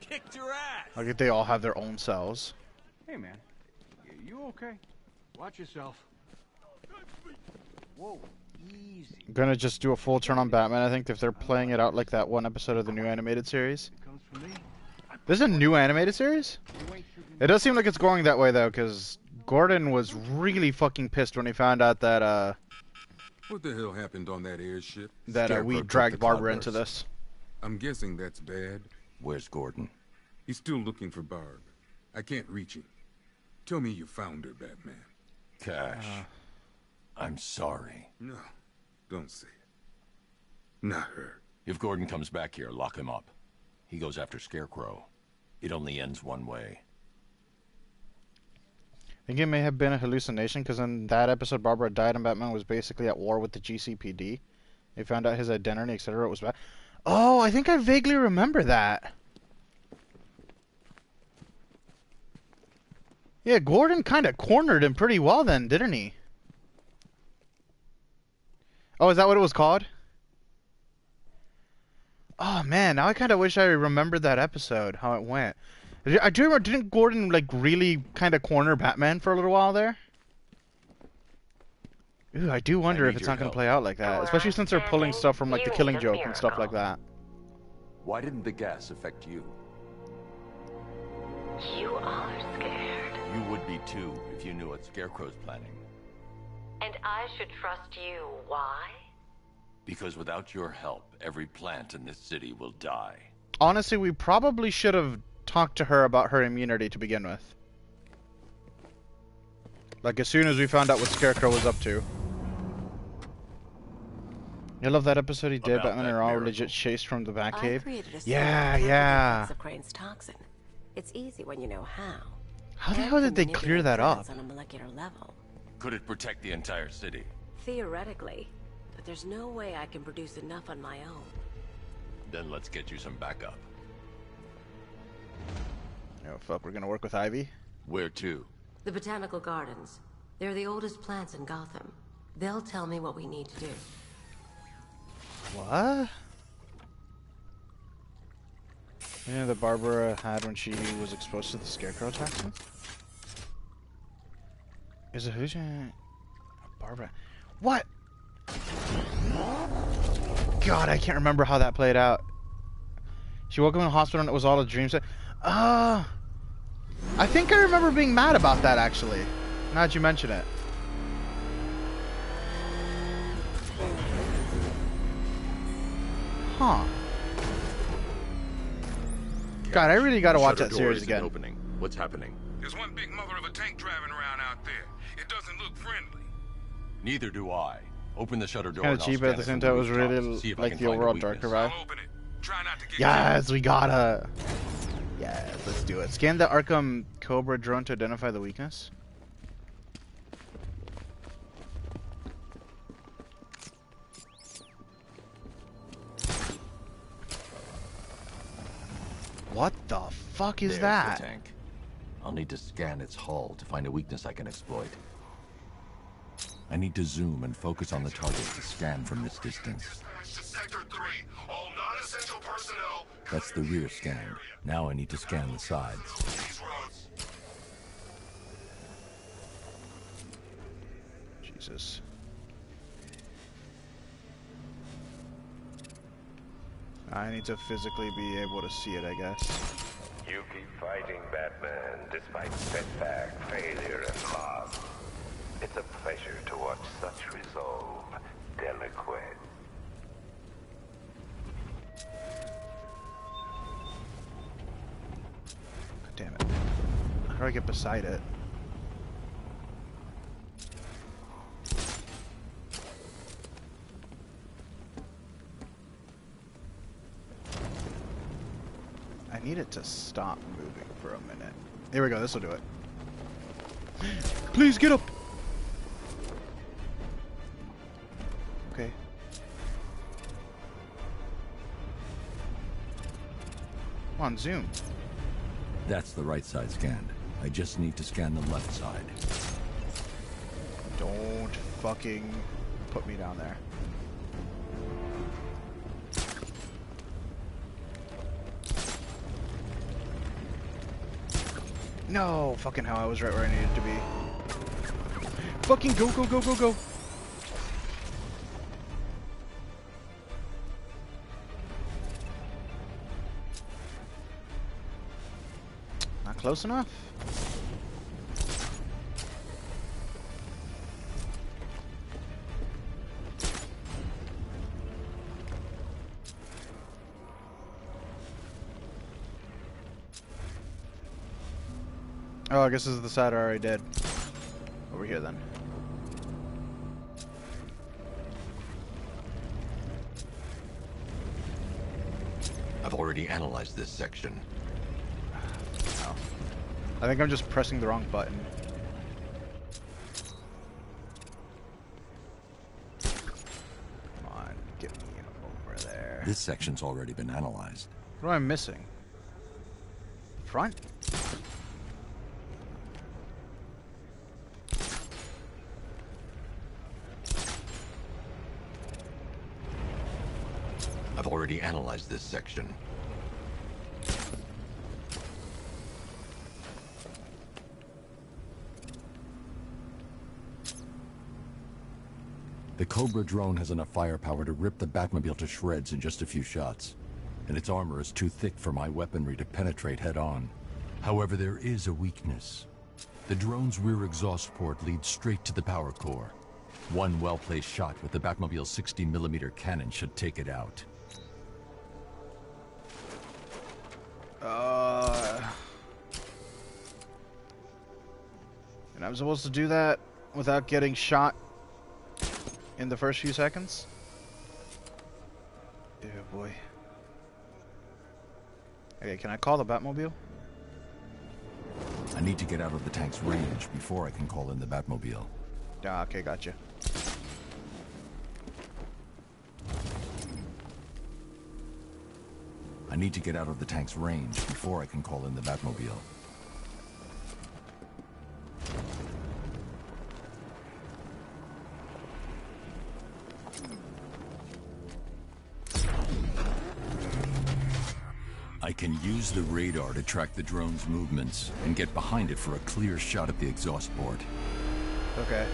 kicked your ass. Like if they all have their own cells. Hey, man. Y- You okay? Watch yourself. Whoa, easy. I'm gonna just do a full turn on Batman. I think if they're playing it out like that one episode of the new animated series. Comes from. There's a new animated series? It does seem like it's going that way though, because Gordon was really fucking pissed when he found out that uh What the hell happened on that airship? that uh, we dragged Barbara into this. I'm guessing that's bad. Where's Gordon? He's still looking for Barb. I can't reach him. Tell me you found her, Batman. Cash. Uh. I'm sorry. No, don't say it. Not her. If Gordon comes back here, lock him up. He goes after Scarecrow. It only ends one way. I think it may have been a hallucination because in that episode, Barbara died and Batman was basically at war with the GCPD. They found out his identity, etc. It was bad. Oh, I think I vaguely remember that. Yeah, Gordon kind of cornered him pretty well then, didn't he? Oh, is that what it was called? Oh man, now I kind of wish I remembered that episode, how it went. I I do remember, didn't Gordon like really kind of corner Batman for a little while there? Ooh, I do wonder I if it's your not going to play out like that, especially since they're pulling stuff from like the Killing Joke and stuff like that. Why didn't the gas affect you? You are scared. You would be too if you knew what Scarecrow's planning. And I should trust you. Why? Because without your help, every plant in this city will die. Honestly, we probably should have talked to her about her immunity to begin with. Like as soon as we found out what Scarecrow was up to. You love that episode he did, About Batman that and all miracle. legit chased from the I Batcave? created a Yeah, simple yeah. of Crane's toxin. It's easy when you know how. How the hell did they clear that plants up? On a molecular level. Could it protect the entire city? Theoretically. But there's no way I can produce enough on my own. Then let's get you some backup. Oh fuck, we're gonna work with Ivy? Where to? The Botanical Gardens. They're the oldest plants in Gotham. They'll tell me what we need to do. What? Yeah, that Barbara had when she was exposed to the Scarecrow toxin? Is it who's Barbara? What? God, I can't remember how that played out. She woke up in the hospital and it was all a dream. Uh, I think I remember being mad about that actually. Now that you mention it. Huh. God, I really gotta watch that series again. Opening. What's happening? There's one big mother of a tank driving around out there. It doesn't look friendly. Neither do I. Open the shutter door. Kind and of cheap, at the it same time, it was really see if I like the find overall weakness. darker vibe. Try not to get Yes, we gotta. Yes, let's do it. Scan the Arkham Cobra drone to identify the weakness. What the fuck is There's that? The tank. I'll need to scan its hull to find a weakness I can exploit. I need to zoom and focus on the target to scan from this distance. Sector 3, all non-essential personnel. That's the rear scan. Now I need to scan the sides. Jesus. I need to physically be able to see it, I guess. You keep fighting Batman despite setback, failure, and loss. It's a pleasure to watch such resolve, Delaquette. God damn it. How do I get beside it? I need it to stop moving for a minute. Here we go, this will do it. Please get up! Okay. Come on, zoom. That's the right side scanned. I just need to scan the left side. Don't fucking put me down there. No, fucking hell, I was right where I needed to be. Fucking go, go, go, go, go. Not close enough? I guess this is the side I already did. Over here then. I've already analyzed this section. Oh. I think I'm just pressing the wrong button. Come on, get me over there. This section's already been analyzed. What am I missing? Front? I've already analyzed this section. The Cobra drone has enough firepower to rip the Batmobile to shreds in just a few shots. And its armor is too thick for my weaponry to penetrate head-on. However, there is a weakness. The drone's rear exhaust port leads straight to the power core. One well-placed shot with the Batmobile's 60mm cannon should take it out. I'm supposed to do that without getting shot in the first few seconds? Yeah, boy. Okay, can I call the Batmobile? I need to get out of the tank's range before I can call in the Batmobile. Ah, okay, gotcha. I need to get out of the tank's range before I can call in the Batmobile. Use the radar to track the drone's movements and get behind it for a clear shot at the exhaust port. Okay.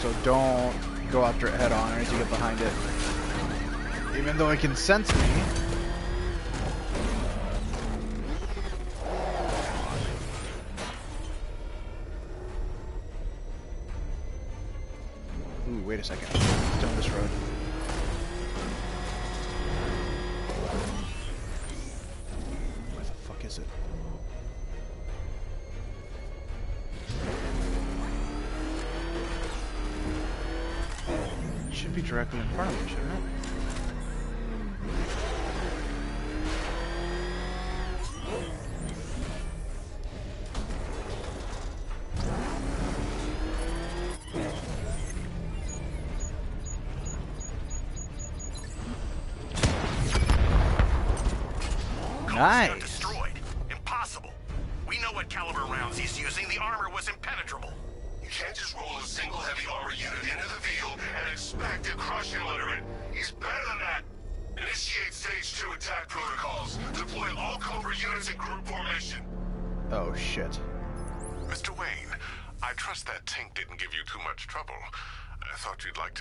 So don't go after it head on. Need to get behind it. Even though it can sense me. Ooh, wait a second.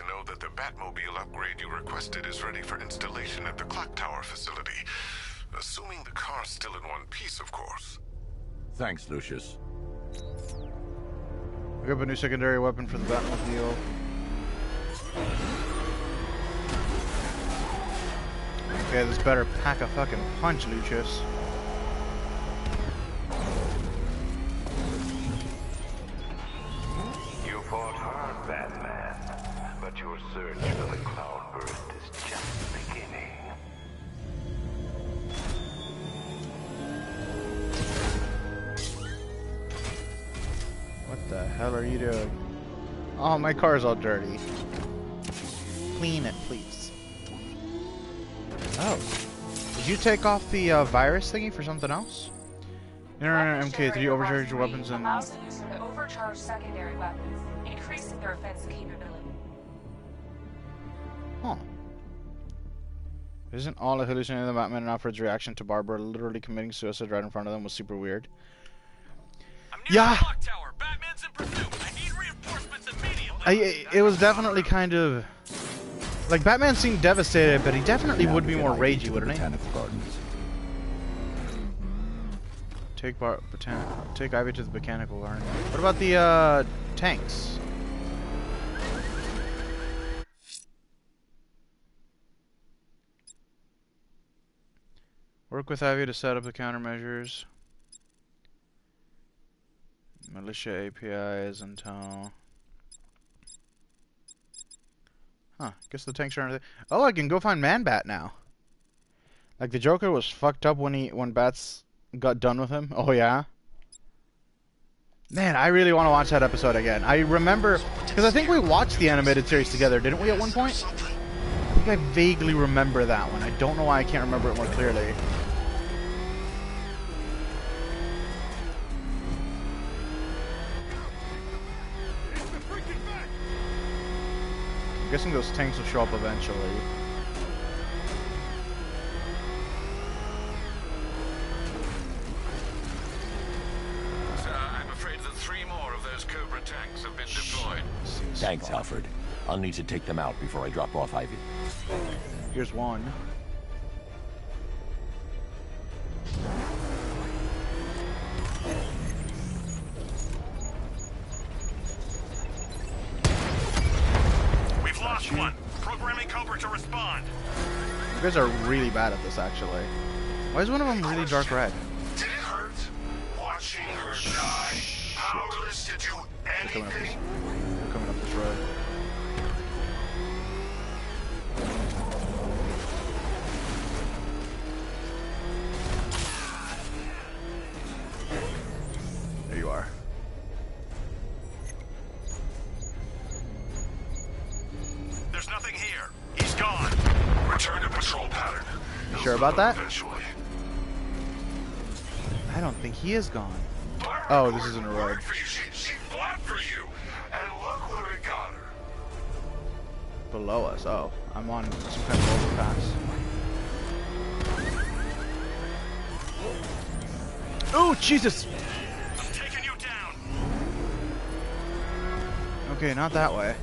To know that the Batmobile upgrade you requested is ready for installation at the Clock Tower facility. Assuming the car's still in one piece, of course. Thanks, Lucius. Pick up a new secondary weapon for the Batmobile. Okay, this better pack a fucking punch, Lucius. Car's all dirty. Clean it, please. Oh. Did you take off the uh, virus thingy for something else? Internet MK3 overcharge your weapons and allows the use of overcharged secondary weapons, increasing their offensive capability. Huh. Isn't all the hallucinating the Batman and Alfred's reaction to Barbara literally committing suicide right in front of them was super weird? Yeah. I, it was definitely kind of like Batman seemed devastated, but he definitely would be more ragey, wouldn't he? Take bar, take Ivy to the botanical garden. What about the uh, tanks? Work with Ivy to set up the countermeasures. Militia APCs until. Huh, guess the tanks are under there. Oh, I can go find Man-Bat now. Like, the Joker was fucked up when he when Bats got done with him. Oh, yeah? Man, I really want to watch that episode again. I remember... Because I think we watched the animated series together, didn't we, at one point? I think I vaguely remember that one. I don't know why I can't remember it more clearly. I'm guessing those tanks will show up eventually. Sir, I'm afraid that three more of those Cobra tanks have been deployed. Thanks, Alfred. I'll need to take them out before I drop off Ivy. Here's one. We've lost one. Programming Cobra to respond. You guys are really bad at this, actually. Why is one of them really dark red? Did it hurt? Watching her die, powerless to do anything. Sure about that? I don't think he is gone. Oh, this isn't a road. For you, she, she fought for you, and look where it got her. Below us. Oh, I'm on some kind of overpass. Oh, Jesus! I'm taking you down. Okay, not that way.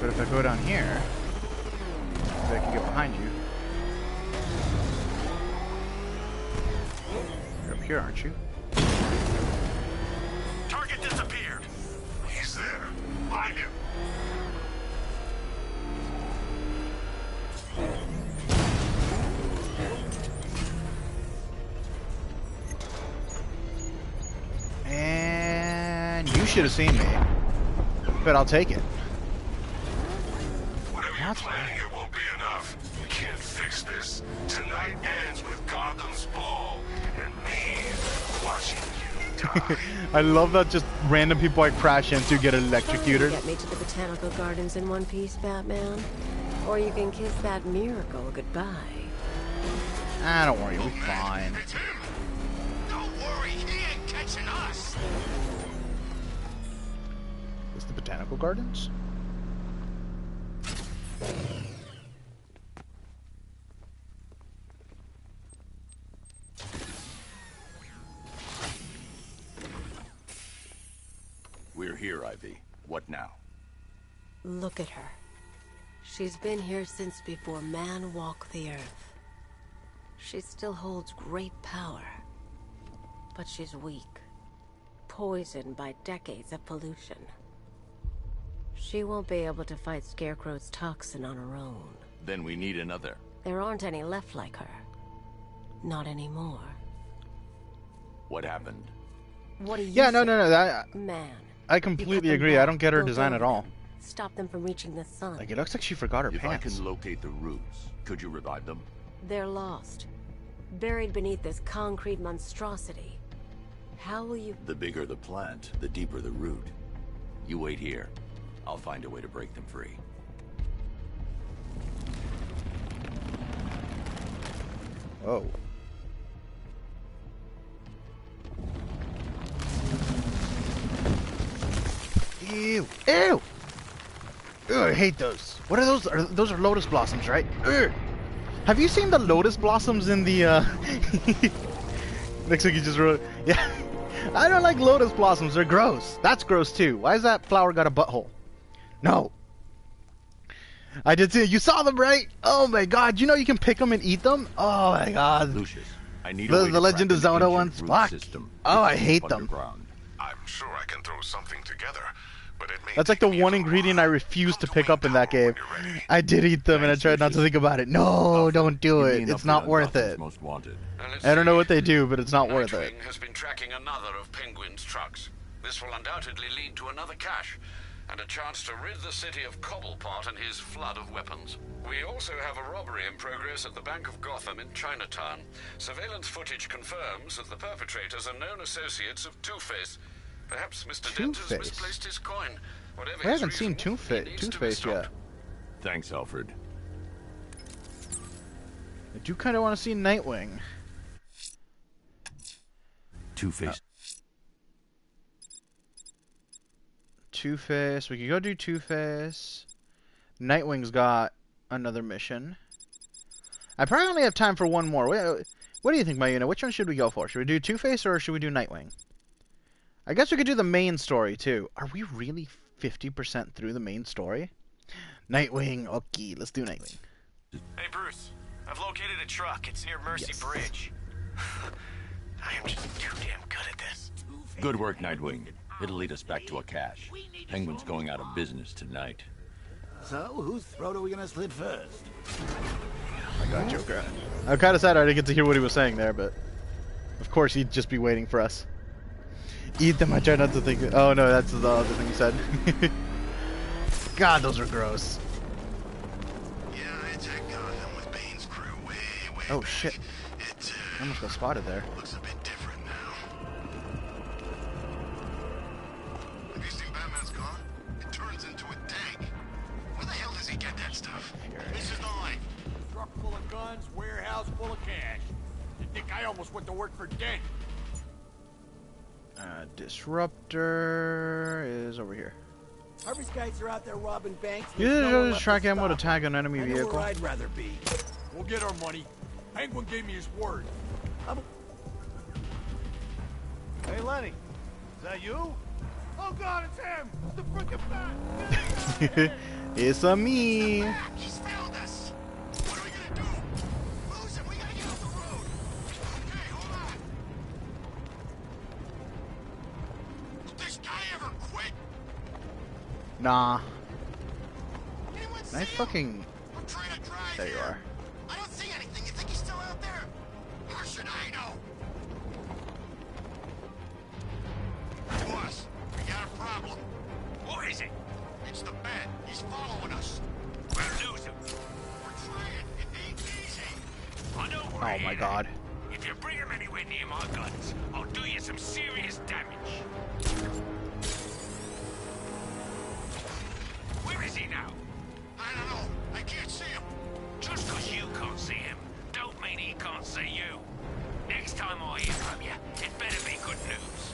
But if I go down here, I can get behind you. Here, aren't you? Target disappeared. He's there. Find him. And you should have seen me. But I'll take it. Whatever you're planning, <laughs> I love that just random people I crash into get electrocuted. Get me to the botanical gardens in one piece, Batman. Or you can kiss that miracle goodbye. Ah, don't worry, we'll be fine. Don't worry, he ain't catching us. Is the botanical gardens? We're here, Ivy. What now? Look at her. She's been here since before man walked the earth. She still holds great power. But she's weak. Poisoned by decades of pollution. She won't be able to fight Scarecrow's toxin on her own. Then we need another. There aren't any left like her. Not anymore. What happened? What do you Yeah, no, no, no. That, Man. I completely agree. I don't get her design at all. Stop them from reaching the sun. Like, it looks like she forgot her If I can locate the roots, could you revive them? They're lost. Buried beneath this concrete monstrosity. How will you... The bigger the plant, the deeper the root. You wait here. I'll find a way to break them free. Whoa. Ew. Ew. Ugh, I hate those. What are those? Are, those are lotus blossoms, right? Ugh. Have you seen the lotus blossoms in the, uh... <laughs> Looks like you just wrote... <laughs> Yeah. I don't like lotus blossoms. They're gross. That's gross, too. Why is that flower got a butthole? No. I did see You saw them, right? Oh, my God. You know you can pick them and eat them? Oh, my God. Lucius, I need The, a the Legend of Zelda ancient ones? root Fuck. System Oh, I hate them. I'm sure I can throw something together, but it may That's like the one ingredient I refuse to pick up in that game. I did eat them and I tried not to think about it. No, don't do it. It's not worth it. I don't know what they do, but it's not worth it. Has been tracking another of Penguin's trucks. This will undoubtedly lead to another cache, and a chance to rid the city of Cobblepot and his flood of weapons. We also have a robbery in progress at the Bank of Gotham in Chinatown. Surveillance footage confirms that the perpetrators are known associates of Two-Face. Perhaps Mr. Dent has Two-Face? misplaced his coin. Whatever We haven't seen reason, Two-Fa- he to Two-Face yet. Thanks, Alfred. I do kind of want to see Nightwing. Two-Face. Two Face. We could go do Two Face. Nightwing's got another mission. I probably only have time for one more. What, what do you think, Mayuna? Which one should we go for? Should we do Two Face or should we do Nightwing? I guess we could do the main story too. Are we really 50% through the main story? Nightwing. Okay, let's do Nightwing. Hey, Bruce. I've located a truck. It's near Mercy Bridge. <laughs> I am just too damn good at this. Good work, Nightwing. It'll lead us back to a cache. Penguin's going out of business tonight. So, whose throat are we gonna slit first? I got Joker. I'm kind of sad I didn't get to hear what he was saying there, but of course he'd just be waiting for us. Eat them. I try not to think. Oh no, that's the other thing you said. <laughs> God, those are gross. Oh shit! I uh, almost got spotted there. Looks a bit different now. Have you seen Batman's car? It turns into a tank. Where the hell does he get that stuff? This is the life. Truck full of guns, warehouse full of cash. You think I almost went to work for Dent? Uh, Disruptor is over here. Harvey's guys are out there robbing banks. Use There's no the track to ammo to tag an enemy vehicle. I'd rather be. We'll get our money. Penguin gave me his word. Hey, Lenny. Is that you? Oh, God, it's him! The freaking bat! <laughs> it's a me. Nah. Anyone Can I see fucking. I'm trying to drive There you are. I don't see anything. You think he's still out there? How should I know? Boss, we got a problem. What is it? It's the bat. He's following us. We'll lose him. We're trying. It ain't easy. I know where Oh my is. god. If you bring him anywhere near my guns, I'll do you some serious damage. Where is he now? I don't know. I can't see him. Just 'cause you can't see him, don't mean he can't see you. Next time I hear from you, it better be good news.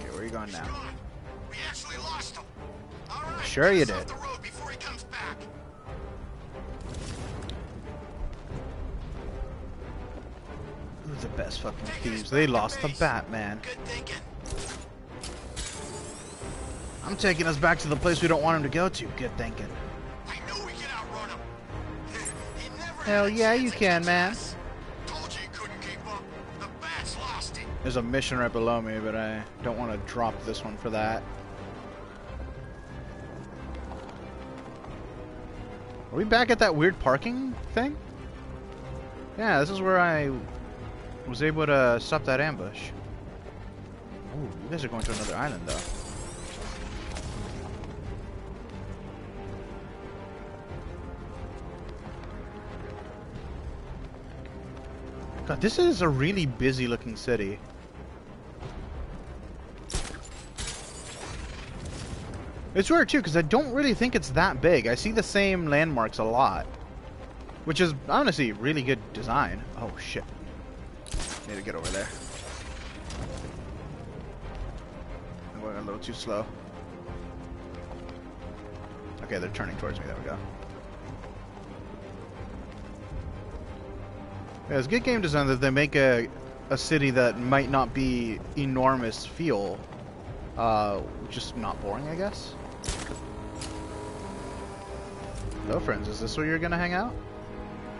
Okay, where are you going now? We actually lost him. All right. Sure you get us did. the road before he comes back. Who's the best fucking thieves? They lost the Batman. I'm taking us back to the place we don't want him to go to. Good thinking. I know we can outrun him. He never Hell yeah, you can, man. told you he couldn't keep up. The bat's lost it. There's a mission right below me, but I don't want to drop this one for that. Are we back at that weird parking thing? Yeah, this is where I was able to stop that ambush. Oh, you guys are going to another island, though. God, this is a really busy looking city. It's weird too, because I don't really think it's that big. I see the same landmarks a lot. Which is honestly really good design. Oh shit. Need to get over there. I'm going a little too slow. Okay, they're turning towards me. There we go. Yeah, it's good game design that they make a a city that might not be enormous feel uh, just not boring, I guess. Hello, friends. Is this where you're gonna hang out?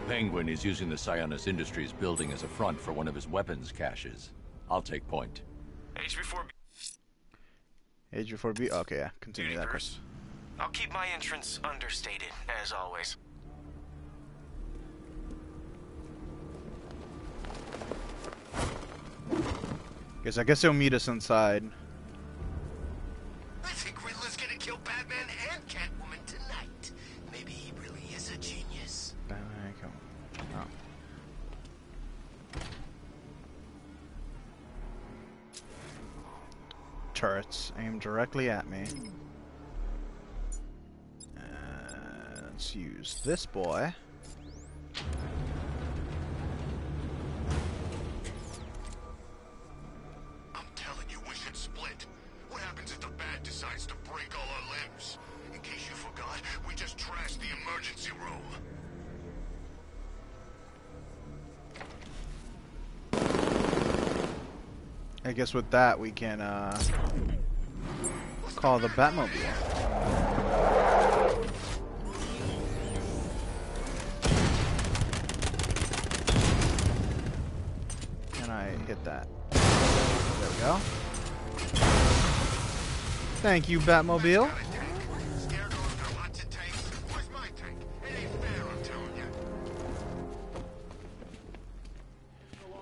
Penguin is using the Sionis Industries building as a front for one of his weapons caches. I'll take point. HB4 Age before B. Okay, yeah. Continue that. Chris. I'll keep my entrance understated, as always. Guess I guess he'll meet us inside. I think Riddler's gonna kill Batman and Catwoman tonight. Maybe he really is a genius. Batman, come- oh. Turrets aim directly at me. Uh, let's use this boy. Guess with that we can uh, call the Batmobile. Can I hit that? There we go. Thank you, Batmobile.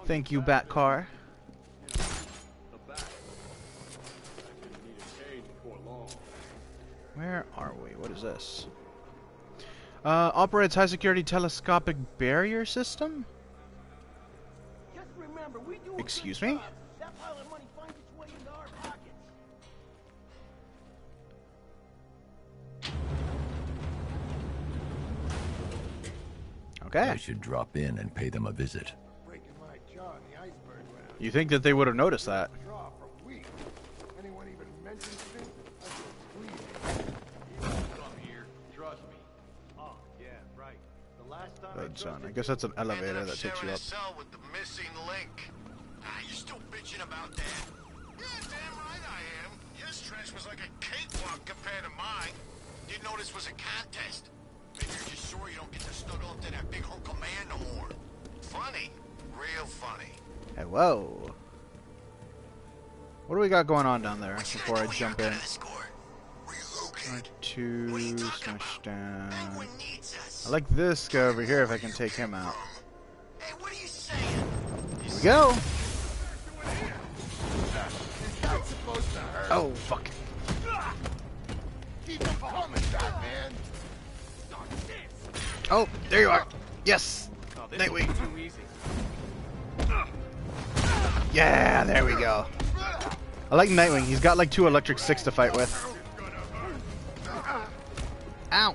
Thank you, Batcar. Where are we? What is this? Uh, operates high security telescopic barrier system? Remember, Excuse me? Okay. I should drop in and pay them a visit. You think that they would have noticed that? Good son. I guess that's an elevator that takes you up. With the missing link. Ah, you still bitching about that? Yeah, damn right I am. Was like a cakewalk compared to mine. Didn't know this was a contest. Maybe you're just sure you don't get to snuggle up to that big hunk of man no more. Funny. Real funny. Hey, whoa. What do we got going on down there before I jump in? One, two, smash down. I like this guy over here if I can take him out. Here we go. Oh, fuck. Keep him coming, Batman. Oh, there you are. Yes. Oh, Nightwing. Yeah, there we go. I like Nightwing. He's got like two electric six to fight with. Ow.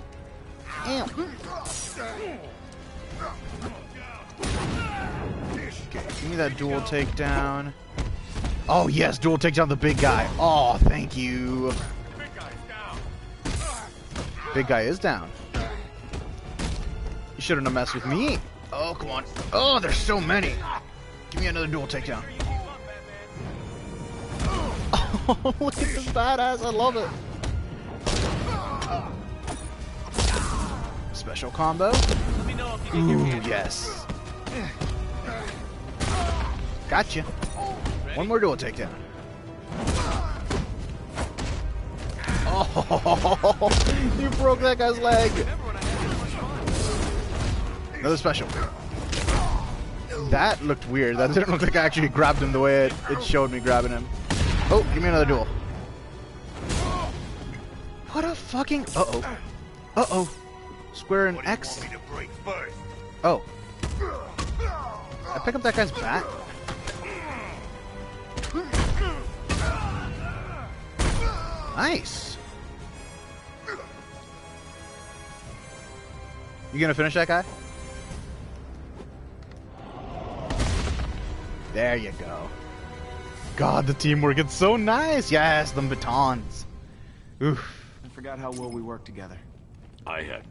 Ow. Give me that dual takedown. Oh yes, dual takedown the big guy. Oh, thank you. Big guy is down. You shouldn't have messed with me. Oh, come on. Oh, there's so many. Give me another dual takedown. <laughs> Oh, look at this badass. I love it. Special combo. Ooh, yes. Gotcha. One more dual takedown. Oh, <laughs> you broke that guy's leg. Another special. That looked weird. That didn't look like I actually grabbed him the way it, it showed me grabbing him. Oh, give me another duel. What a fucking... Uh-oh. Uh-oh. Square and X. Oh. I pick up that guy's bat? Nice. You gonna finish that guy? There you go. God, the teamwork, it's so nice! Yes, them batons. Oof. I forgot how well we work together. I had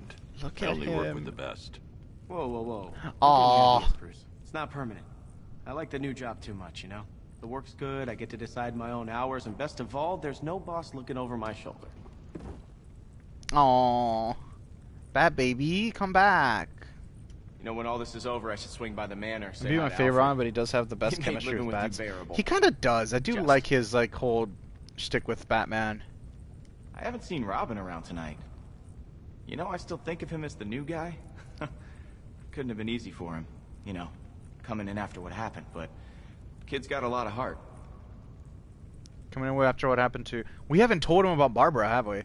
Look I at only work with the best. Whoa, whoa, whoa. Don't Aw. get me ideas, Bruce. It's not permanent. I like the new job too much, you know? The work's good, I get to decide my own hours, and best of all, there's no boss looking over my shoulder. Aw. Bad baby, come back. You know, when all this is over, I should swing by the manor. Say Be hi my to favorite on, but he does have the best <laughs> chemistry with with Bats. He kind of does. I do Just. like his like whole stick with Batman. I haven't seen Robin around tonight. You know, I still think of him as the new guy. <laughs> Couldn't have been easy for him, you know, coming in after what happened, but kid's got a lot of heart. Coming in after what happened to. We haven't told him about Barbara, have we?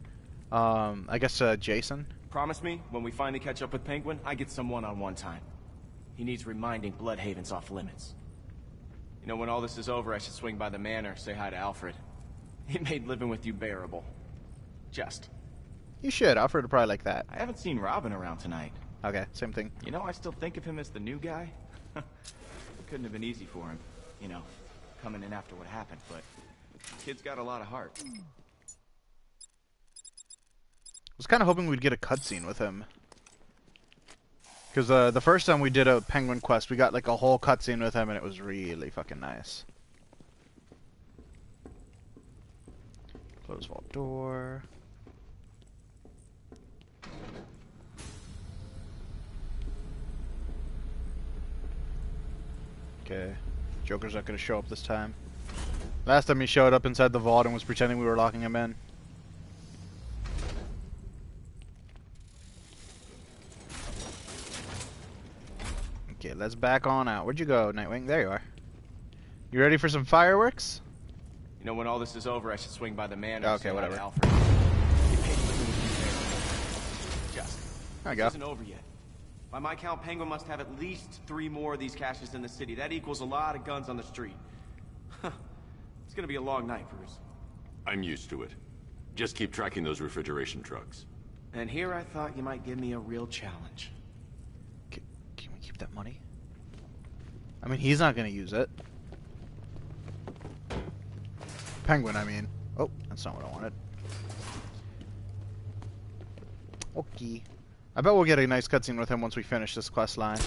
Um, I guess uh, Jason. Promise me, when we finally catch up with Penguin, I get some one-on-one time. He needs reminding Blüdhaven's off limits. You know, when all this is over, I should swing by the manor, say hi to Alfred. He made living with you bearable. Just. You should. Alfred would probably like that. I haven't seen Robin around tonight. Okay, same thing. You know, I still think of him as the new guy. <laughs> Couldn't have been easy for him, you know, coming in after what happened, but kid's got a lot of heart. I was kind of hoping we'd get a cutscene with him. Because uh, the first time we did a Penguin quest, we got like a whole cutscene with him, and it was really fucking nice. Close vault door. Okay. Uh, Joker's not gonna show up this time. Last time he showed up inside the vault and was pretending we were locking him in. Okay, let's back on out. Where'd you go, Nightwing? There you are. You ready for some fireworks? You know, when all this is over, I should swing by the manor. Okay, say hi to whatever. Alfred. He made living with you bearable. Just. There you go. isn't over yet. By my count, Penguin must have at least three more of these caches in the city. That equals a lot of guns on the street. it's gonna be a long night, Bruce. I'm used to it. Just keep tracking those refrigeration trucks. And here I thought you might give me a real challenge. Can we keep that money? I mean, he's not gonna use it. Penguin, I mean. Oh, that's not what I wanted. Okay. I bet we'll get a nice cutscene with him once we finish this quest line.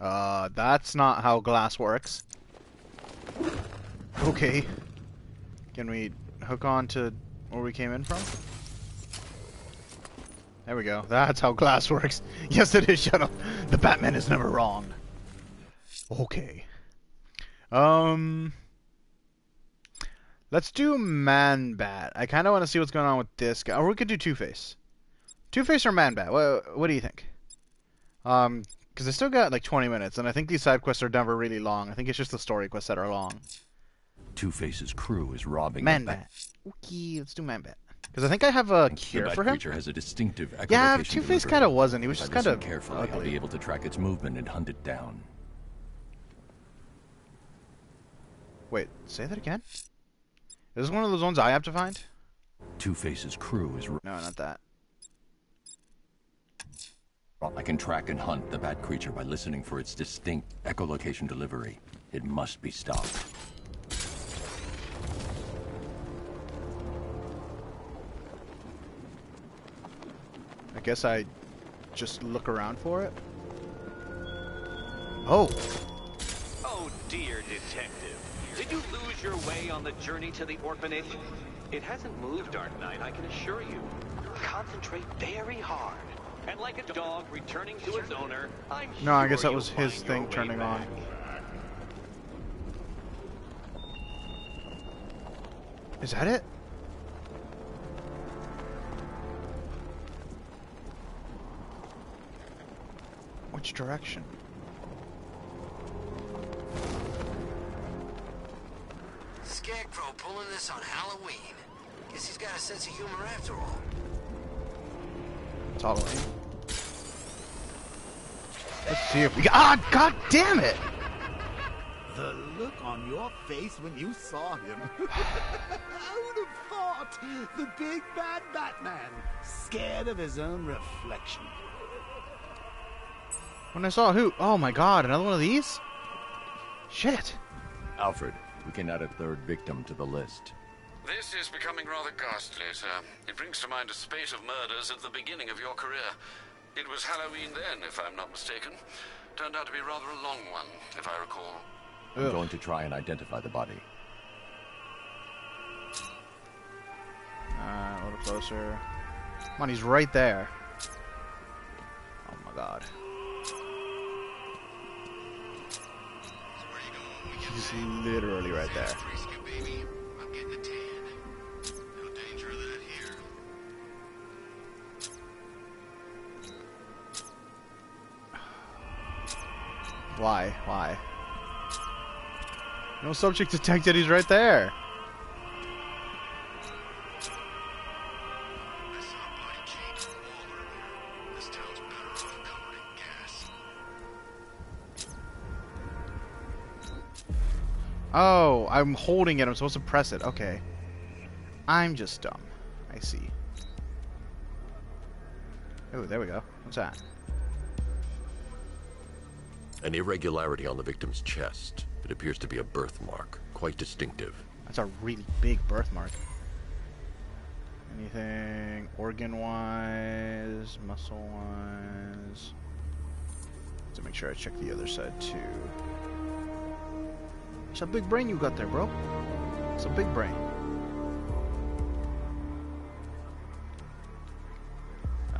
Uh, that's not how glass works. Okay. Can we hook on to where we came in from? There we go. That's how glass <laughs> works. Yes, it is. Shut up. The Batman is never wrong. Okay. Um. Let's do Man Bat. I kind of want to see what's going on with this guy. Or we could do Two Face. Two Face or Man Bat? What, what do you think? Um, because I still got like 20 minutes, and I think these side quests are never really long. I think it's just the story quests that are long. Two Face's crew is robbing Man Bat. Okay, let's do Man Bat. Because I think I have a The cure for him. creature has a distinctive Yeah, Two Face kind of wasn't. He was just kind of carefully. I'll be able to track its movement and hunt it down. Wait, say that again? Is this one of those ones I have to find? Two Face's crew is. No, not that. I can track and hunt the bat creature by listening for its distinct echolocation delivery. It must be stopped. I guess I just look around for it. Oh, Oh, dear detective. You lose your way on the journey to the orphanage? It hasn't moved, Dark Knight, I can assure you. Concentrate very hard. And like a dog returning to its owner, I'm no, I guess that was his thing turning on. Is that it? Which direction? Scarecrow pulling this on Halloween. Guess he's got a sense of humor after all. It's Halloween. Let's see if we got. Ah, god damn it! The look on your face when you saw him. <laughs> I would have thought the big bad Batman, scared of his own reflection. When I saw who? Oh my god, another one of these? Shit. Alfred, we can add a third victim to the list. This is becoming rather ghastly, sir. It brings to mind a spate of murders at the beginning of your career. It was Halloween then, if I'm not mistaken. Turned out to be rather a long one, if I recall. I'm going to try and identify the body. Uh, a little closer. Money's right there. Oh my god. He's literally right there. Why? Why? No subject detected, he's right there. Oh, I'm holding it. I'm supposed to press it. Okay. I'm just dumb. I see. Oh, there we go. What's that? An irregularity on the victim's chest. It appears to be a birthmark, quite distinctive. That's a really big birthmark. Anything organ-wise, muscle-wise? To make sure I check the other side too. It's a big brain you got there, bro. It's a big brain.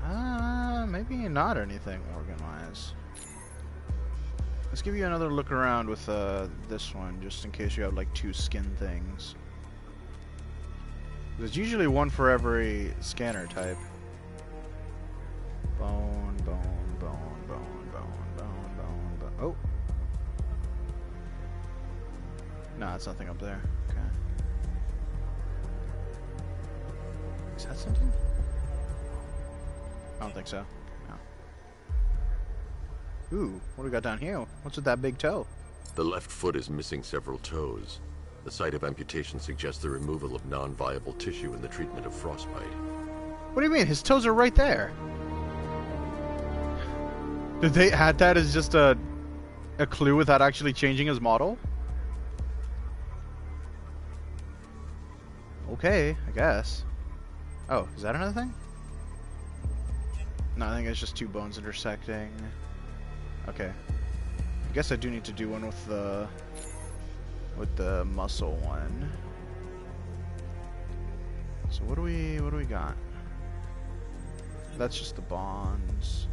Uh, maybe not anything organ-wise. Let's give you another look around with uh, this one, just in case you have like two skin things. There's usually one for every scanner type. It's nothing up there. Okay. Is that something? I don't think so. No. Ooh, what do we got down here? What's with that big toe? The left foot is missing several toes. The site of amputation suggests the removal of non-viable tissue in the treatment of frostbite. What do you mean? His toes are right there. Did they add that as just a a clue without actually changing his model? Okay, I guess. Oh, is that another thing? No, I think it's just two bones intersecting. Okay. I guess I do need to do one with the with the muscle one. So what do we what do we got? That's just the bonds.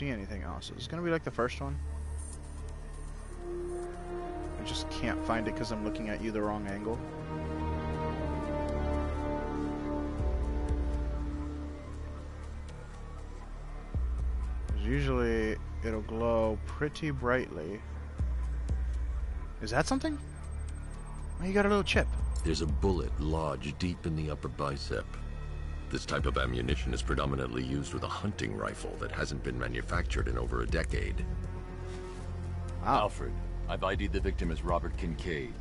See anything else. Is it gonna be like the first one? I just can't find it because I'm looking at you the wrong angle. Usually it'll glow pretty brightly. Is that something? Oh, you got a little chip. There's a bullet lodged deep in the upper bicep. This type of ammunition is predominantly used with a hunting rifle that hasn't been manufactured in over a decade. Alfred, I've ID'd the victim as Robert Kincaid.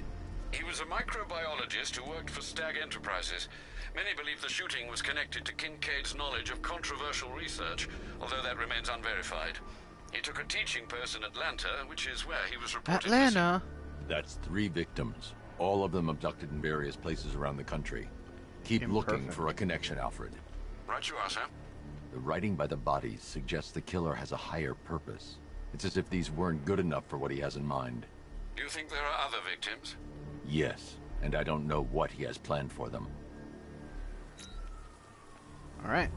He was a microbiologist who worked for Stagg Enterprises. Many believe the shooting was connected to Kincaid's knowledge of controversial research, although that remains unverified. He took a teaching post in Atlanta, which is where he was reported Atlanta. That's three victims, all of them abducted in various places around the country. Keep Imperfect. looking for a connection, Alfred. Right you are, sir. The writing by the bodies suggests the killer has a higher purpose. It's as if these weren't good enough for what he has in mind. Do you think there are other victims? Yes, and I don't know what he has planned for them. All right.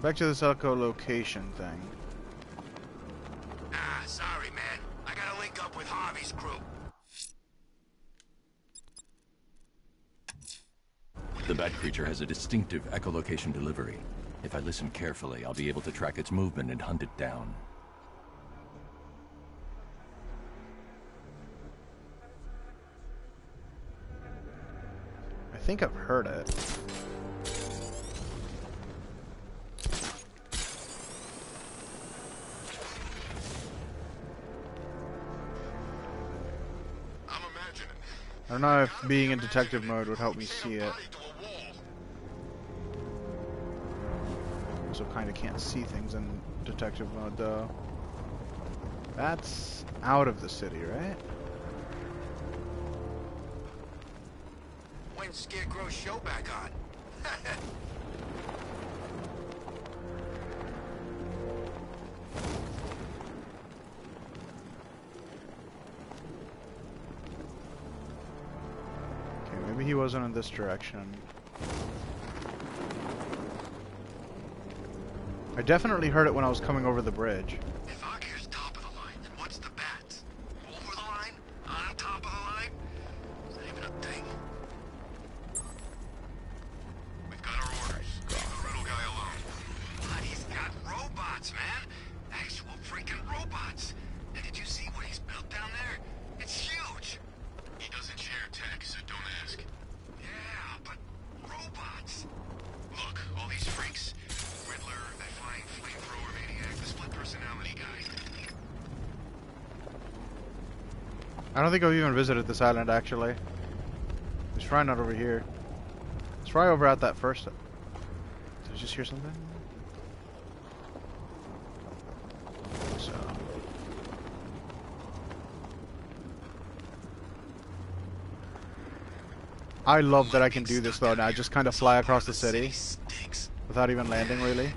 Back to this echolocation thing. Ah, sorry, man. I gotta link up with Harvey's crew. The bat creature has a distinctive echolocation delivery. If I listen carefully, I'll be able to track its movement and hunt it down. I think I've heard it. I don't know if being in detective mode would help me see it. Also kind of can't see things in detective mode though. That's out of the city, right? When's Scarecrow's show back on? <laughs> Okay, maybe he wasn't in this direction. I definitely heard it when I was coming over the bridge. Think I've even visited this island actually. There's Fry not over here. Let's Fry over at that first. Did I just hear something? So. I love that I can do this though now. Just kind of fly across the city without even landing really.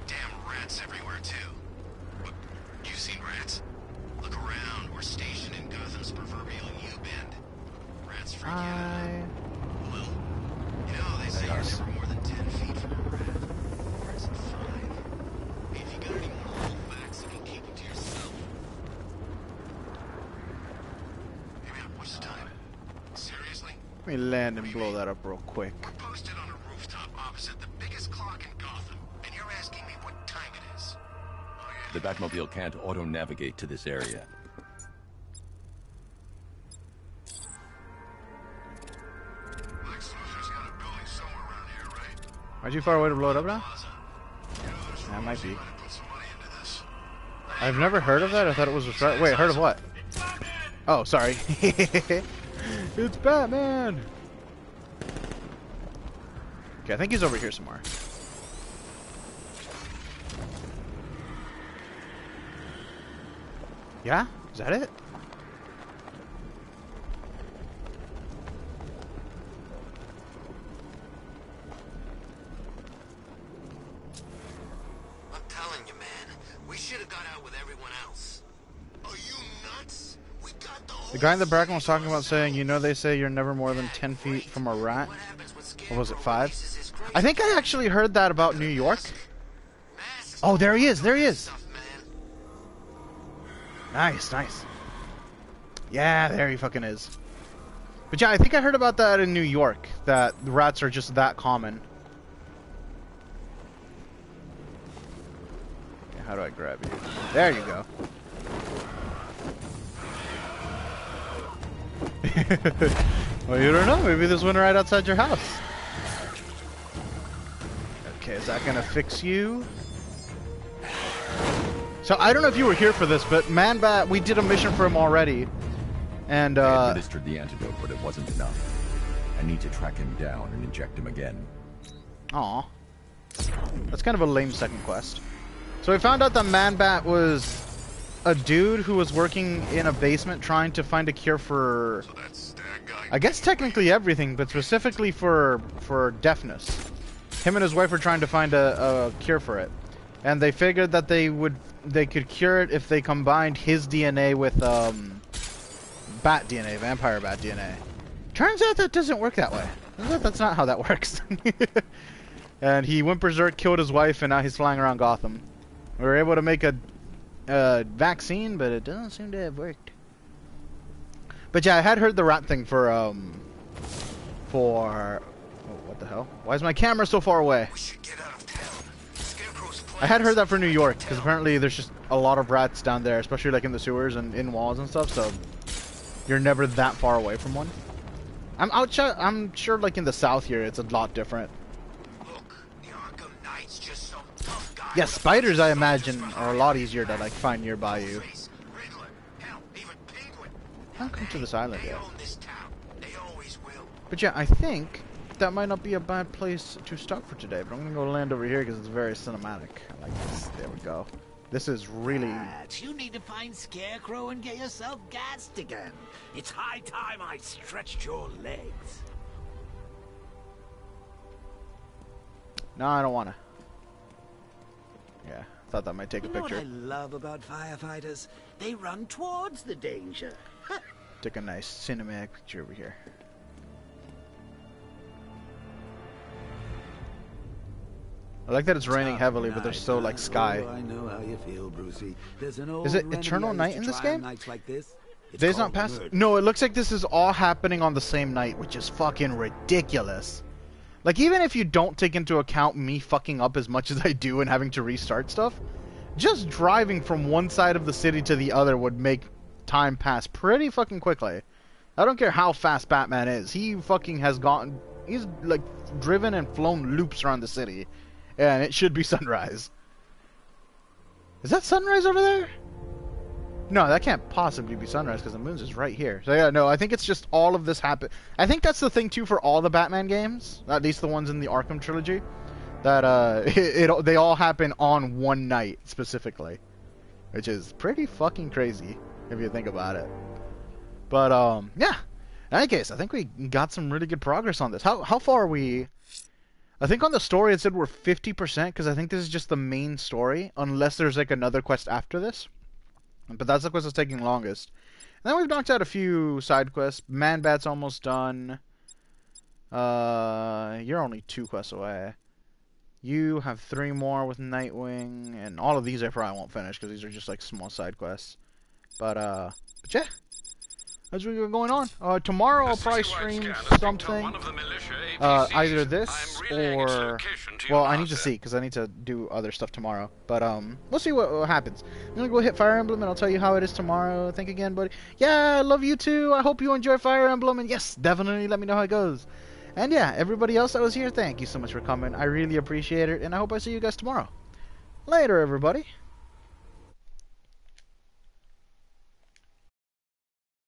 Me land and blow that up real quick. Posted on a rooftop opposite the biggest clock in Gotham, and you're asking me what time it is. The Batmobile can't auto-navigate to this area. Lex Luthor's got a building somewhere around here, right? Are you far away to blow it up now? That might be. I've never heard of that. I thought it was a threat. Wait, heard of what? Oh, sorry. <laughs> it's Batman. Okay, I think he's over here somewhere. Yeah? Is that it? I'm telling you, man, we should have got out with everyone else. Are you nuts? We got the guy in the background was talking about saying, you know, they say you're never more than 10 feet from a rat. Or was it 5? I think I actually heard that about New York. Oh, there he is. There he is. Nice, nice. Yeah, there he fucking is. But yeah, I think I heard about that in New York, that rats are just that common. How do I grab you? There you go. <laughs> well, you don't know. Maybe there's one right outside your house. Okay, is that gonna fix you? So I don't know if you were here for this, but Manbat, we did a mission for him already, and I uh, administered the antidote, but it wasn't enough. I need to track him down and inject him again. Aw. That's kind of a lame second quest. So we found out that Manbat was a dude who was working in a basement trying to find a cure for I guess technically everything, but specifically for for deafness. Him and his wife were trying to find a, a cure for it. And they figured that they would they could cure it if they combined his DNA with um bat DNA, vampire bat DNA. Turns out that doesn't work that way. That's not how that <laughs> works. and he went berserk, killed his wife, and now he's flying around Gotham. We were able to make a uh, vaccine, but it doesn't seem to have worked. But yeah, I had heard the rat thing for um for oh, what the hell? Why is my camera so far away? I had heard that for New York because apparently there's just a lot of rats down there, especially like in the sewers and in walls and stuff. So you're never that far away from one. I'm out. I'm sure like in the south here, it's a lot different. Yeah, spiders I imagine are a lot easier to like find nearby you. I'll come to this island, yeah. They always will. But yeah, I think that might not be a bad place to stop for today. But I'm gonna go land over here because it's very cinematic. I like this. There we go. This is really. But you need to find Scarecrow and get yourself gassed again. It's high time I stretched your legs. No, I don't wanna. Yeah, thought that might take You a know what picture. I love about firefighters? They run towards the danger. Took a nice cinematic picture over here. I like that it's raining heavily, but there's still like sky. Oh, I know how you feel, Brucey. There's an old Is it Eternal Night in this game? Like this. Days not past. No, it looks like this is all happening on the same night, which is fucking ridiculous. Like even if you don't take into account me fucking up as much as I do and having to restart stuff, just driving from one side of the city to the other would make time pass pretty fucking quickly. I don't care how fast Batman is. He fucking has gotten he's like driven and flown loops around the city. And it should be <laughs> sunrise. Is that sunrise over there? No, that can't possibly be sunrise because the moon's is right here. So yeah, no, I think it's just all of this happen. I think that's the thing too for all the Batman games, at least the ones in the Arkham trilogy, that uh, <laughs> it, it they all happen on one night specifically, which is pretty fucking crazy if you think about it. But um, yeah. In any case, I think we got some really good progress on this. How how far are we? I think on the story it said we're 50% because I think this is just the main story, unless there's like another quest after this. But that's the quest that's taking longest. And then we've knocked out a few side quests. Man Bat's almost done. Uh, you're only two quests away. You have three more with Nightwing, and all of these I probably won't finish because these are just like small side quests. But uh, but yeah, that's what's going on. Uh, tomorrow I'll probably stream something. Uh, either this or well, I need to see because I need to do other stuff tomorrow. But um, we'll see what, what happens. I'm gonna go hit Fire Emblem and I'll tell you how it is tomorrow. Think again, buddy. Yeah, I love you too. I hope you enjoy Fire Emblem, and yes, definitely let me know how it goes. And yeah, everybody else that was here, thank you so much for coming. I really appreciate it, and I hope I see you guys tomorrow. Later, everybody.